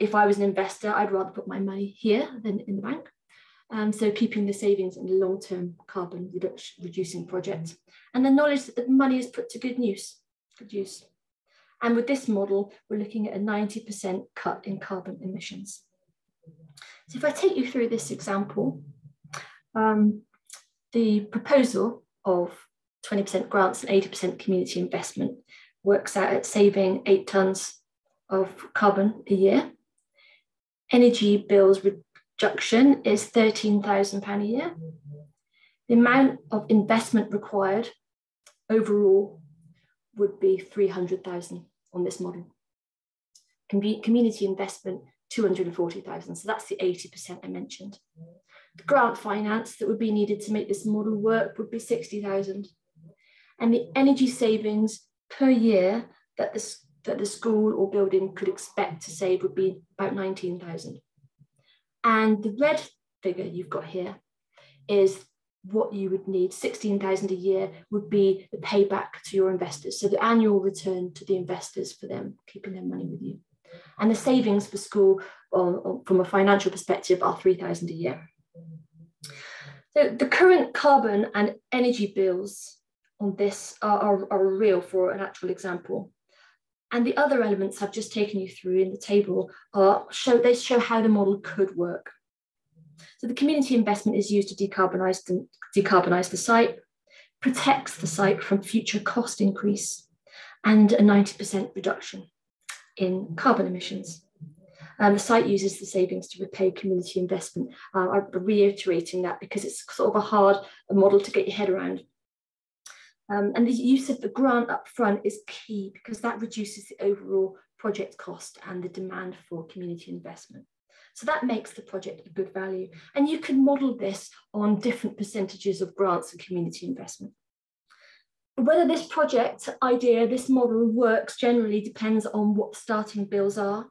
If I was an investor, I'd rather put my money here than in the bank. Um, so keeping the savings in a long-term carbon reduction, reducing project. And the knowledge that the money is put to good use, good use. And with this model, we're looking at a 90% cut in carbon emissions. So if I take you through this example, um, the proposal of 20% grants and 80% community investment works out at saving eight tonnes of carbon a year. Energy bills reduction is £13,000 a year. The amount of investment required overall would be 300,000 on this model. Com community investment, 240,000. So that's the 80% I mentioned. The grant finance that would be needed to make this model work would be 60,000 and the energy savings per year that the, that the school or building could expect to save would be about 19,000. And the red figure you've got here is what you would need 16,000 a year would be the payback to your investors. So the annual return to the investors for them keeping their money with you. And the savings for school um, from a financial perspective are 3,000 a year. So the current carbon and energy bills on this are, are, are real for an actual example. And the other elements I've just taken you through in the table are show they show how the model could work. So the community investment is used to decarbonize the, decarbonize the site, protects the site from future cost increase, and a 90% reduction in carbon emissions. Um, the site uses the savings to repay community investment. Uh, I'm reiterating that because it's sort of a hard model to get your head around. Um, and the use of the grant up front is key because that reduces the overall project cost and the demand for community investment. So that makes the project a good value. And you can model this on different percentages of grants and community investment. Whether this project idea, this model works generally depends on what starting bills are,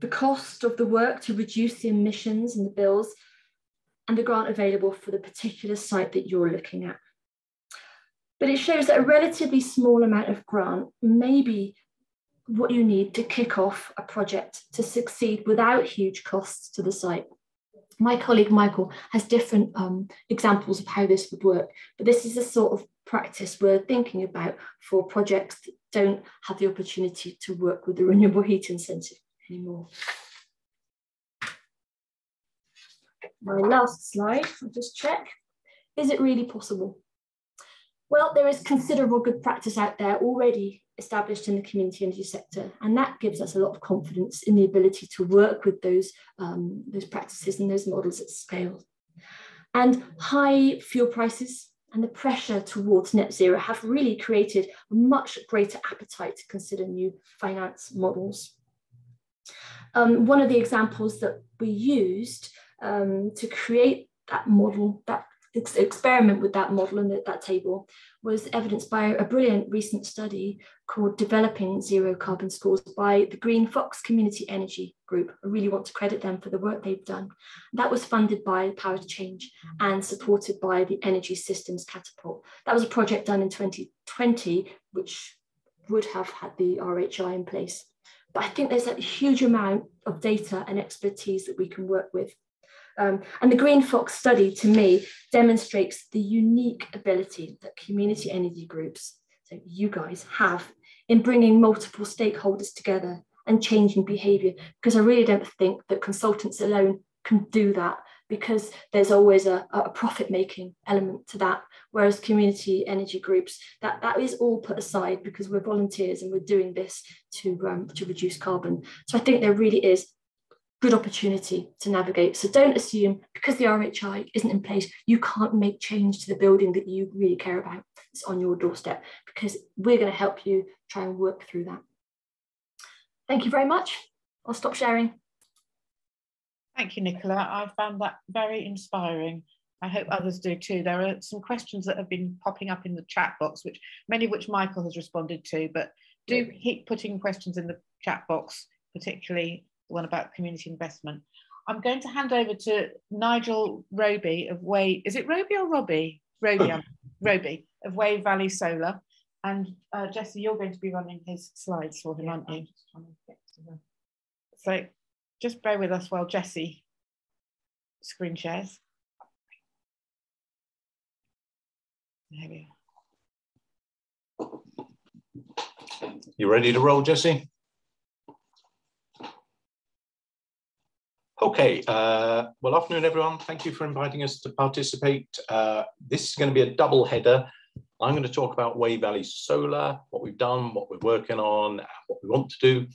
the cost of the work to reduce the emissions and the bills, and the grant available for the particular site that you're looking at but it shows that a relatively small amount of grant may be what you need to kick off a project to succeed without huge costs to the site. My colleague Michael has different um, examples of how this would work, but this is a sort of practice we're thinking about for projects that don't have the opportunity to work with the renewable heat incentive anymore. My last slide, I'll just check. Is it really possible? Well, there is considerable good practice out there already established in the community energy sector, and that gives us a lot of confidence in the ability to work with those, um, those practices and those models at scale. And high fuel prices and the pressure towards net zero have really created a much greater appetite to consider new finance models. Um, one of the examples that we used um, to create that model, that ex experiment with that model and that, that table was evidenced by a brilliant recent study called Developing Zero Carbon Schools by the Green Fox Community Energy Group. I really want to credit them for the work they've done. That was funded by Power to Change and supported by the Energy Systems Catapult. That was a project done in 2020, which would have had the RHI in place. But I think there's a huge amount of data and expertise that we can work with um, and the Green Fox study, to me, demonstrates the unique ability that community energy groups, so you guys, have in bringing multiple stakeholders together and changing behaviour. Because I really don't think that consultants alone can do that because there's always a, a profit making element to that. Whereas community energy groups, that, that is all put aside because we're volunteers and we're doing this to, um, to reduce carbon. So I think there really is good opportunity to navigate. So don't assume because the RHI isn't in place, you can't make change to the building that you really care about. It's on your doorstep because we're going to help you try and work through that. Thank you very much. I'll stop sharing. Thank you, Nicola. I found that very inspiring. I hope others do too. There are some questions that have been popping up in the chat box, which many of which Michael has responded to, but do keep putting questions in the chat box, particularly the one about community investment. I'm going to hand over to Nigel Roby of Wey, is it Roby or Robbie? Roby, Roby of Wey Valley Solar. And uh, Jesse, you're going to be running his slides for him, aren't you? So just bear with us while Jesse screen shares. There we are. You ready to roll, Jesse? Okay, uh, well, afternoon, everyone. Thank you for inviting us to participate. Uh, this is going to be a double header. I'm going to talk about Wey Valley Solar, what we've done, what we're working on, what we want to do.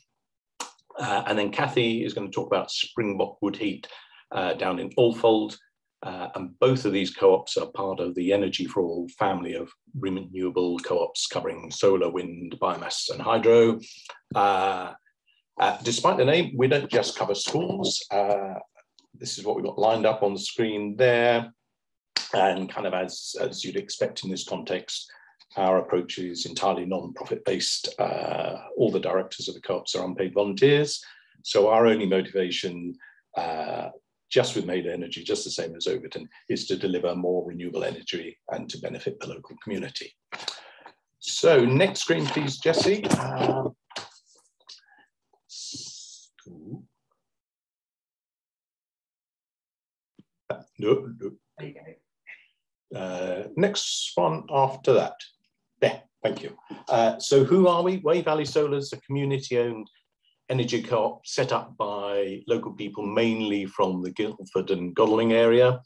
Uh, and then Kathy is going to talk about Springbok Wood Heat uh, down in Alfold. Uh, and both of these co-ops are part of the Energy for All family of renewable co-ops covering solar, wind, biomass and hydro. Uh, uh, despite the name, we don't just cover schools. Uh, this is what we've got lined up on the screen there. And kind of as, as you'd expect in this context, our approach is entirely non-profit based. Uh, all the directors of the co-ops are unpaid volunteers. So our only motivation, uh, just with MaidEnergy, just the same as Overton, is to deliver more renewable energy and to benefit the local community. So next screen, please, Jesse. No, no. Uh, next one after that. Yeah, thank you. Uh, so who are we? Wey Valley Solar is a community-owned energy co-op set up by local people, mainly from the Guildford and Godalming area.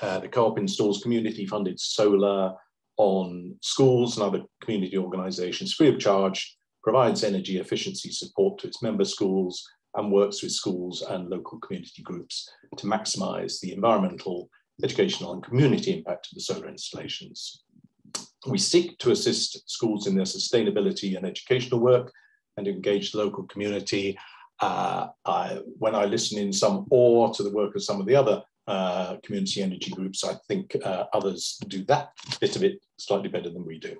Uh, the co-op installs community-funded solar on schools and other community organisations free of charge, provides energy efficiency support to its member schools, and works with schools and local community groups to maximise the environmental, educational and community impact of the solar installations. We seek to assist schools in their sustainability and educational work and engage the local community. Uh, I, when I listen in some awe to the work of some of the other uh, community energy groups, I think uh, others do that bit of it slightly better than we do.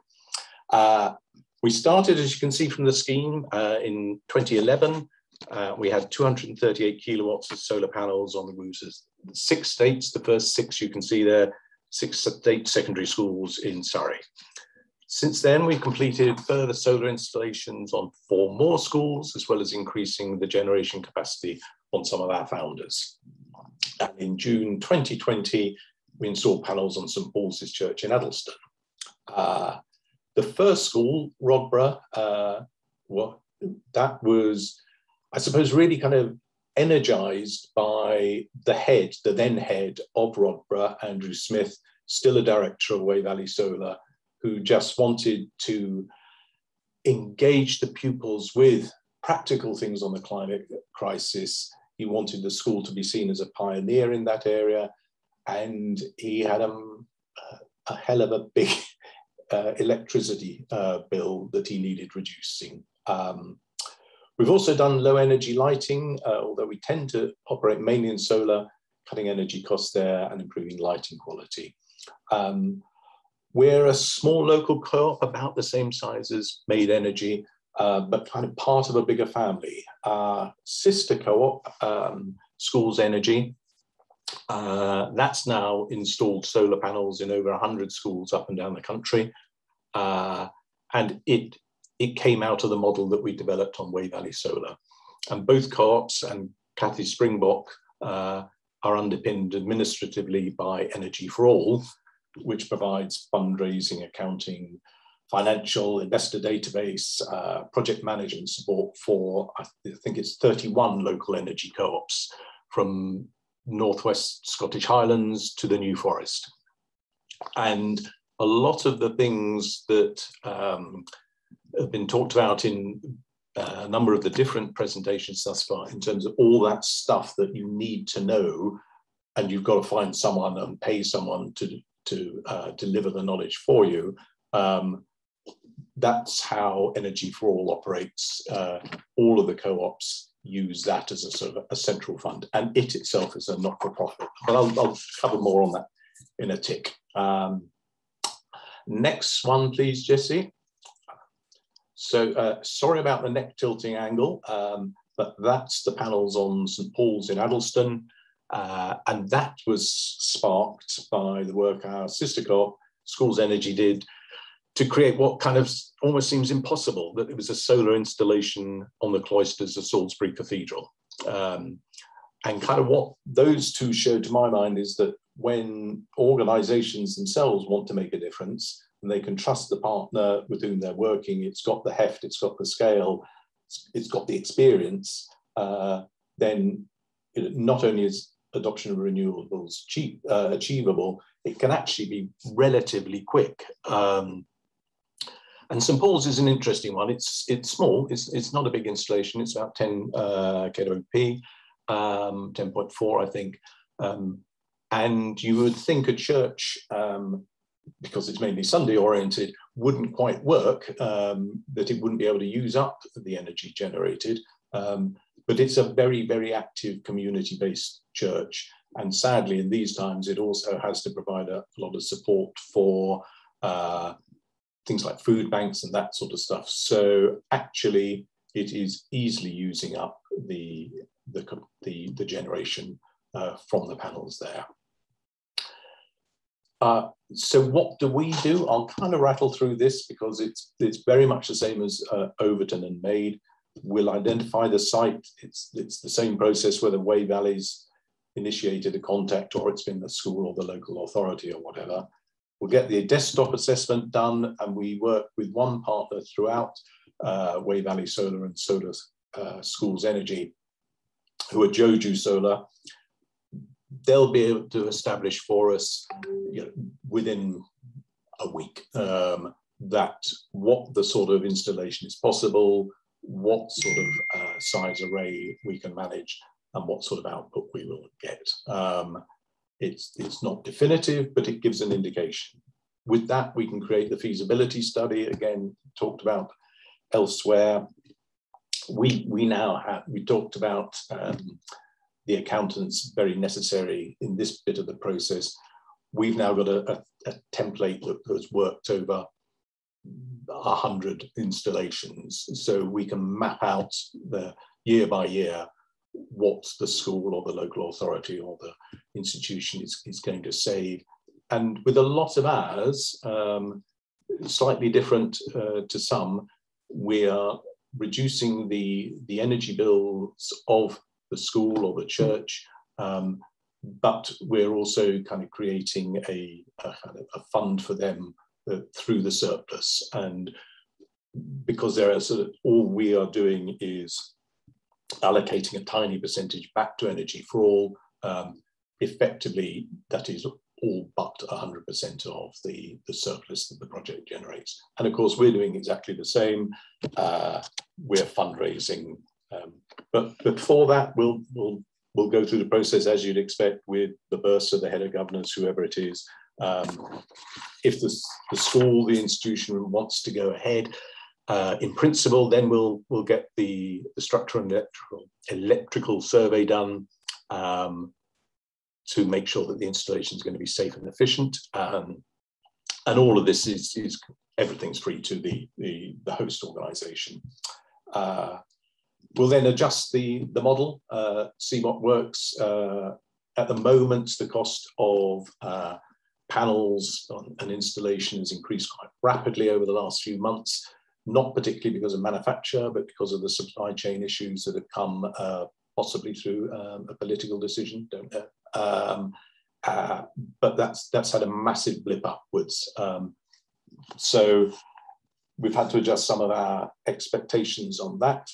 Uh, we started, as you can see from the scheme, uh, in 2011 uh, we had 238 kilowatts of solar panels on the roofs of six states. The first six you can see there, six state secondary schools in Surrey. Since then, we've completed further solar installations on four more schools, as well as increasing the generation capacity on some of our founders. And in June 2020, we installed panels on St. Paul's Church in Addlestone. Uh, the first school, Rodborough, uh, well, that was I suppose, really kind of energized by the head, the then head of Rodborough, Andrew Smith, still a director of Wey Valley Solar, who just wanted to engage the pupils with practical things on the climate crisis. He wanted the school to be seen as a pioneer in that area. And he had um, a hell of a big uh, electricity uh, bill that he needed reducing. Um, We've also done low energy lighting, uh, although we tend to operate mainly in solar, cutting energy costs there and improving lighting quality. Um, we're a small local co-op about the same size as MaidEnergy, uh, but kind of part of a bigger family. Our sister co-op, um, Schools Energy, uh, that's now installed solar panels in over 100 schools up and down the country. Uh, and it it came out of the model that we developed on Wey Valley Solar. And both co-ops and Kathy Springbok uh, are underpinned administratively by Energy for All, which provides fundraising, accounting, financial investor database, uh, project management support for, I think it's 31 local energy co-ops from Northwest Scottish Highlands to the New Forest. And a lot of the things that um, have been talked about in uh, a number of the different presentations thus far in terms of all that stuff that you need to know and you've got to find someone and pay someone to, to uh, deliver the knowledge for you. Um, that's how Energy for All operates. Uh, all of the co-ops use that as a sort of a central fund and it itself is a not-for-profit. But I'll, I'll, cover more on that in a tick. Um, next one, please, Jesse. So uh, sorry about the neck tilting angle, um, but that's the panels on St. Paul's in Addlestone. Uh, and that was sparked by the work our sister co Schools Energy, did to create what kind of almost seems impossible that it was a solar installation on the cloisters of Salisbury Cathedral. Um, and kind of what those two show to my mind is that when organizations themselves want to make a difference and they can trust the partner with whom they're working, it's got the heft, it's got the scale, it's got the experience, uh, then it not only is adoption of renewables cheap, uh, achievable, it can actually be relatively quick. Um, and St Paul's is an interesting one. It's it's small. It's it's not a big installation. It's about 10 uh, kWp, um, 10.4, I think. Um, and you would think a church, um, because it's mainly Sunday oriented, wouldn't quite work. Um, that it wouldn't be able to use up the energy generated. Um, but it's a very very active community based church. And sadly, in these times, it also has to provide a, lot of support for uh, things like food banks and that sort of stuff. So actually, it is easily using up the, the, the, the generation uh, from the panels there. Uh, so what do we do? I'll kind of rattle through this because it's, it's very much the same as uh, Overton and Made. We'll identify the site. It's, it's the same process whether Wey Valley's initiated a contact or it's been the school or the local authority or whatever. We'll get the desktop assessment done and we work with one partner throughout, uh, Wey Valley Solar and Solar uh, Schools Energy, who are Joju Solar. They'll be able to establish for us you know, within a week um, that what the sort of installation is possible, what sort of uh, size array we can manage, and what sort of output we will get. Um, it's, it's not definitive, but it gives an indication. With that, we can create the feasibility study, again, talked about elsewhere. We, we now have, we talked about um, the accountants very necessary in this bit of the process. We've now got a, a, a template that has worked over a hundred installations. So we can map out the year by year what the school or the local authority or the institution is, is going to save. And with a lot of ours, um, slightly different uh, to some, we are reducing the, the energy bills of the school or the church, um, but we're also kind of creating a, a, a fund for them uh, through the surplus. And because there are sort of, all we are doing is allocating a tiny percentage back to energy for all, um, effectively that is all but 100% of the, the surplus that the project generates. And of course, we're doing exactly the same. Uh, we're fundraising. Um, but before that, we'll, we'll, we'll go through the process as you'd expect with the bursar, the head of governance, whoever it is. Um, if the, the school, the institution wants to go ahead, uh, in principle, then we'll we'll get the, the structural and electrical, electrical survey done um, to make sure that the installation is going to be safe and efficient. Um, and all of this is, is everything's free to the, the, the host organization. Uh, we'll then adjust the, the model, uh, see what works. Uh, at the moment, the cost of uh, panels and installation has increased quite rapidly over the last few months not particularly because of manufacture, but because of the supply chain issues that have come uh, possibly through um, a political decision, don't know. Um, uh, but that's, that's had a massive blip upwards. Um, so we've had to adjust some of our expectations on that.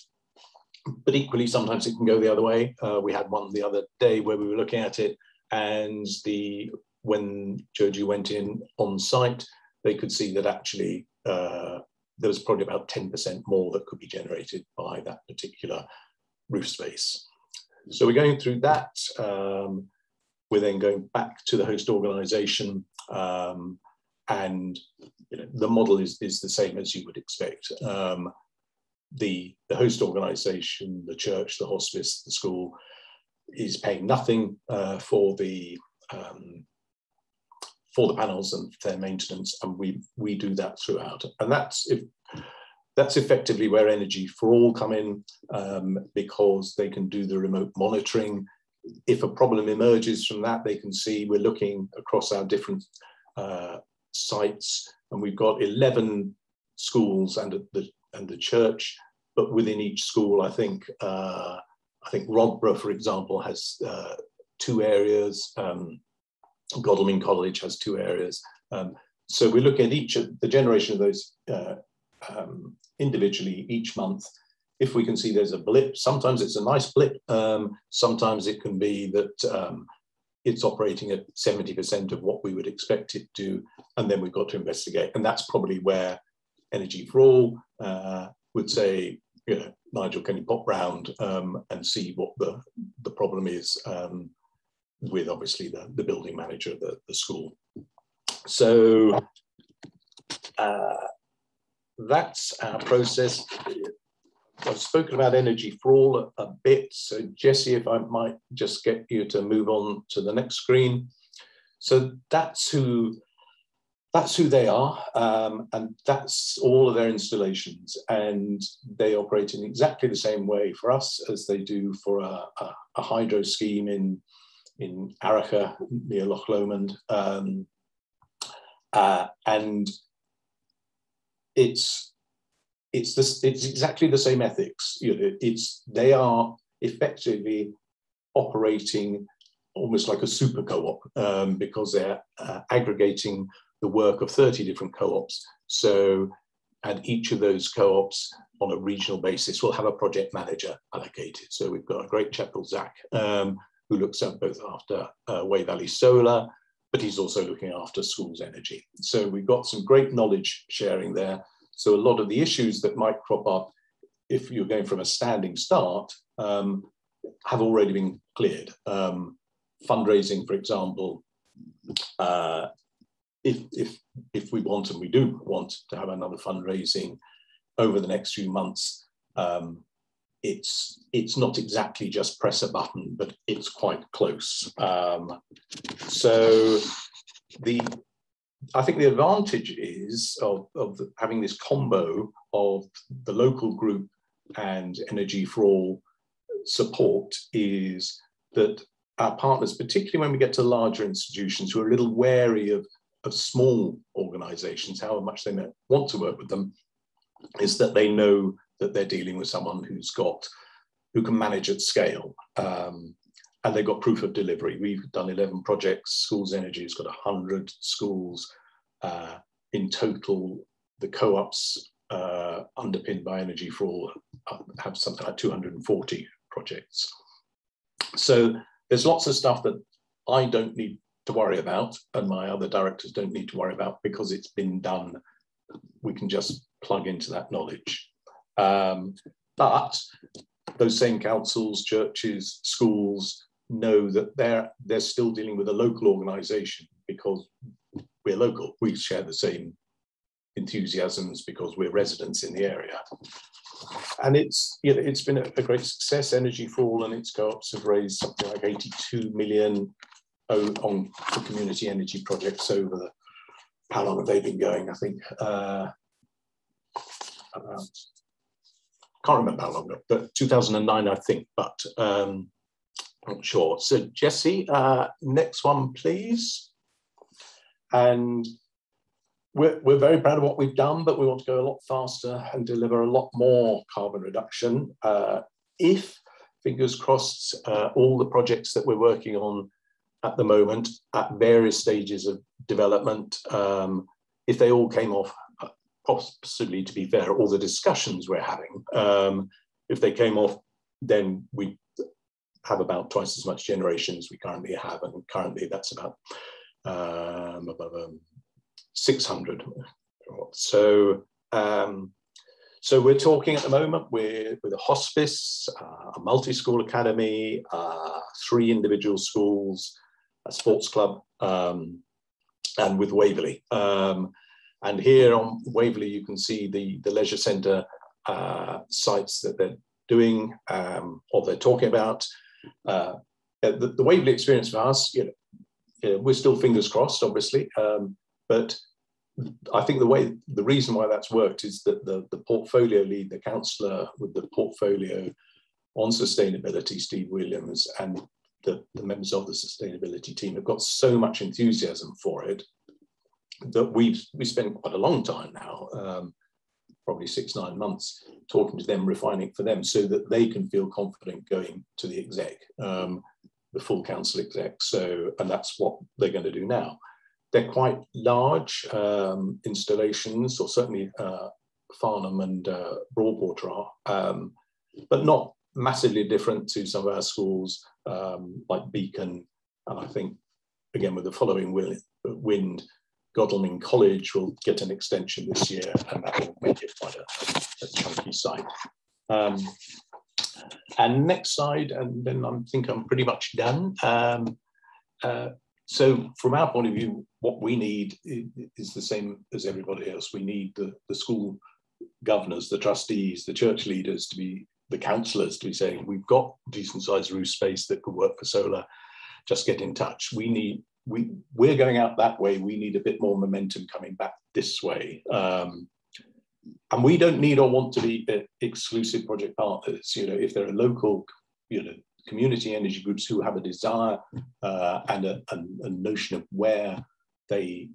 But equally, sometimes it can go the other way. Uh, we had one the other day where we were looking at it, and the when Joju went in on site, they could see that actually uh, there was probably about 10% more that could be generated by that particular roof space. So we're going through that. Um, we're then going back to the host organization um, and you know, the model is, is the same as you would expect. Um, the, the host organization, the church, the hospice, the school is paying nothing uh, for the um, for the panels and their maintenance, and we we do that throughout. And that's if that's effectively where Energy for All come in um, because they can do the remote monitoring. If a problem emerges from that, they can see we're looking across our different uh, sites, and we've got 11 schools and the and the church. But within each school, I think uh, I think Rodborough, for example, has uh, two areas. Um, Godalming College has two areas. Um, so we look at each of the generation of those uh, um, individually each month. If we can see there's a blip, sometimes it's a nice blip. Um, sometimes it can be that um, it's operating at 70% of what we would expect it to, and then we've got to investigate. And that's probably where Energy for All uh, would say, you know, Nigel, can you pop round um, and see what the, the problem is um, with obviously the, the building manager of the, the school. So uh, that's our process. I've spoken about energy for all a, a, bit. So Jesse, if I might just get you to move on to the next screen. So that's who that's who they are, um, and that's all of their installations. And they operate in exactly the same way for us as they do for a, a, a hydro scheme in in Arrochar near Loch Lomond. Um, uh, and it's it's it's exactly the same ethics. You know, it's they are effectively operating almost like a super co-op um, because they're uh, aggregating the work of 30 different co-ops. So, and each of those co-ops on a regional basis we'll have a project manager allocated. So we've got a great chap called Zach um, who looks at both after uh, Wey Valley Solar, but he's also looking after schools energy. So we've got some great knowledge sharing there. So a lot of the issues that might crop up if you're going from a standing start um, have already been cleared. Um, fundraising, for example, uh, if, if, if we want, and we do want to have another fundraising over the next few months, um, it's it's not exactly just press a button, but it's quite close. Um, so the I think the advantage is of, of having this combo of the local group and Energy for All support is that our partners, particularly when we get to larger institutions who are a little wary of, of small organizations, however much they want to work with them, is that they know that they're dealing with someone who's got who can manage at scale. Um, and they've got proof of delivery. We've done 11 projects. Schools Energy has got 100 schools. Uh, in total, the co-ops uh, underpinned by Energy for All have something like 240 projects. So there's lots of stuff that I don't need to worry about and my other directors don't need to worry about because it's been done. We can just plug into that knowledge. Um, but those same councils, churches, schools know that they're they're still dealing with a local organisation because we're local. We share the same enthusiasms because we're residents in the area. And it's you know, it's been a, a great success. Energy for All and its co-ops have raised something like 82 million on, on community energy projects over the, how long have they been going? I think uh, can't remember how long but 2009, I think, but um, not sure. So Jesse, uh, next one, please. And we're, we're very proud of what we've done, but we want to go a lot faster and deliver a lot more carbon reduction. Uh, if, fingers crossed, uh, all the projects that we're working on at the moment at various stages of development, um, if they all came off possibly, to be fair, all the discussions we're having. Um, if they came off, then we have about twice as much generation as we currently have, and currently that's about um, above um, 600. So, Um, so we're talking at the moment with, with a hospice, uh, a multi-school academy, uh, three individual schools, sports club, um, and with Waverley. Um, and here on Waverley, you can see the, the leisure centre uh, sites that they're doing um, or they're talking about. Uh, the, the Waverley experience for us, you know, we're still fingers crossed, obviously, um, but I think the way the reason why that's worked is that the, the portfolio lead, the councillor with the portfolio on sustainability, Steve Williams, and the, the members of the sustainability team have got so much enthusiasm for it that we've we spent quite a long time now, um, probably six, nine months, talking to them, refining for them so that they can feel confident going to the exec, um, the full council exec. So, and that's what they're going to do now. They're quite large um, installations, or certainly uh, Farnham and uh, Broadwater are, um, but not massively different to some of our schools um, like Beacon. And I think, again, with the following wind, Godalming College will get an extension this year, and that will make it quite a, a chunky site. Um, and next slide, and then I think I'm pretty much done. Um, uh, so from our point of view, what we need is the same as everybody else. We need the, the school governors, the trustees, the church leaders to be, the councillors to be saying, we've got decent sized roof space that could work for solar, just get in touch. We need, we, we're going out that way. We need a bit more momentum coming back this way. Um, and we don't need or want to be uh, exclusive project partners. You know, if there are local, you know, community energy groups who have a desire uh, and a, a, a, notion of where they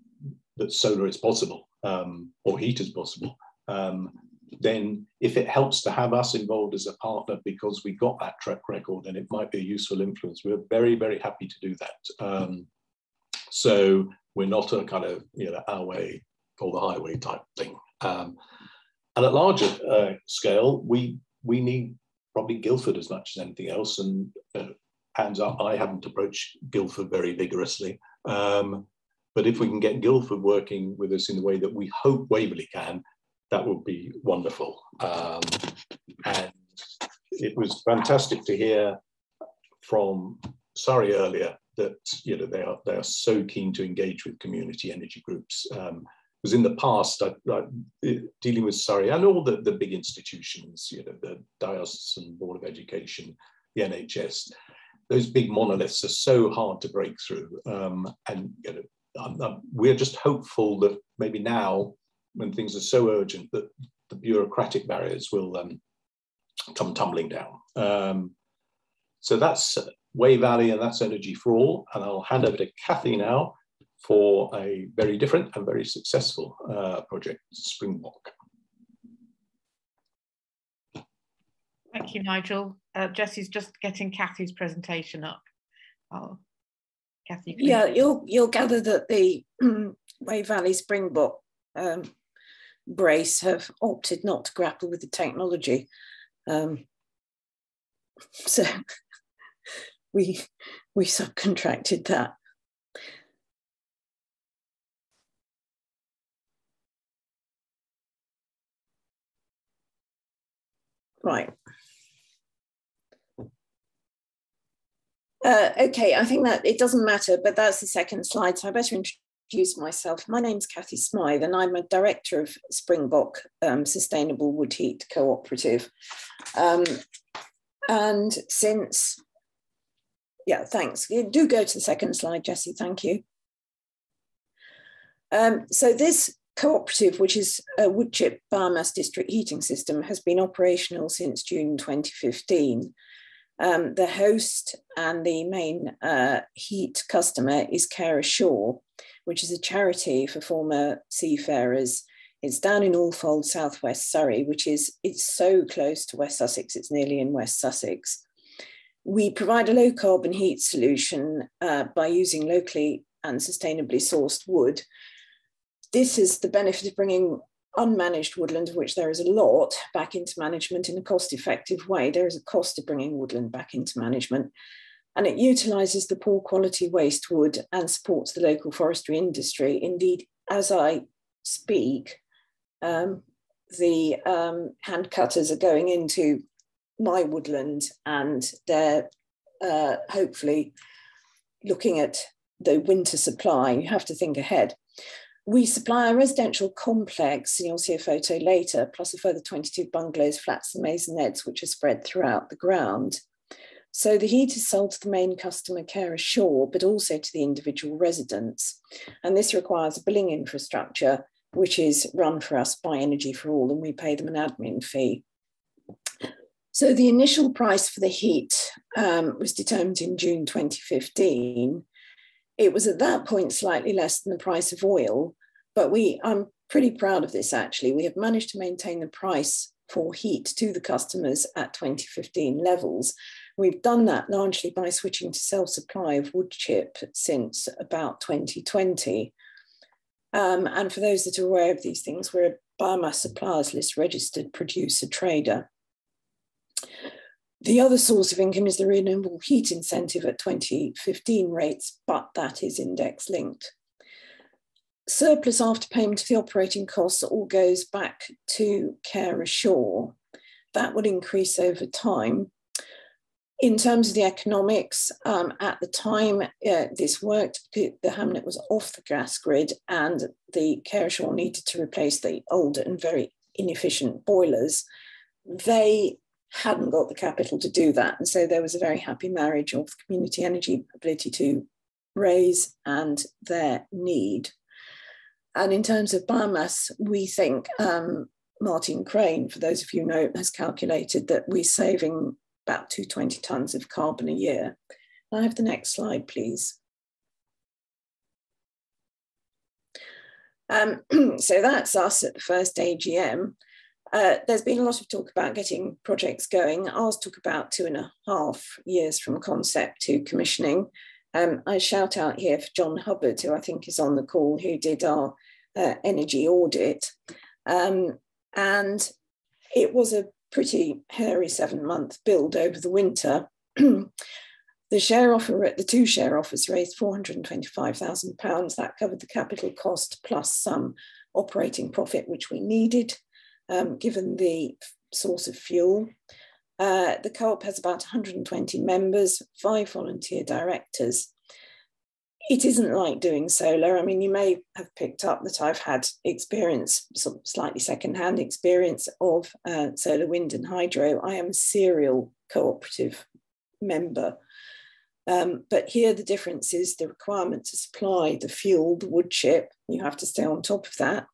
that solar is possible um, or heat is possible, um, then if it helps to have us involved as a partner because we got that track record and it might be a useful influence, we're very, very happy to do that. Um, so we're not a kind of, you know, our way or the highway type thing. Um, and at larger uh, scale, we, we need probably Guildford as much as anything else. And uh, hands up, I haven't approached Guildford very vigorously. Um, but if we can get Guildford working with us in the way that we hope Waverley can, that would be wonderful. Um, and it was fantastic to hear from Surrey earlier that you know they are they are so keen to engage with community energy groups. Um, because in the past, I, I, dealing with Surrey and all the, the big institutions, you know, the Diocesan Board of Education, the NHS, those big monoliths are so hard to break through. Um, and you know, I'm, I'm, we're just hopeful that maybe now, when things are so urgent, that the bureaucratic barriers will um, come tumbling down. Um, so that's Wey Valley and that's Energy for All. And I'll hand over to Kathy now for a very different and very successful uh, project, Springbok. Thank you, Nigel. Uh, Jesse's just getting Kathy's presentation up. Oh, Kathy. Yeah, you'll you'll gather that the Wey Valley Springbok um, brace have opted not to grapple with the technology. Um, so we we subcontracted that. Right. Uh, okay, I think that it doesn't matter, but that's the second slide, so I better introduce myself. My name's Kathy Smythe, and I'm a director of Springbok um, Sustainable Wood Heat Cooperative. Um, and since, yeah, thanks. Do go to the second slide, Jesse, thank you. Um, so this cooperative, which is a woodchip biomass district heating system, has been operational since June 2015. Um, the host and the main uh, heat customer is Care Ashore, which is a charity for former seafarers. It's down in Alfold, southwest Surrey, which is it's so close to West Sussex. It's nearly in West Sussex. We provide a low carbon heat solution uh, by using locally and sustainably sourced wood this is the benefit of bringing unmanaged woodland, of which there is a lot, back into management in a cost effective way. There is a cost to bringing woodland back into management. And it utilises the poor quality waste wood and supports the local forestry industry. Indeed, as I speak, um, the um, hand cutters are going into my woodland and they're uh, hopefully looking at the winter supply. You have to think ahead. We supply a residential complex, and you'll see a photo later, plus a further 22 bungalows, flats, and maisonettes, which are spread throughout the ground. So the heat is sold to the main customer care ashore, but also to the individual residents. And this requires a billing infrastructure, which is run for us by Energy for All, and we pay them an admin fee. So the initial price for the heat um, was determined in June 2015. It was at that point slightly less than the price of oil, but we, I'm pretty proud of this actually. We have managed to maintain the price for heat to the customers at 2015 levels. We've done that largely by switching to self-supply of wood chip since about 2020. Um, and for those that are aware of these things, we're a biomass suppliers list registered producer trader. The other source of income is the renewable heat incentive at 2015 rates, but that is index linked. Surplus after payment of the operating costs all goes back to care ashore. That would increase over time in terms of the economics, um, at the time uh, this worked, the hamlet was off the gas grid and the care Careshore needed to replace the older and very inefficient boilers. They hadn't got the capital to do that. And so there was a very happy marriage of community energy ability to raise and their need. And in terms of biomass, we think um, Martin Crane, for those of you who know, has calculated that we're saving about 220 tonnes of carbon a year. Can I have the next slide, please? Um, so that's us at the first AGM. Uh, there's been a lot of talk about getting projects going. Ours took about two and a half years from concept to commissioning. Um, I shout out here for John Hubbard, who I think is on the call, who did our uh, energy audit. Um, and it was a pretty hairy seven month build over the winter. the share offer, the two share offers raised £425,000. That covered the capital cost plus some operating profit, which we needed um, given the source of fuel. Uh, the co-op has about 120 members, five volunteer directors, it isn't like doing solar. I mean, you may have picked up that I've had experience, sort slightly secondhand experience of uh, solar, wind, and hydro. I am a serial cooperative member. Um, but here the difference is the requirement to supply the fuel, the wood chip, you have to stay on top of that.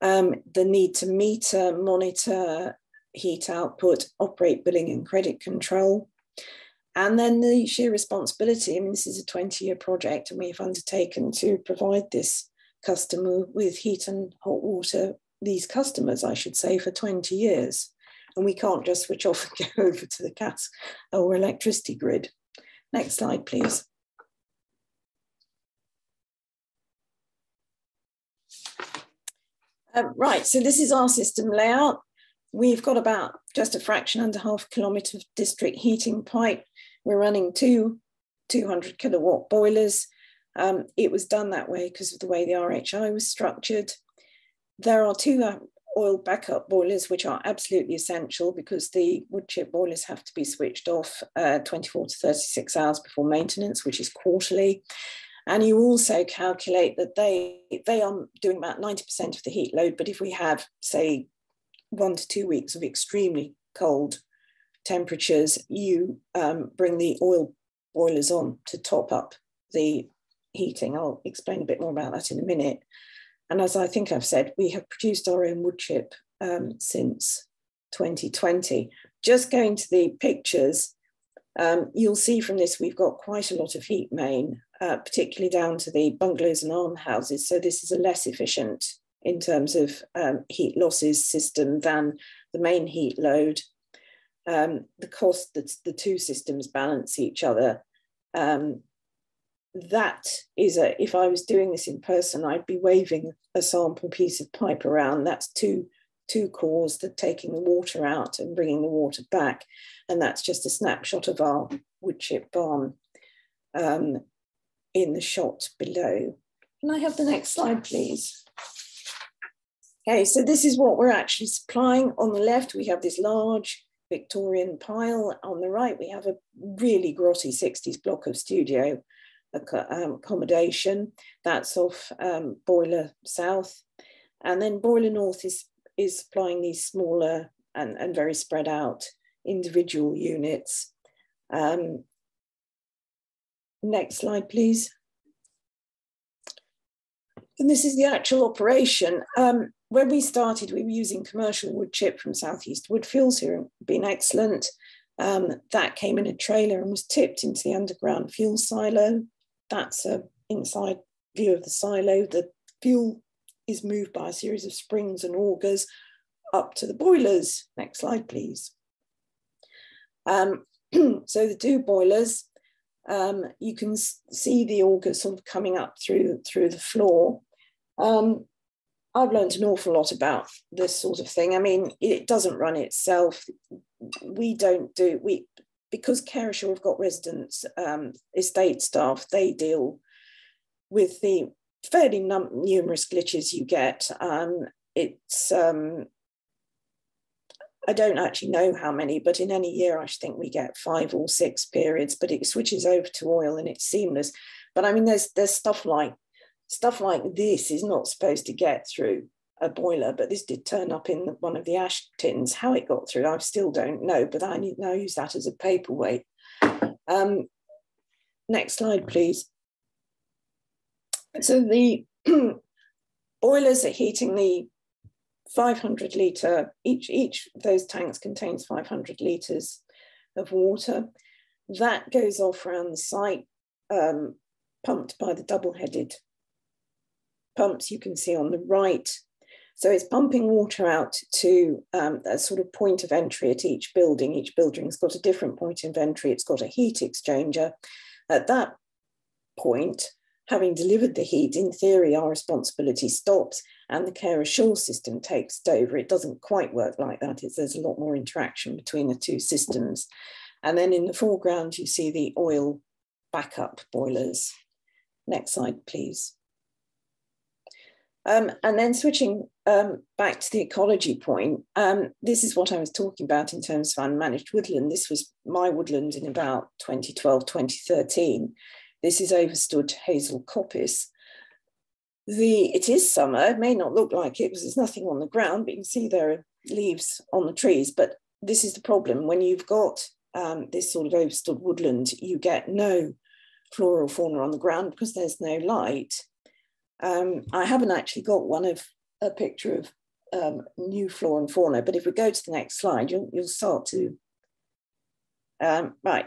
Um, the need to meter, monitor heat output, operate billing and credit control, and then the sheer responsibility. I mean, this is a 20 year project, and we've undertaken to provide this customer with heat and hot water, these customers, I should say, for 20 years. And we can't just switch off and go over to the gas or electricity grid. Next slide, please. Um, right, so this is our system layout. We've got about just a fraction under half a kilometre of district heating pipe. We're running two 200 kilowatt boilers. Um, it was done that way because of the way the RHI was structured. There are two uh, oil backup boilers, which are absolutely essential because the wood chip boilers have to be switched off uh, 24 to 36 hours before maintenance, which is quarterly. And you also calculate that they, they are doing about 90% of the heat load. But if we have, say, one to two weeks of extremely cold temperatures, you um, bring the oil boilers on to top up the heating. I'll explain a bit more about that in a minute. And as I think I've said, we have produced our own wood chip um, since 2020. Just going to the pictures, um, you'll see from this we've got quite a lot of heat main, uh, particularly down to the bungalows and almshouses. So this is a less efficient in terms of um, heat losses system than the main heat load. Um, the cost that the two systems balance each other. Um, that is a, if I was doing this in person, I'd be waving a sample piece of pipe around. That's two, two cores that taking the water out and bringing the water back. And that's just a snapshot of our wood chip barn um, in the shot below. Can I have the next slide, please? Okay, so this is what we're actually supplying. On the left, we have this large Victorian pile. On the right, we have a really grotty 60s block of studio um, accommodation. That's off um, Boiler South. And then Boiler North is, is supplying these smaller and, and very spread out individual units. Um, next slide, please. And this is the actual operation. Um, when we started, we were using commercial wood chip from South East Woodfuels, who have been excellent. Um, that came in a trailer and was tipped into the underground fuel silo. That's an inside view of the silo. The fuel is moved by a series of springs and augers up to the boilers. Next slide, please. Um, so the two boilers, um, you can see the augers sort of coming up through, through the floor. Um, I've learned an awful lot about this sort of thing. I mean, it doesn't run itself. We don't do, we, because Care Ashore have got residents, um, estate staff, they deal with the fairly numerous glitches you get. Um, it's um, I don't actually know how many, but in any year, I think we get five or six periods, but it switches over to oil and it's seamless. But I mean, there's there's stuff like stuff like this is not supposed to get through a boiler, but this did turn up in one of the ash tins. How it got through, I still don't know, but I need now use that as a paperweight. Um, next slide, please. So the boilers are heating the 500 litre, each, each of those tanks contains 500 litres of water. That goes off around the site, um, pumped by the double-headed pumps you can see on the right. So it's pumping water out to um, a sort of point of entry at each building. Each building's got a different point of entry. It's got a heat exchanger. At that point, having delivered the heat, in theory, our responsibility stops and the Care Ashore system takes over. It doesn't quite work like that. It's, there's a lot more interaction between the two systems. And then in the foreground, you see the oil backup boilers. Next slide, please. Um, and then switching um, back to the ecology point, um, this is what I was talking about in terms of unmanaged woodland. This was my woodland in about 2012, 2013. This is overstood hazel coppice the it is summer. It may not look like it because there's nothing on the ground, but you can see there are leaves on the trees. But this is the problem when you've got um, this sort of overstood woodland, you get no floral fauna on the ground because there's no light. Um, I haven't actually got one of a picture of um, new flora and fauna, but if we go to the next slide, you'll, you'll start to. Um, right,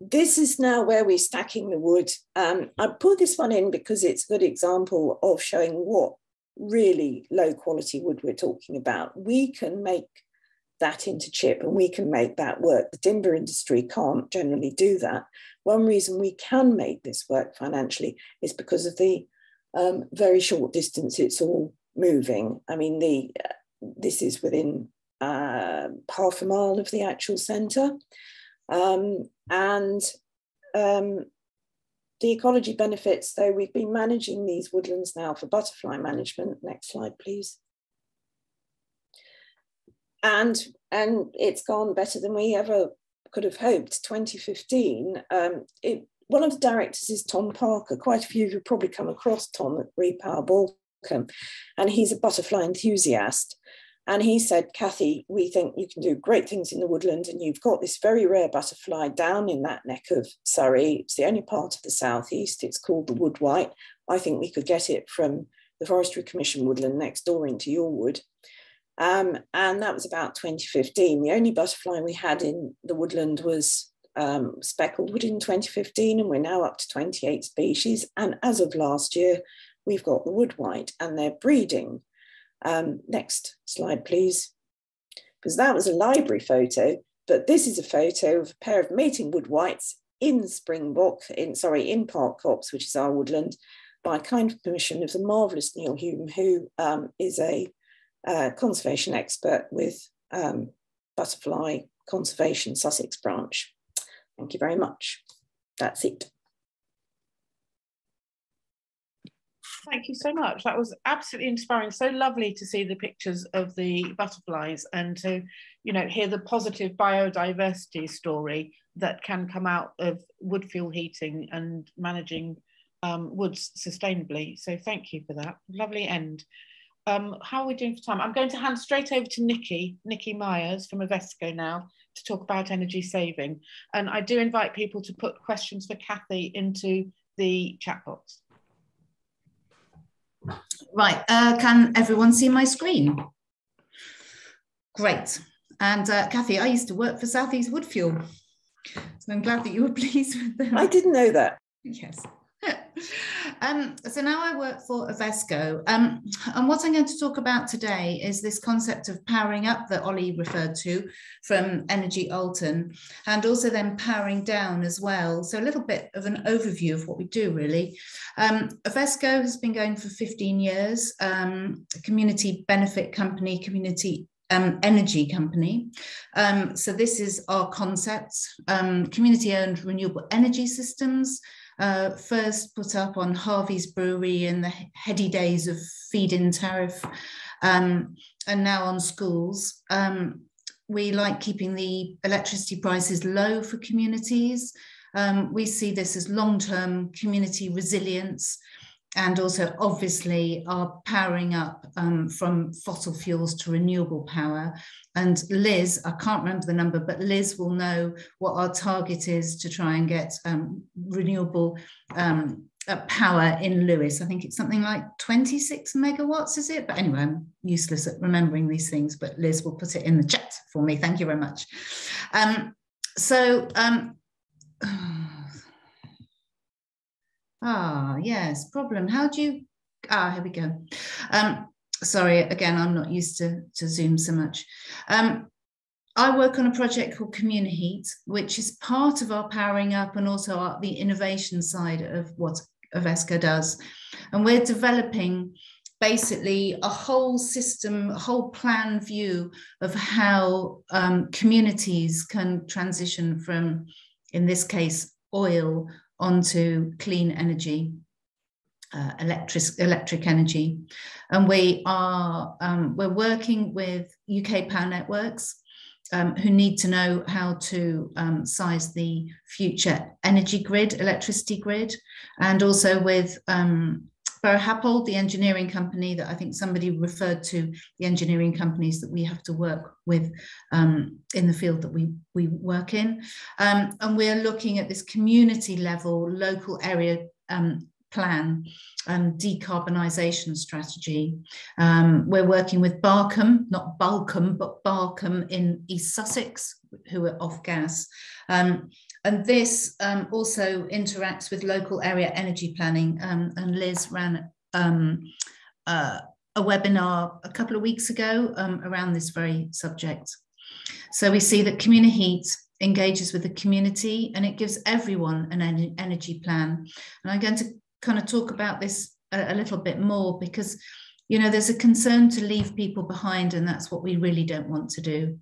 this is now where we're stacking the wood. Um, I put this one in because it's a good example of showing what really low quality wood we're talking about. We can make that into chip and we can make that work. The timber industry can't generally do that. One reason we can make this work financially is because of the um, very short distance it's all moving. I mean, the uh, this is within uh, half a mile of the actual centre. Um, and um, the ecology benefits, though, we've been managing these woodlands now for butterfly management. Next slide, please. And, and it's gone better than we ever could have hoped. 2015, um, it, one of the directors is Tom Parker. Quite a few of you probably come across Tom at Repower Balcombe, and he's a butterfly enthusiast. And he said, Kathy, we think you can do great things in the woodland, and you've got this very rare butterfly down in that neck of Surrey. It's the only part of the southeast. It's called the wood white. I think we could get it from the Forestry Commission woodland next door into your wood. Um, and that was about 2015. The only butterfly we had in the woodland was um, speckled wood in 2015, and we're now up to 28 species. And as of last year, we've got the wood white, and they're breeding. Um, next slide, please. Because that was a library photo, but this is a photo of a pair of mating wood whites in Springbok, in sorry, in Park Copse, which is our woodland, by kind permission of the marvellous Neil Hulme, who um, is a uh, conservation expert with um, Butterfly Conservation Sussex branch. Thank you very much. That's it. Thank you so much. That was absolutely inspiring. So lovely to see the pictures of the butterflies and to, you know, hear the positive biodiversity story that can come out of wood fuel heating and managing um, woods sustainably. So thank you for that. Lovely end. Um, how are we doing for time? I'm going to hand straight over to Nikki, Nikki Myers from OVESCO now to talk about energy saving. And I do invite people to put questions for Kathy into the chat box. Right, uh, can everyone see my screen? Great. And uh, Kathy, I used to work for Southeast Wood Fuel. So I'm glad that you were pleased with them. I didn't know that. Yes. um, so now I work for OVESCO. Um, and what I'm going to talk about today is this concept of powering up that Ollie referred to from Energy Alton, and also then powering down as well. So a little bit of an overview of what we do really. Um, OVESCO has been going for 15 years, um, a community benefit company, community um, energy company. Um, so this is our concepts, um, community-owned renewable energy systems, uh, first put up on Harvey's Brewery in the heady days of feed-in tariff, um, and now on schools. Um, we like keeping the electricity prices low for communities. Um, we see this as long-term community resilience and also obviously are powering up um, from fossil fuels to renewable power. And Liz, I can't remember the number, but Liz will know what our target is to try and get um, renewable um, uh, power in Lewes. I think it's something like 26 megawatts, is it? But anyway, I'm useless at remembering these things, but Liz will put it in the chat for me. Thank you very much. Um, so, um, Ah, yes, problem. How do you, ah, here we go. Um, sorry, again, I'm not used to, to Zoom so much. Um, I work on a project called Communiheat, which is part of our powering up and also our, the innovation side of what OVESCO does. And we're developing basically a whole system, a whole plan view of how um, communities can transition from, in this case, oil onto clean energy, uh, electric, electric energy. And we are, um, we're working with UK Power Networks um, who need to know how to um, size the future energy grid, electricity grid, and also with um, Happold, the engineering company that I think somebody referred to, the engineering companies that we have to work with um, in the field that we, we work in. Um, and we're looking at this community level, local area um, plan and decarbonisation strategy. Um, we're working with Barcombe, not Balcombe, but Barcombe in East Sussex, who are off gas. Um, and this um, also interacts with local area energy planning. Um, and Liz ran um, uh, a webinar a couple of weeks ago um, around this very subject. So we see that community heat engages with the community and it gives everyone an en energy plan. And I'm going to kind of talk about this a, a little bit more because you know there's a concern to leave people behind and that's what we really don't want to do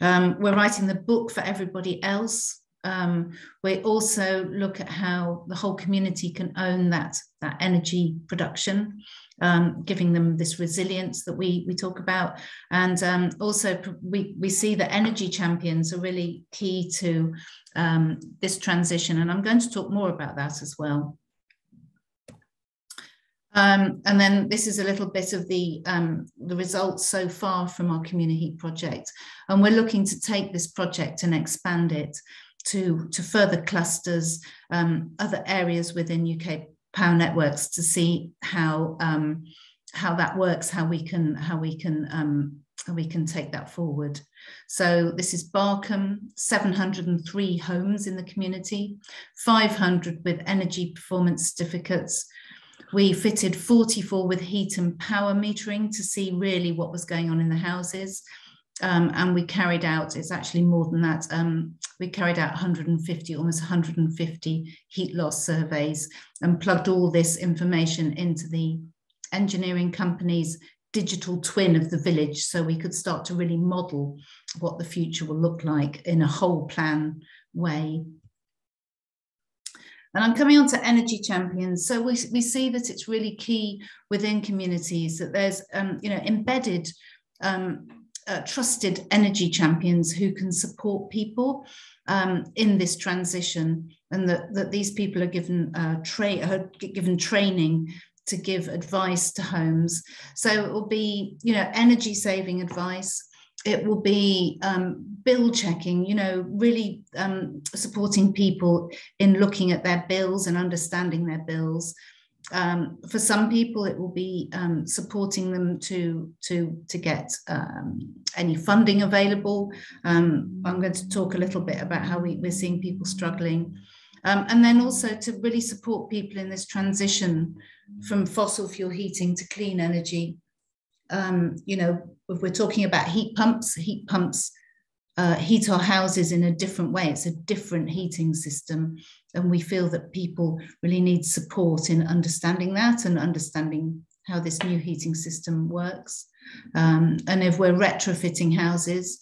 um, we're writing the book for everybody else um, we also look at how the whole community can own that, that energy production, um, giving them this resilience that we, we talk about. And um, also we, we see that energy champions are really key to um, this transition. And I'm going to talk more about that as well. Um, and then this is a little bit of the, um, the results so far from our community project. And we're looking to take this project and expand it to, to further clusters, um, other areas within UK power networks to see how um, how that works, how we can how we can um, how we can take that forward. So this is Barcombe, 703 homes in the community, 500 with energy performance certificates. We fitted 44 with heat and power metering to see really what was going on in the houses. Um, and we carried out, it's actually more than that, um, we carried out 150, almost 150 heat loss surveys and plugged all this information into the engineering company's digital twin of the village so we could start to really model what the future will look like in a whole plan way. And I'm coming on to energy champions. So we, we see that it's really key within communities that there's, um, you know, embedded um, uh, trusted energy champions who can support people um, in this transition and that, that these people are given, uh, tra- given training to give advice to homes. So it will be, you know, energy saving advice. It will be um, bill checking, you know, really um, supporting people in looking at their bills and understanding their bills. Um, for some people, it will be um, supporting them to to to get um, any funding available. Um, I'm going to talk a little bit about how we, we're seeing people struggling, um, and then also to really support people in this transition from fossil fuel heating to clean energy. Um, you know, if we're talking about heat pumps, heat pumps uh, heat our houses in a different way. It's a different heating system. And we feel that people really need support in understanding that and understanding how this new heating system works. Um, and if we're retrofitting houses,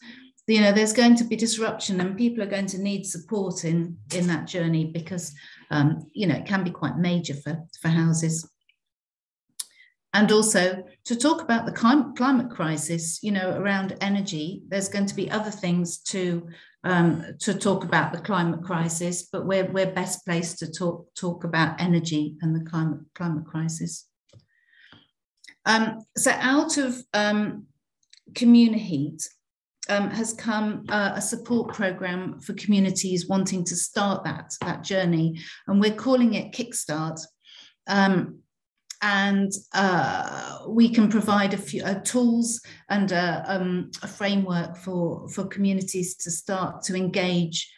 you know, there's going to be disruption and people are going to need support in, in that journey because, um, you know, it can be quite major for, for houses and also to talk about the climate crisis you know around energy there's going to be other things to um, to talk about the climate crisis but we're, we're best placed to talk talk about energy and the climate climate crisis. Um, so out of um, Communiheat um, has come uh, a support program for communities wanting to start that that journey. And we're calling it kickstart. Um, and uh, we can provide a few uh, tools and a, um, a, framework for, for communities to start to engage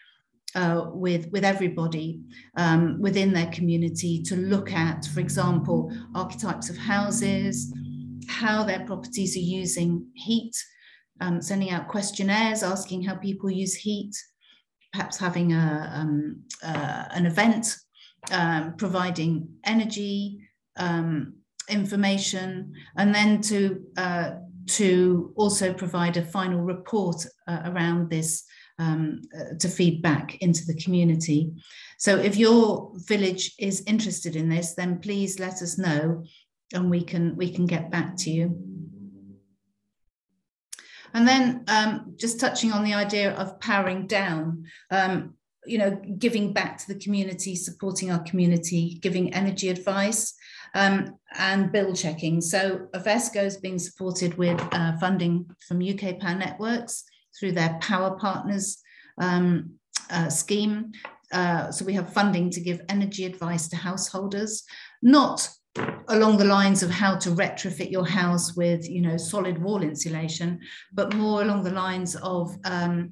uh, with, with everybody um, within their community to look at, for example, archetypes of houses, how their properties are using heat, um, sending out questionnaires asking how people use heat, perhaps having a, um, uh, an event um, providing energy, um, information, and then to uh, to also provide a final report uh, around this um, uh, to feed back into the community. So if your village is interested in this, then please let us know, and we can we can get back to you. And then um, just touching on the idea of powering down, um, you know, giving back to the community, supporting our community, giving energy advice um, and bill checking. So OVESCO is being supported with uh, funding from UK Power Networks through their Power Partners um, uh, scheme. Uh, so we have funding to give energy advice to householders, not along the lines of how to retrofit your house with, you know, solid wall insulation, but more along the lines of um,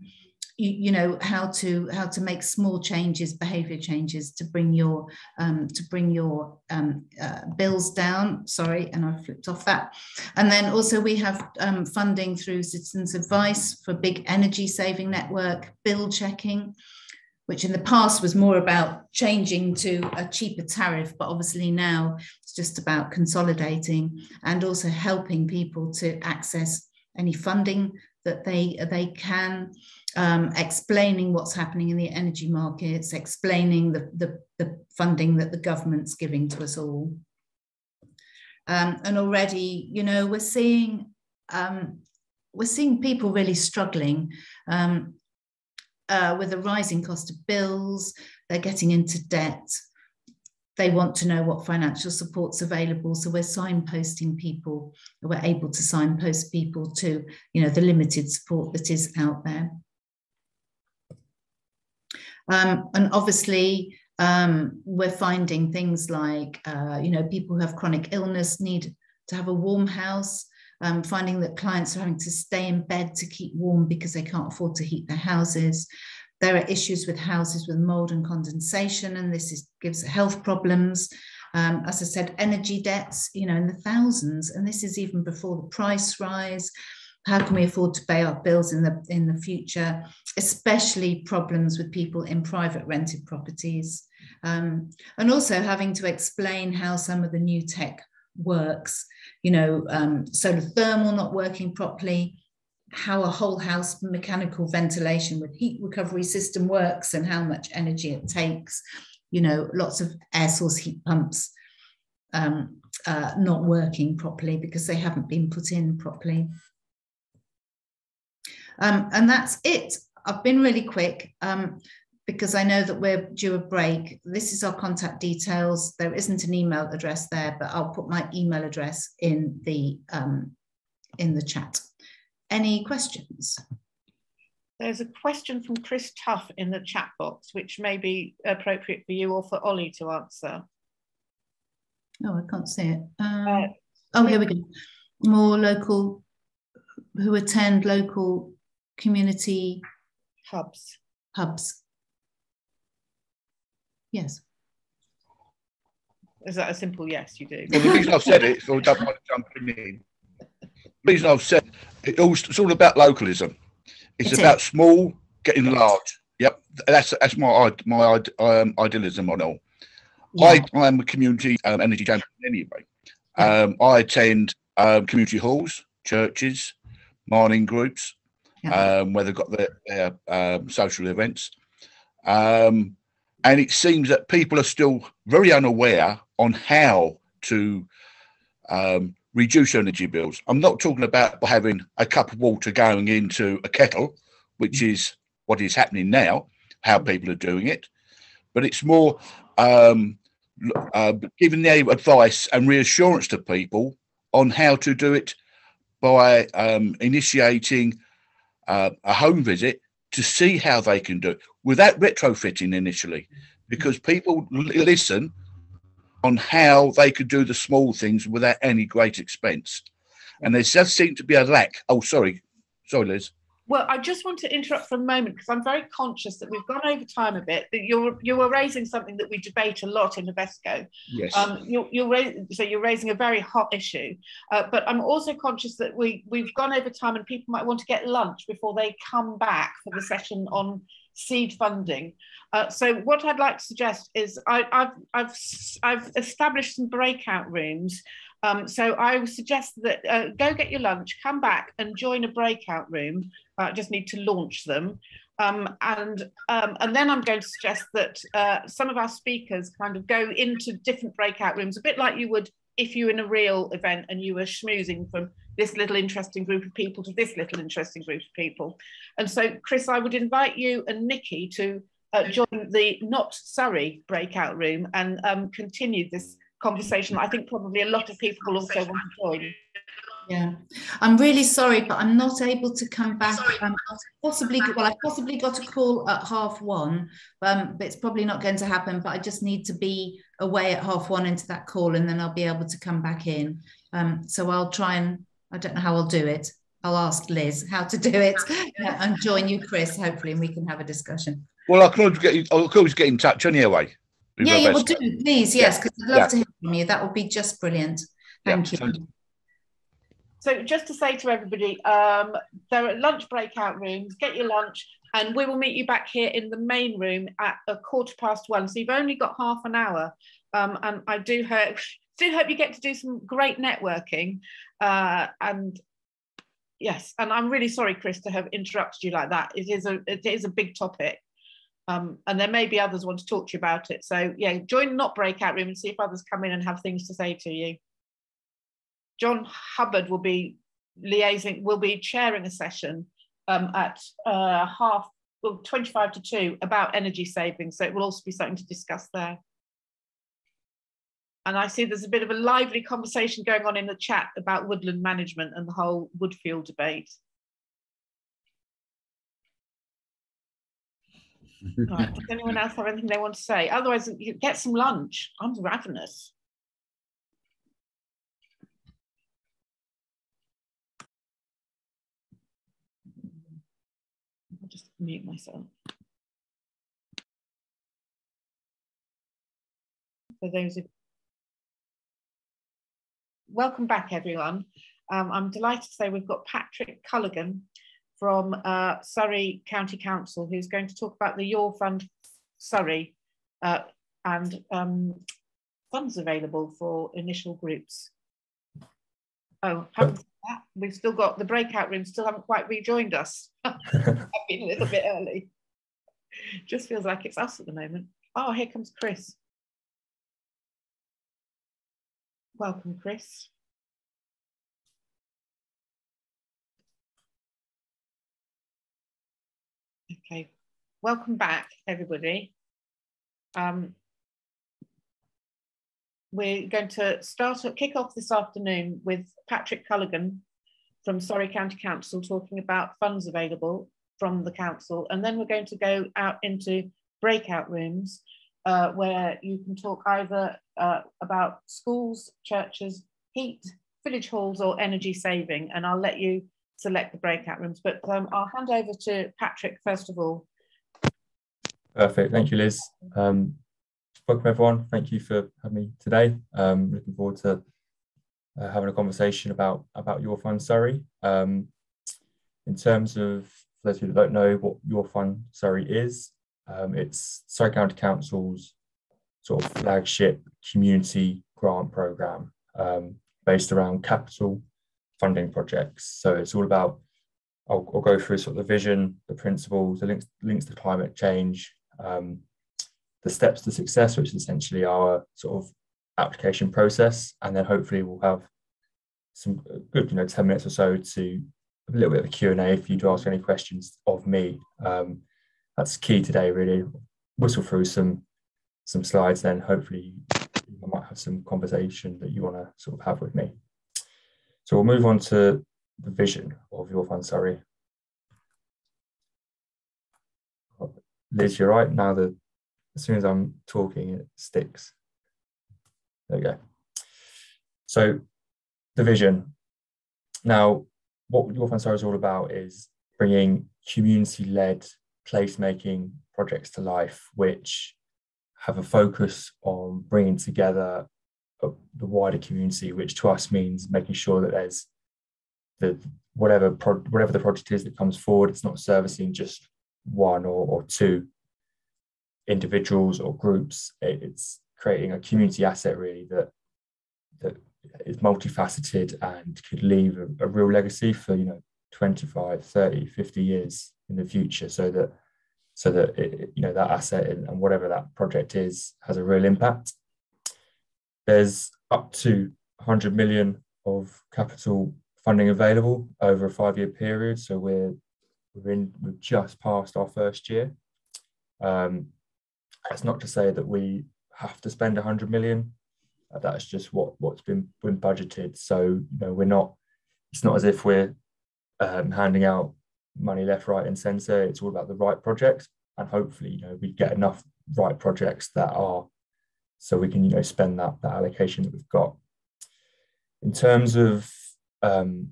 you, you, know how to how to make small changes behavior changes to bring your um, to bring your um, uh, bills down. Sorry and i flipped off that. And then also we have um, funding through citizens advice for big energy saving network bill checking which in the past was more about changing to a cheaper tariff but obviously now it's just about consolidating and also helping people to access any funding that they they can um, explaining what's happening in the energy markets, explaining the, the, the funding that the government's giving to us all. Um, and already, you know, we're seeing um, we're seeing people really struggling um, uh, with the rising cost of bills. They're getting into debt. They want to know what financial support's available. So we're signposting people. We're able to signpost people to, you know, the limited support that is out there. Um, and obviously, um, we're finding things like, uh, you know, people who have chronic illness need to have a warm house. Um, finding that clients are having to stay in bed to keep warm because they can't afford to heat their houses. There are issues with houses with mold and condensation, and this is, gives health problems. Um, as I said, energy debts, you know, in the thousands, and this is even before the price rise. How can we afford to pay our bills in the in the future especially problems with people in private rented properties? Um, and also having to explain how some of the new tech works. You know um, solar thermal not working properly how a whole house mechanical ventilation with heat recovery system works and how much energy it takes you know, lots of air source heat pumps um, uh, not working properly because they haven't been put in properly. Um, and that's it. I've been really quick um, because I know that we're due a break. This is our contact details. There isn't an email address there, but I'll put my email address in the um, in the chat. Any questions? There's a question from Chris Tuff in the chat box, which may be appropriate for you or for Ollie to answer. Oh, I can't see it. Um, uh, oh, here we go. More local, who attend local community hubs. Hubs. Yes. Is that a simple yes? You do. Well, the reason I've said it, so I don't mind jumping in. The reason I've said it, all, it's all about localism. It's it about is. small getting large. Yep, that's that's my my um, idealism on it. Yeah. I am a community um, energy champion anyway. Um, I attend um, community halls, churches, mining groups, yeah. um, where they've got their, their um, social events. Um, and it seems that people are still very unaware on how to um, reduce energy bills. I'm not talking about having a cup of water going into a kettle, which is what is happening now, how people are doing it, but it's more um, uh, giving the advice and reassurance to people on how to do it by um, initiating uh, a home visit to see how they can do it without retrofitting initially, because people listen on how they could do the small things without any great expense. And there does seem to be a lack. Oh, sorry. Sorry, Liz. Well, I just want to interrupt for a moment because I'm very conscious that we've gone over time a bit. That you're you were raising something that we debate a lot in OVESCO. Yes. Um, you're, you're so you're raising a very hot issue, uh, but I'm also conscious that we we've gone over time and people might want to get lunch before they come back for the session on seed funding. Uh, so what I'd like to suggest is I, have I've I've established some breakout rooms um, so I suggest that uh, go get your lunch, come back and join a breakout room. Uh, just need to launch them. Um, and um, and then I'm going to suggest that uh, some of our speakers kind of go into different breakout rooms, a bit like you would if you were in a real event and you were schmoozing from this little interesting group of people to this little interesting group of people. And so, Chris, I would invite you and Nikki to uh, join the Not Surrey breakout room and um, continue this conversation I think probably a lot of people will also want to join. Yeah, I'm really sorry, but I'm not able to come back. Um, possibly, well, I've possibly got a call at half one, um, but it's probably not going to happen. But I just need to be away at half one into that call, and then I'll be able to come back in. Um, so I'll try and I don't know how I'll do it. I'll ask Liz how to do it and join you, Chris, hopefully, and we can have a discussion. Well, I can always get, I can always get in touch anyway yeah, yeah, will do, please, yes, because I'd love yeah. to hear from you. That would be just brilliant. Thank yeah. you. So just to say to everybody, um, there are lunch breakout rooms, get your lunch, and we will meet you back here in the main room at a quarter past one. So you've only got half an hour. Um, and I do hope, do hope you get to do some great networking. Uh, and yes, and I'm really sorry, Chris, to have interrupted you like that. It is a, it is a big topic. Um, and there may be others want to talk to you about it. So yeah, join not breakout room and see if others come in and have things to say to you. John Hubbard will be liaising, will be chairing a session um, at uh, half, well, 25 to 2 about energy savings. So it will also be something to discuss there. And I see there's a bit of a lively conversation going on in the chat about woodland management and the whole woodfuel debate. Right. Does anyone else have anything they want to say? Otherwise, get some lunch. I'm ravenous. I'll just mute myself. For those of welcome back, everyone. Um, I'm delighted to say we've got Patrick Culligan from uh, Surrey County Council, who's going to talk about the Your Fund Surrey uh, and um, funds available for initial groups. Oh, we've still got the breakout room, still haven't quite rejoined us. I've been a little bit early. Just feels like it's us at the moment. Oh, here comes Chris. Welcome, Chris. Okay, welcome back, everybody. Um, we're going to start kick off this afternoon with Patrick Culligan from Surrey County Council talking about funds available from the council, and then we're going to go out into breakout rooms uh, where you can talk either uh, about schools, churches, heat, village halls, or energy saving. And I'll let you select the breakout rooms. But um, I'll hand over to Patrick first of all. Perfect. Thank you, Liz. Um, welcome, everyone. Thank you for having me today. Um, looking forward to uh, having a conversation about, about Your Fund Surrey. Um, in terms of, for those that don't know what Your Fund Surrey is, um, it's Surrey County Council's sort of flagship community grant program um, based around capital funding projects. So it's all about, I'll, I'll, go through sort of the vision, the principles, the links, links to climate change, um, the steps to success, which is essentially our sort of application process. And then hopefully we'll have some good, you know, 10 minutes or so to a little bit of a Q&A if you do ask any questions of me. Um, that's key today, really. Whistle through some some slides, then hopefully you might have some conversation that you want to sort of have with me. So we'll move on to the vision of your fund, Surrey. Liz, you're right. Now that as soon as I'm talking, it sticks. There we go. So the vision. Now, what your fund Surrey is all about is bringing community-led placemaking projects to life, which have a focus on bringing together a, the wider community, which to us means making sure that there's the whatever pro, whatever the project is that comes forward, it's not servicing just one or, or two individuals or groups. It's creating a community asset really that that is multifaceted and could leave a, a real legacy for you know 25 30 50 years in the future so that so that it, you know that asset and, whatever that project is has a real impact there's up to 100 million of capital funding available over a five year period so we're we're in we've just passed our first year um, that's not to say that we have to spend 100 million that's just what what's been been budgeted so you know we're not it's not as if we're um, handing out money left, right, and centre. It's all about the right projects, and hopefully, you know, we get enough right projects that are so we can, you know, spend that that allocation that we've got. In terms of um,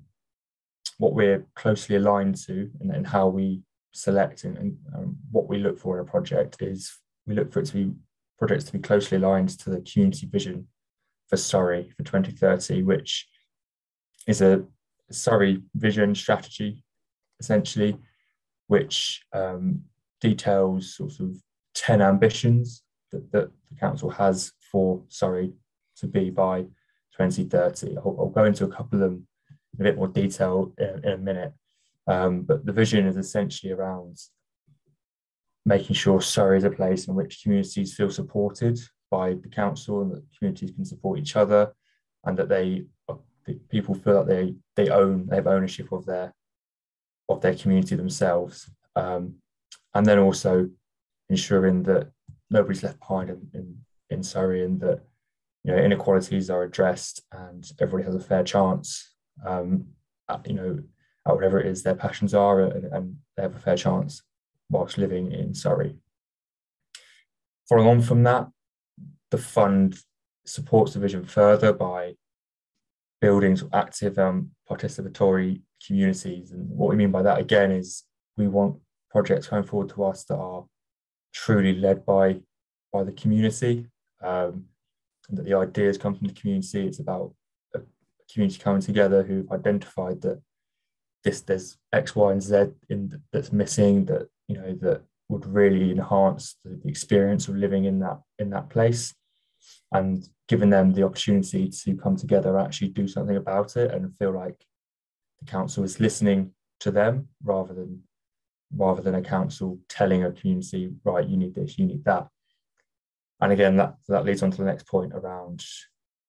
what we're closely aligned to and, and how we select and, and um, what we look for in a project is we look for it to be projects to be closely aligned to the community vision for Surrey for 2030, which is a Surrey vision strategy essentially, which um, details sort of 10 ambitions that, that, the council has for Surrey to be by 2030. I'll, I'll, go into a couple of them in a bit more detail in, in a minute. Um, but the vision is essentially around making sure Surrey is a place in which communities feel supported by the council and that communities can support each other and that they people feel that they they own they have ownership of their of their community themselves, um, and then also ensuring that nobody's left behind in, in, in Surrey and that you know inequalities are addressed and everybody has a fair chance. Um, at, you know, at whatever it is their passions are, and, and they have a fair chance whilst living in Surrey. Following on from that, the fund supports the vision further by building active um, participatory communities. And what we mean by that again is we want projects going forward to us that are truly led by by the community, um, and that the ideas come from the community. It's about a community coming together who've identified that this there's X, Y, and Z in that's missing that you know that would really enhance the, the experience of living in that in that place. And giving them the opportunity to come together actually do something about it and feel like the council is listening to them rather than rather than a council telling a community right you need this you need that. And again, that, that leads on to the next point around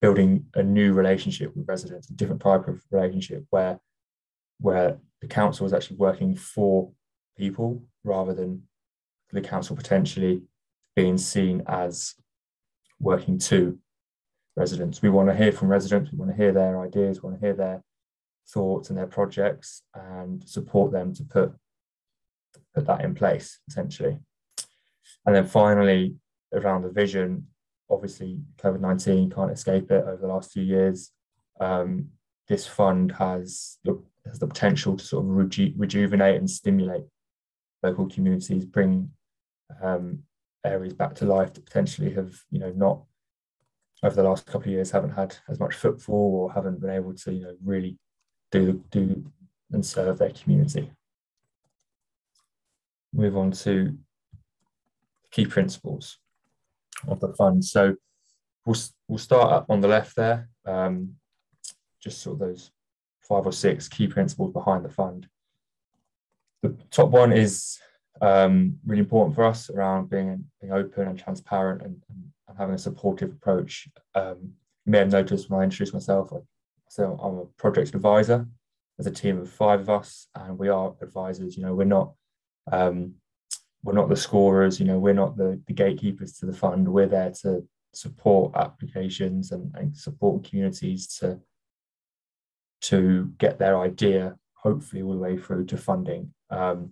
building a new relationship with residents, a different type of relationship where, where the council is actually working for people rather than the council potentially being seen as working to residents. We want to hear from residents, we want to hear their ideas, we want to hear their thoughts and their projects and support them to put, put that in place essentially. And then finally, around the vision, obviously COVID 19 can't escape it over the last few years. Um, this fund has has the potential to sort of reju rejuvenate and stimulate local communities, bring um, areas back to life that potentially have, you know, not over the last couple of years haven't had as much footfall or haven't been able to, you know, really do do and serve their community. Move on to key principles of the fund. So we'll, we'll start up on the left there, um, just sort of those five or six key principles behind the fund. The top one is um, really important for us around being, being open and transparent and, and, having a supportive approach. Um, you may have noticed when I introduced myself, I, so I'm a project advisor. There's a team of five of us, and we are advisors. You know, we're not um, we're not the scorers, you know, we're not the, the gatekeepers to the fund. We're there to support applications and, and support communities to, to get their idea, hopefully all the way through to funding. Um,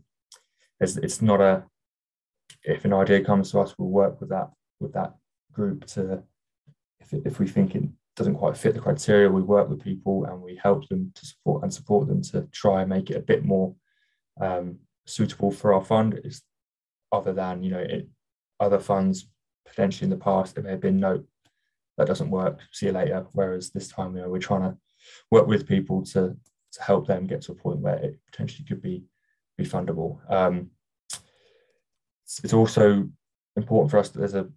it's, it's not a, if an idea comes to us, we'll work with that, with that group to, if, if we think it doesn't quite fit the criteria, we work with people and we help them to support and support them to try and make it a bit more um, suitable for our fund. It's other than you know it, other funds potentially in the past it may have been no that doesn't work see you later whereas this time you know we're trying to work with people to to help them get to a point where it potentially could be be fundable. Um, it's, also important for us that there's a,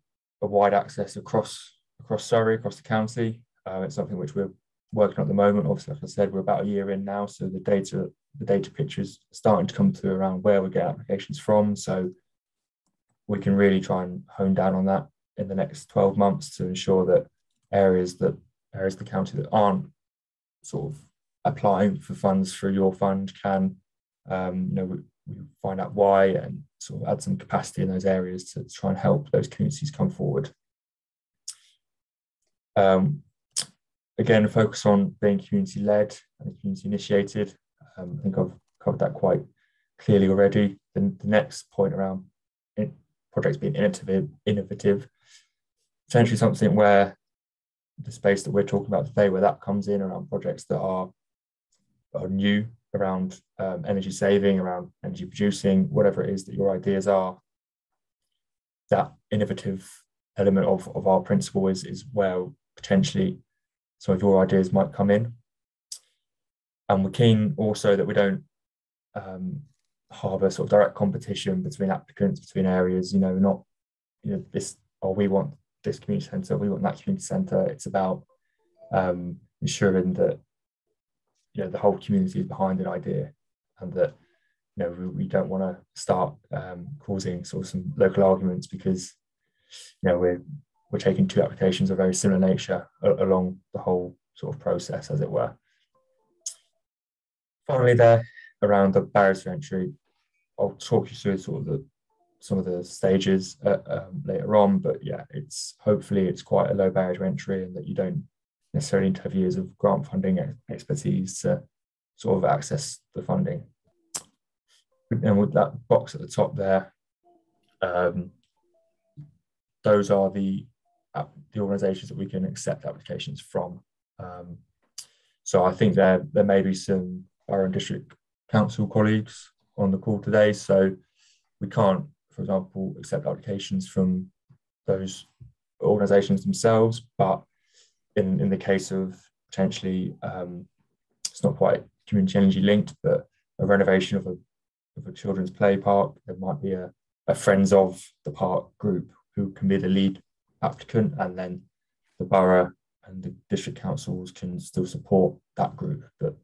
a wide access across across Surrey across the county. Uh, it's something which we're working on at the moment. Obviously like I said we're about a year in now so the data the data picture is starting to come through around where we get applications from. So we can really try and hone down on that in the next 12 months to ensure that areas that areas of the county that aren't sort of applying for funds through your fund can um, you know we, we, find out why and sort of add some capacity in those areas to try and help those communities come forward. Um, again focus on being community led and community initiated um, i think i've covered that quite clearly already. Then the next point around projects being innovative, innovative, potentially something where the space that we're talking about today, where that comes in around projects that are, are new around um, energy saving, around energy producing, whatever it is that your ideas are, that innovative element of, of our principle is, is where potentially some of your ideas might come in. And we're keen also that we don't um, harbour sort of direct competition between applicants, between areas, you know, not, you know, this, or we want this community centre, we want that community centre. It's about um, ensuring that, you know, the whole community is behind an idea and that, you know, we, we don't want to start um, causing sort of some local arguments because, you know, we're, we're taking two applications of very similar nature along the whole sort of process, as it were. Finally, there, around the barriers to entry. I'll talk you through sort of the some of the stages uh, um, later on, but yeah, it's hopefully it's quite a low barrier to entry, and that you don't necessarily need to have years of grant funding expertise to sort of access the funding. And with that box at the top there, um, those are the the organisations that we can accept applications from. Um, so I think there there may be some borough and district council colleagues on the call today. So we can't, for example, accept applications from those organisations themselves, but in, in the case of potentially, um, it's not quite community energy linked, but a renovation of a, of a children's play park, there might be a, a friends of the park group who can be the lead applicant and then the borough and the district councils can still support that group. But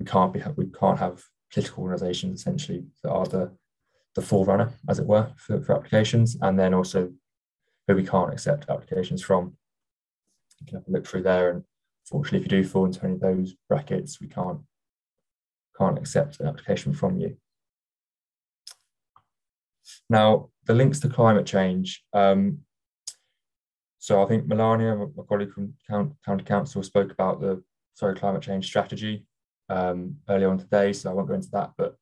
we can't be we can't have political organisations essentially that are the the forerunner, as it were, for, for applications, and then also who we can't accept applications from. You can have a look through there and fortunately if you do fall into any of those brackets, we can't can't accept an application from you. Now, the links to climate change. Um, so I think Melania, my colleague from County Council, spoke about the Surrey climate change strategy um, earlier on today, so I won't go into that. But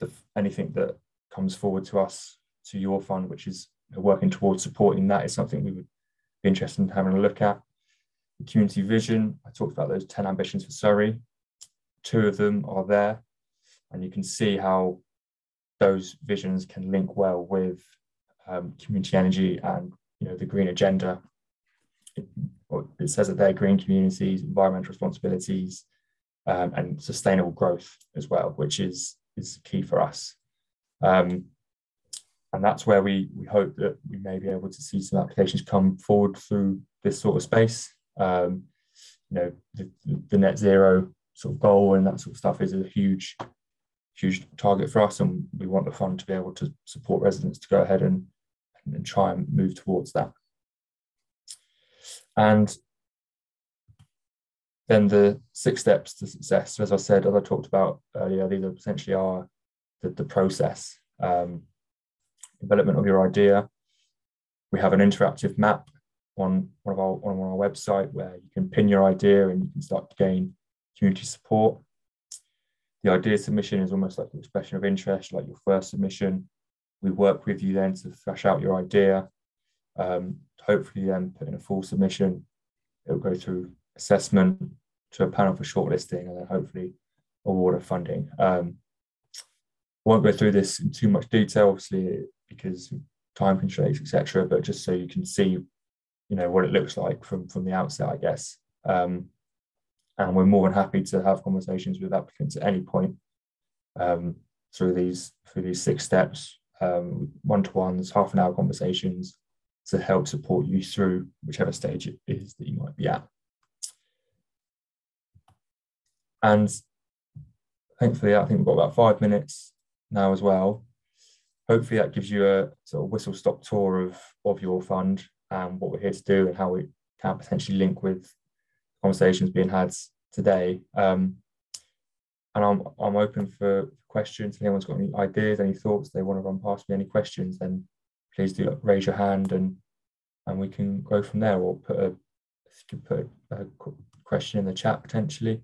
the, anything that comes forward to us to your fund, which is working towards supporting that, is something we would be interested in having a look at. The community vision, I talked about those 10 ambitions for Surrey. Two of them are there, and you can see how those visions can link well with um, community energy and you know the green agenda. It, it says that they're green communities, environmental responsibilities, um, and sustainable growth as well, which is is key for us. Um, and that's where we we hope that we may be able to see some applications come forward through this sort of space. Um, you know, the, the net zero sort of goal and that sort of stuff is a huge huge target for us, and we want the fund to be able to support residents to go ahead and, and try and move towards that. And then the six steps to success. As I said, as I talked about earlier, these are essentially are the, the process, um, development of your idea. We have an interactive map on one of our on our website where you can pin your idea and you can start to gain community support the idea submission is almost like an expression of interest, like your first submission. We work with you then to thrash out your idea. Um, hopefully, then put in a full submission. It'll go through assessment to a panel for shortlisting, and then hopefully award of funding. Um, won't go through this in too much detail, obviously, because time constraints, etc. But just so you can see, you know, what it looks like from from the outset, I guess. Um, and we're more than happy to have conversations with applicants at any point um, through these through these six steps, um, one-to-ones, half an hour conversations to help support you through whichever stage it is that you might be at. And thankfully, I think we've got about five minutes now as well. Hopefully that gives you a sort of whistle-stop tour of, of your fund and what we're here to do and how we can potentially link with conversations being had today. Um, and I'm, I'm open for questions. If anyone's got any ideas, any thoughts they want to run past me, any questions, then please do raise your hand and and we can go from there or put a put a question in the chat potentially.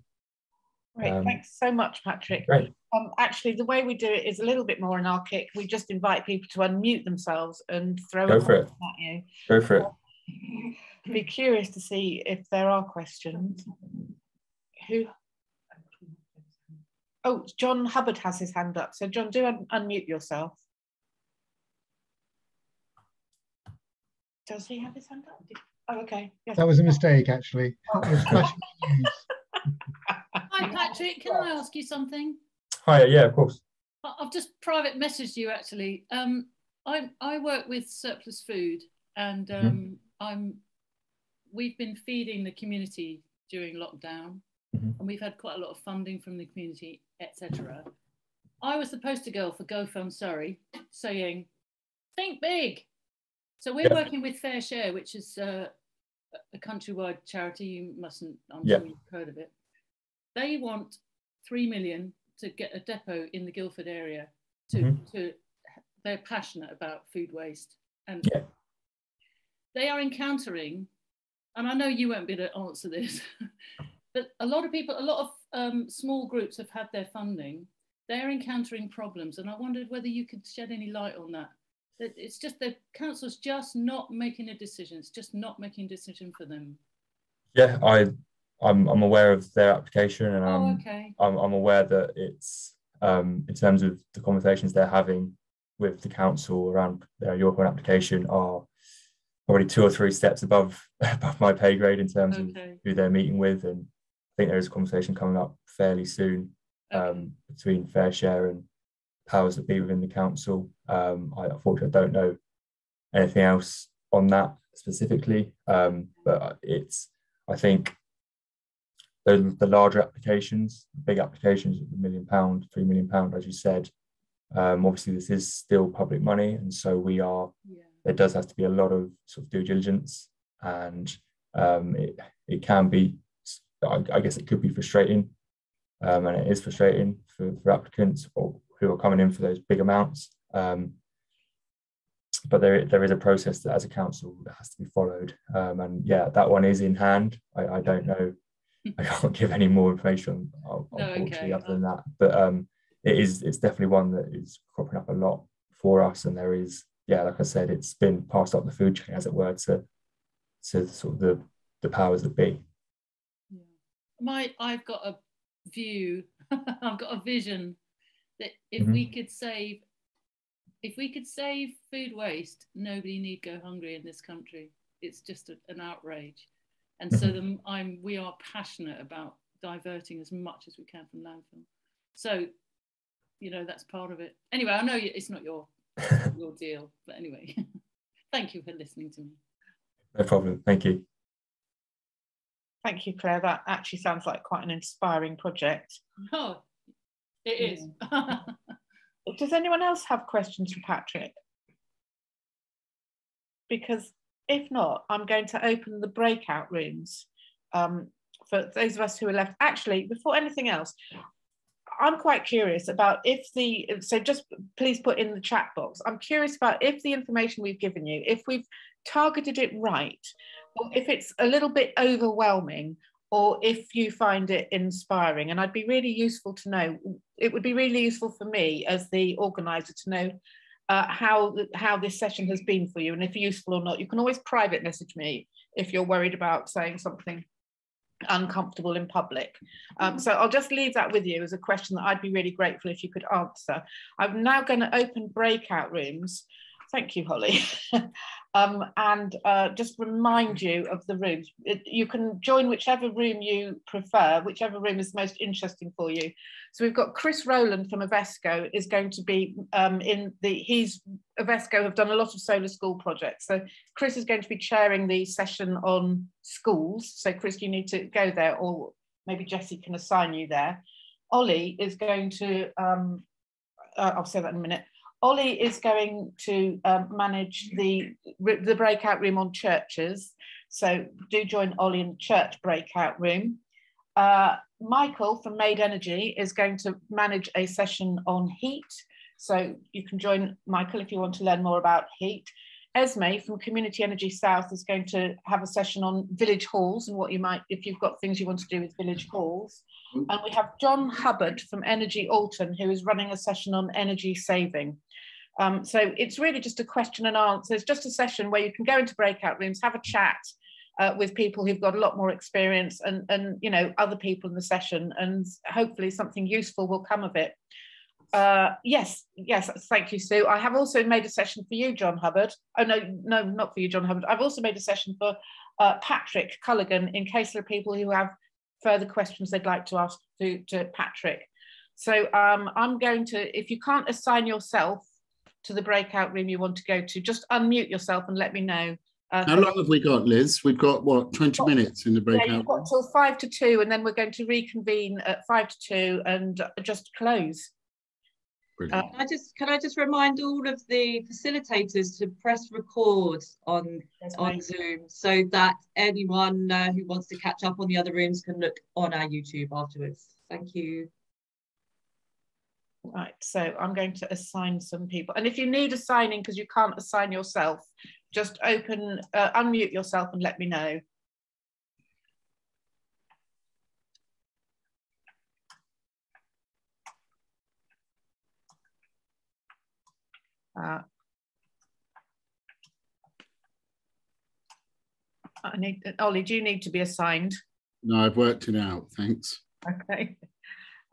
Great, um, thanks so much, Patrick. Great. Um, actually, the way we do it is a little bit more anarchic. We just invite people to unmute themselves and throw Go for it. at you. Go for it be curious to see if there are questions. Who? Oh, John Hubbard has his hand up. So John, do un unmute yourself. Does he have his hand up? Oh, okay. Yes. That was a mistake, actually. Hi, Patrick. Can I ask you something? Hi, yeah, of course. I've just private messaged you, actually. Um, I, I work with surplus food and mm-hmm. um, mm -hmm. I'm we've been feeding the community during lockdown mm-hmm. and we've had quite a lot of funding from the community, etc. I was the poster girl for GoFund Surrey saying, think big. So we're working with Fair Share, which is uh, a countrywide charity. You mustn't, I'm sure you've heard of it. They want three million to get a depot in the Guildford area. To, mm-hmm. to they're passionate about food waste, and yeah. they are encountering and I know you won't be able to answer this, but a lot of people, a lot of um, small groups have had their funding. They're encountering problems, and I wondered whether you could shed any light on that. That it's just the council's just not making a decision. It's just not making a decision for them. Yeah, I, I'm, I'm aware of their application, and oh, I'm, oh, okay. I'm, I'm aware that it's um, in terms of the conversations they're having with the council around their York application are probably two or three steps above above my pay grade in terms okay. of who they're meeting with, and I think there is a conversation coming up fairly soon okay. um, between Fair Share and powers that be within the council. Um, I unfortunately don't know anything else on that specifically, um, but it's I think the, the larger applications, the big applications, the million pound, three million pound, as you said. Um, obviously, this is still public money, and so we are yeah there does have to be a lot of sort of due diligence and um, it, it can be, I, I guess it could be frustrating um, and it is frustrating for, for applicants or who are coming in for those big amounts. Um, but there, there is a process that as a council that has to be followed. Um, and yeah, that one is in hand. I, I don't know. I can't give any more information, unfortunately, no, okay. other than that. But um, it is, it's definitely one that is cropping up a lot for us. And there is, yeah, like I said, it's been passed up the food chain, as it were, to, to sort of the, the powers that be. Yeah. My, I've got a view, I've got a vision that if mm-hmm. we could save if we could save food waste, nobody need go hungry in this country. It's just a, an outrage. And so mm-hmm. the, I'm, we are passionate about diverting as much as we can from landfill. So, you know, that's part of it. Anyway, I know it's not your, your deal, but anyway, thank you for listening to me. No problem. Thank you. Thank you, Claire. That actually sounds like quite an inspiring project. Oh, it is. Yeah. Does anyone else have questions for Patrick? Because if not, I'm going to open the breakout rooms um, for those of us who are left. Actually, before anything else, I'm quite curious about if the, so just please put in the chat box, I'm curious about if the information we've given you, if we've targeted it right, or if it's a little bit overwhelming, or if you find it inspiring. And I'd be really useful to know, it would be really useful for me as the organizer to know uh, how, how this session has been for you and if useful or not. You can always private message me if you're worried about saying something uncomfortable in public. Um, so I'll just leave that with you as a question that I'd be really grateful if you could answer. I'm now going to open breakout rooms. Thank you, Holly. um, and uh, just remind you of the rooms. It, you can join whichever room you prefer, whichever room is most interesting for you. So we've got Chris Rowland from OVESCO is going to be um, in the, he's, OVESCO have done a lot of solar school projects. So Chris is going to be chairing the session on schools. So Chris, you need to go there or maybe Jesse can assign you there. Ollie is going to, um, uh, I'll say that in a minute. Ollie is going to um, manage the, the breakout room on churches. So do join Ollie in the church breakout room. Uh, Michael from MaidEnergy is going to manage a session on heat. So you can join Michael if you want to learn more about heat. Esme from Community Energy South is going to have a session on village halls and what you might, if you've got things you want to do with village halls. And we have John Hubbard from Energy Alton, who is running a session on energy saving. Um, so it's really just a question and answer. It's just a session where you can go into breakout rooms, have a chat uh, with people who've got a lot more experience and, and you know other people in the session, and hopefully something useful will come of it. Uh, yes, yes, thank you, Sue. I have also made a session for you, John Hubbard. Oh no, no, not for you, John Hubbard. I've also made a session for uh, Patrick Culligan in case there are people who have further questions they'd like to ask to, to Patrick. So um, I'm going to, if you can't assign yourself to the breakout room you want to go to, just unmute yourself and let me know. Uh, How long have we got, Liz? We've got what, 20 got, minutes in the breakout yeah, you've got till five to two, and then we're going to reconvene at five to two and just close. Uh, can I just can I just remind all of the facilitators to press record on on Zoom so that anyone uh, who wants to catch up on the other rooms can look on our YouTube afterwards. Thank you. Right, so I'm going to assign some people. And if you need assigning because you can't assign yourself, just open, uh, unmute yourself and let me know. Uh, I need, Ollie, do you need to be assigned? No, I've worked it out, thanks. Okay.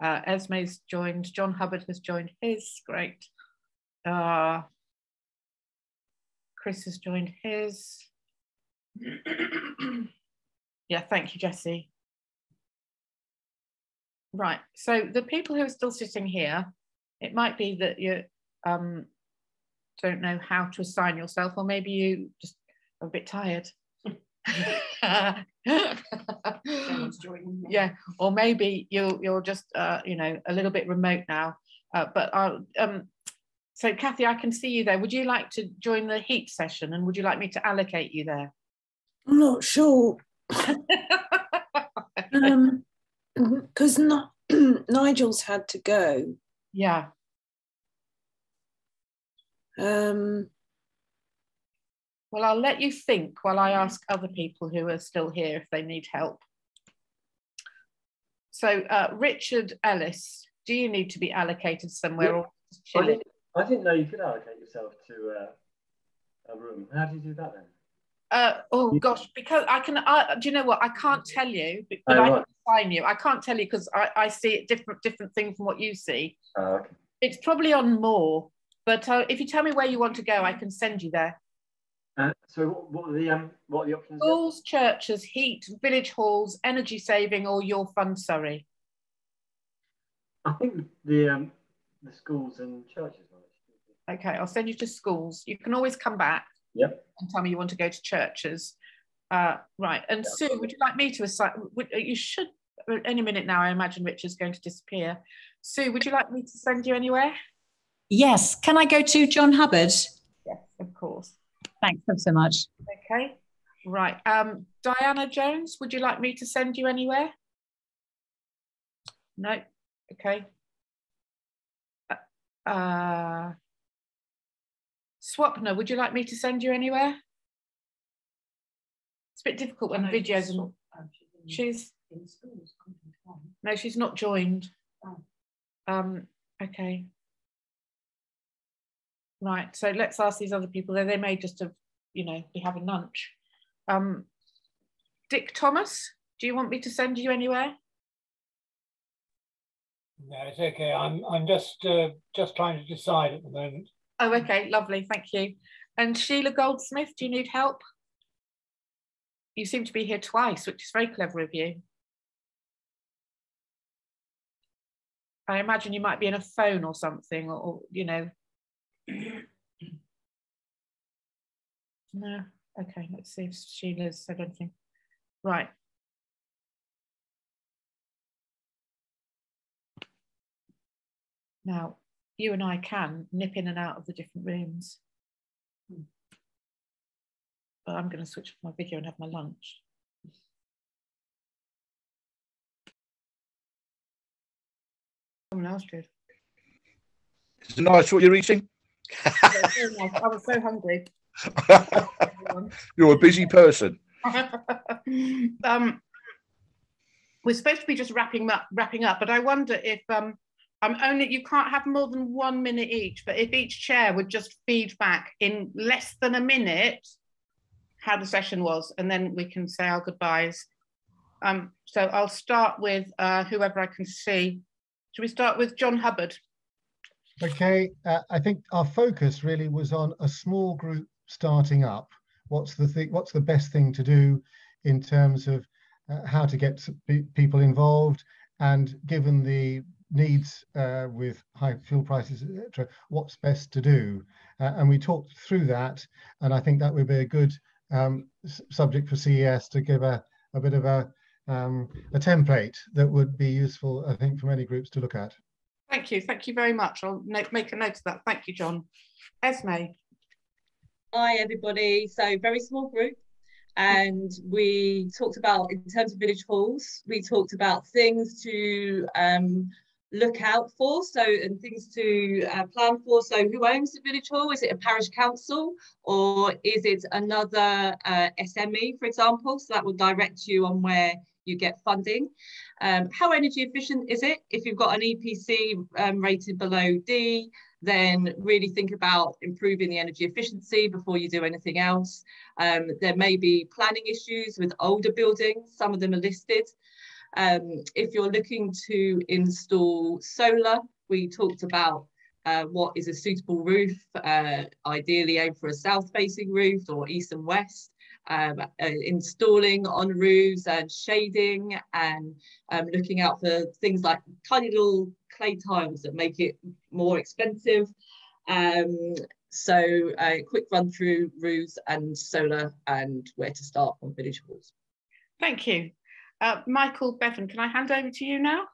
Uh, Esme's joined, John Hubbard has joined his, great. Uh, Chris has joined his. yeah, thank you, Jesse. Right, so the people who are still sitting here, it might be that you um, don't know how to assign yourself, or maybe you just are a bit tired. yeah, or maybe you're you're just uh, you know a little bit remote now. Uh, but I'll, um, So Kathy, I can see you there. Would you like to join the heat session and would you like me to allocate you there? I'm not sure. um, because not Nigel's had to go. Yeah. Um, well, I'll let you think while I ask other people who are still here if they need help. So, uh, Richard Ellis, do you need to be allocated somewhere Yeah. or I it? didn't, I didn't know you could allocate yourself to uh, a room. How do you do that then? Uh, oh gosh, because I can. I, do you know what? I can't tell you, but, but Oh, I right. can assign you. I can't tell you because I, I see it different different things from what you see. Oh, okay. It's probably on more, but uh, if you tell me where you want to go, I can send you there. Uh, so what, what are the um, what are the options? again? Schools, churches, heat, village halls, energy saving, or your fund Surrey. I think the um, the schools and churches. Okay, I'll send you to schools. You can always come back Yep. and tell me you want to go to churches. Uh, right, and Sue, would you like me to assign? Would, uh, you should any minute now. I imagine Richard's going to disappear. Sue, would you like me to send you anywhere? Yes. Can I go to John Hubbard? Yes, of course. Thanks ever so much. Okay, right. Um, Diana Jones, would you like me to send you anywhere? No. Okay. Uh, Uh, Swapna, would you like me to send you anywhere? It's a bit difficult when the videos and she's in schools. content one. no, she's not joined. Oh. Um, okay. Right, so let's ask these other people. They they may just have, you know, be having lunch. Um, Dick Thomas, do you want me to send you anywhere? No, it's okay. I'm I'm just uh, just trying to decide at the moment. Oh, okay, lovely, thank you. And Sheila Goldsmith, do you need help? You seem to be here twice, which is very clever of you. I imagine you might be in a phone or something, or, or, you know. No, okay, let's see if Sheila's said anything. Right. Now, you and I can nip in and out of the different rooms. But I'm going to switch off my video and have my lunch. Someone else did. Is it nice what you're eating? Yeah, very nice. I was so hungry. You're a busy person. um, we're supposed to be just wrapping up, wrapping up, but I wonder if um, I'm only you can't have more than one minute each. But if each chair would just feed back in less than a minute how the session was, and then we can say our goodbyes. Um, so I'll start with uh, whoever I can see. Should we start with John Hubbard? Okay, uh, I think our focus really was on a small group starting up. What's the thing? What's the best thing to do in terms of uh, how to get people involved, and given the needs uh, with high fuel prices, etc., what's best to do? Uh, and we talked through that, and I think that would be a good um, subject for CES to give a, a bit of a um, a template that would be useful, I think, for many groups to look at. Thank you, thank you very much. I'll make a note of that. Thank you, John. Esme. Hi, everybody. So, very small group. And we talked about, in terms of village halls, we talked about things to um, look out for. So, and things to uh, plan for. So, who owns the village hall? Is it a parish council or is it another uh, SME, for example? So, that will direct you on where you get funding. Um, how energy efficient is it? If you've got an EPC um, rated below D, then really think about improving the energy efficiency before you do anything else. Um, there may be planning issues with older buildings, some of them are listed. Um, if you're looking to install solar, we talked about uh, what is a suitable roof, uh, ideally aim for a south facing roof or east and west. Um, uh, installing on roofs and shading and um, looking out for things like tiny little clay tiles that make it more expensive. Um, so a quick run through roofs and solar and where to start on village halls. Thank you. Uh, Michael Bevan, can I hand over to you now?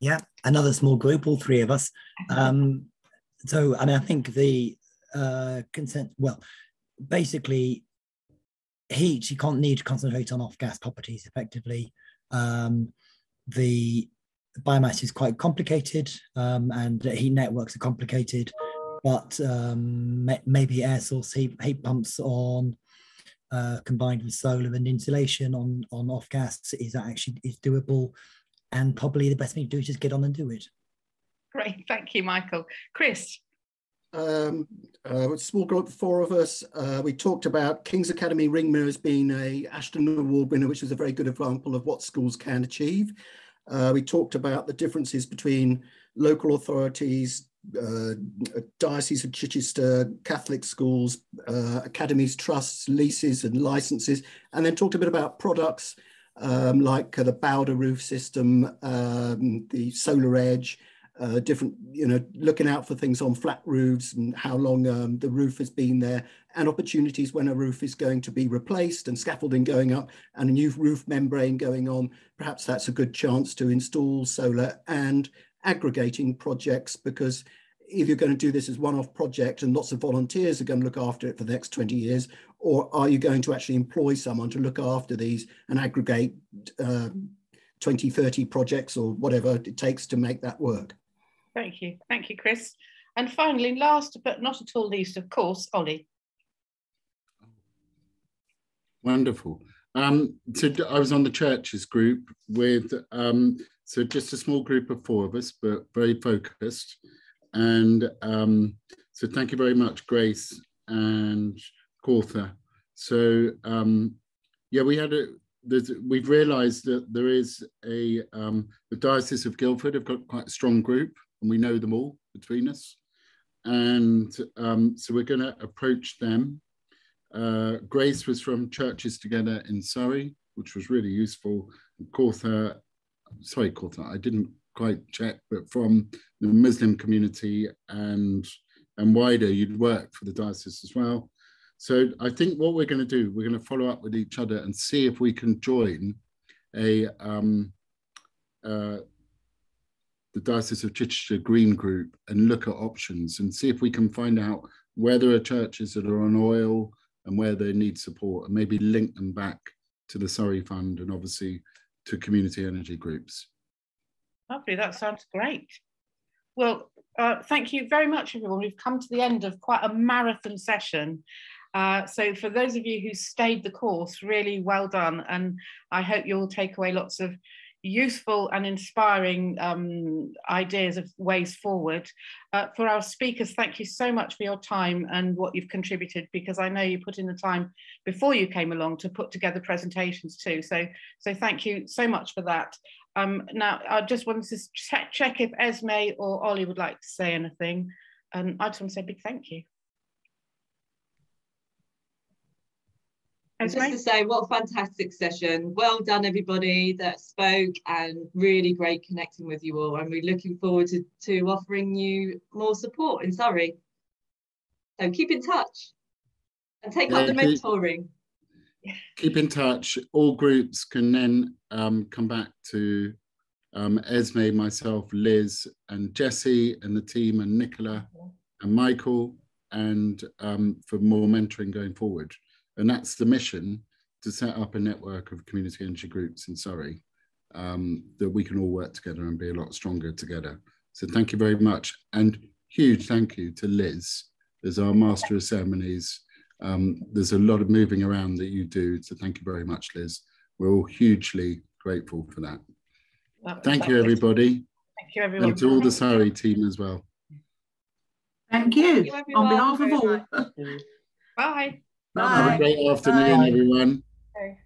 Yeah, another small group, all three of us. Um, so I mean, I think the uh, consent. Well, basically, heat you can't need to concentrate on off-gas properties effectively. Um, the biomass is quite complicated, um, and heat networks are complicated. But um, maybe air source heat, heat pumps on uh, combined with solar and insulation on on off gas is actually is doable, and probably the best thing to do is just get on and do it. Great, thank you, Michael. Chris. Um, uh, small group, four of us. Uh, we talked about King's Academy Ringmer's being a Ashden Award winner, which is a very good example of what schools can achieve. Uh, we talked about the differences between local authorities, uh, Diocese of Chichester, Catholic schools, uh, academies, trusts, leases and licenses, and then talked a bit about products um, like the Bauder roof system, um, the SolarEdge, uh, different, you know, looking out for things on flat roofs and how long um, the roof has been there and opportunities when a roof is going to be replaced and scaffolding going up and a new roof membrane going on. Perhaps that's a good chance to install solar and aggregating projects because if you're going to do this as one-off project and lots of volunteers are going to look after it for the next 20 years, or are you going to actually employ someone to look after these and aggregate uh, 20, 30 projects or whatever it takes to make that work? Thank you. Thank you, Chris. And finally, last but not at all least, of course, Ollie. Wonderful. Um, so I was on the churches group with, um, so just a small group of four of us, but very focused. And um, so thank you very much, Grace and Cortha. So um, yeah, we had a, we've realised that there is a, um, the Diocese of Guildford have got quite a strong group and we know them all between us. And um, so we're going to approach them. Uh, Grace was from Churches Together in Surrey, which was really useful. Cortha, sorry, Cortha, I didn't quite check, but from the Muslim community and and wider, you'd work for the diocese as well. So I think what we're going to do, we're going to follow up with each other and see if we can join a um, uh, the Diocese of Chichester Green Group and look at options and see if we can find out where there are churches that are on oil and where they need support and maybe link them back to the Surrey Fund and obviously to community energy groups. Lovely, that sounds great. Well, uh, thank you very much, everyone. We've come to the end of quite a marathon session. Uh, so for those of you who stayed the course, really well done. And I hope you'll take away lots of useful and inspiring um, ideas of ways forward. Uh, for our speakers, thank you so much for your time and what you've contributed because I know you put in the time before you came along to put together presentations too. So, so thank you so much for that. Um, now, I just wanted to check, check if Esme or Ollie would like to say anything. And I just want to say a big thank you. Just to say, what a fantastic session. Well done, everybody that spoke, and really great connecting with you all. And we're looking forward to, to offering you more support in Surrey. So keep in touch and take yeah, up the mentoring. Keep in touch. All groups can then um, come back to um, Esme, myself, Liz, and Jesse, and the team, and Nicola, and Michael, and um, for more mentoring going forward. And that's the mission to set up a network of community energy groups in Surrey um, that we can all work together and be a lot stronger together. So thank you very much. And huge thank you to Liz as our Master of Ceremonies. Um, there's a lot of moving around that you do. So thank you very much, Liz. We're all hugely grateful for that. Well, thank you, everybody. Thank you, everyone. And to all the Surrey team as well. Thank you, thank you on behalf of all. Bye. Bye. Have a great afternoon, Bye. everyone. Okay.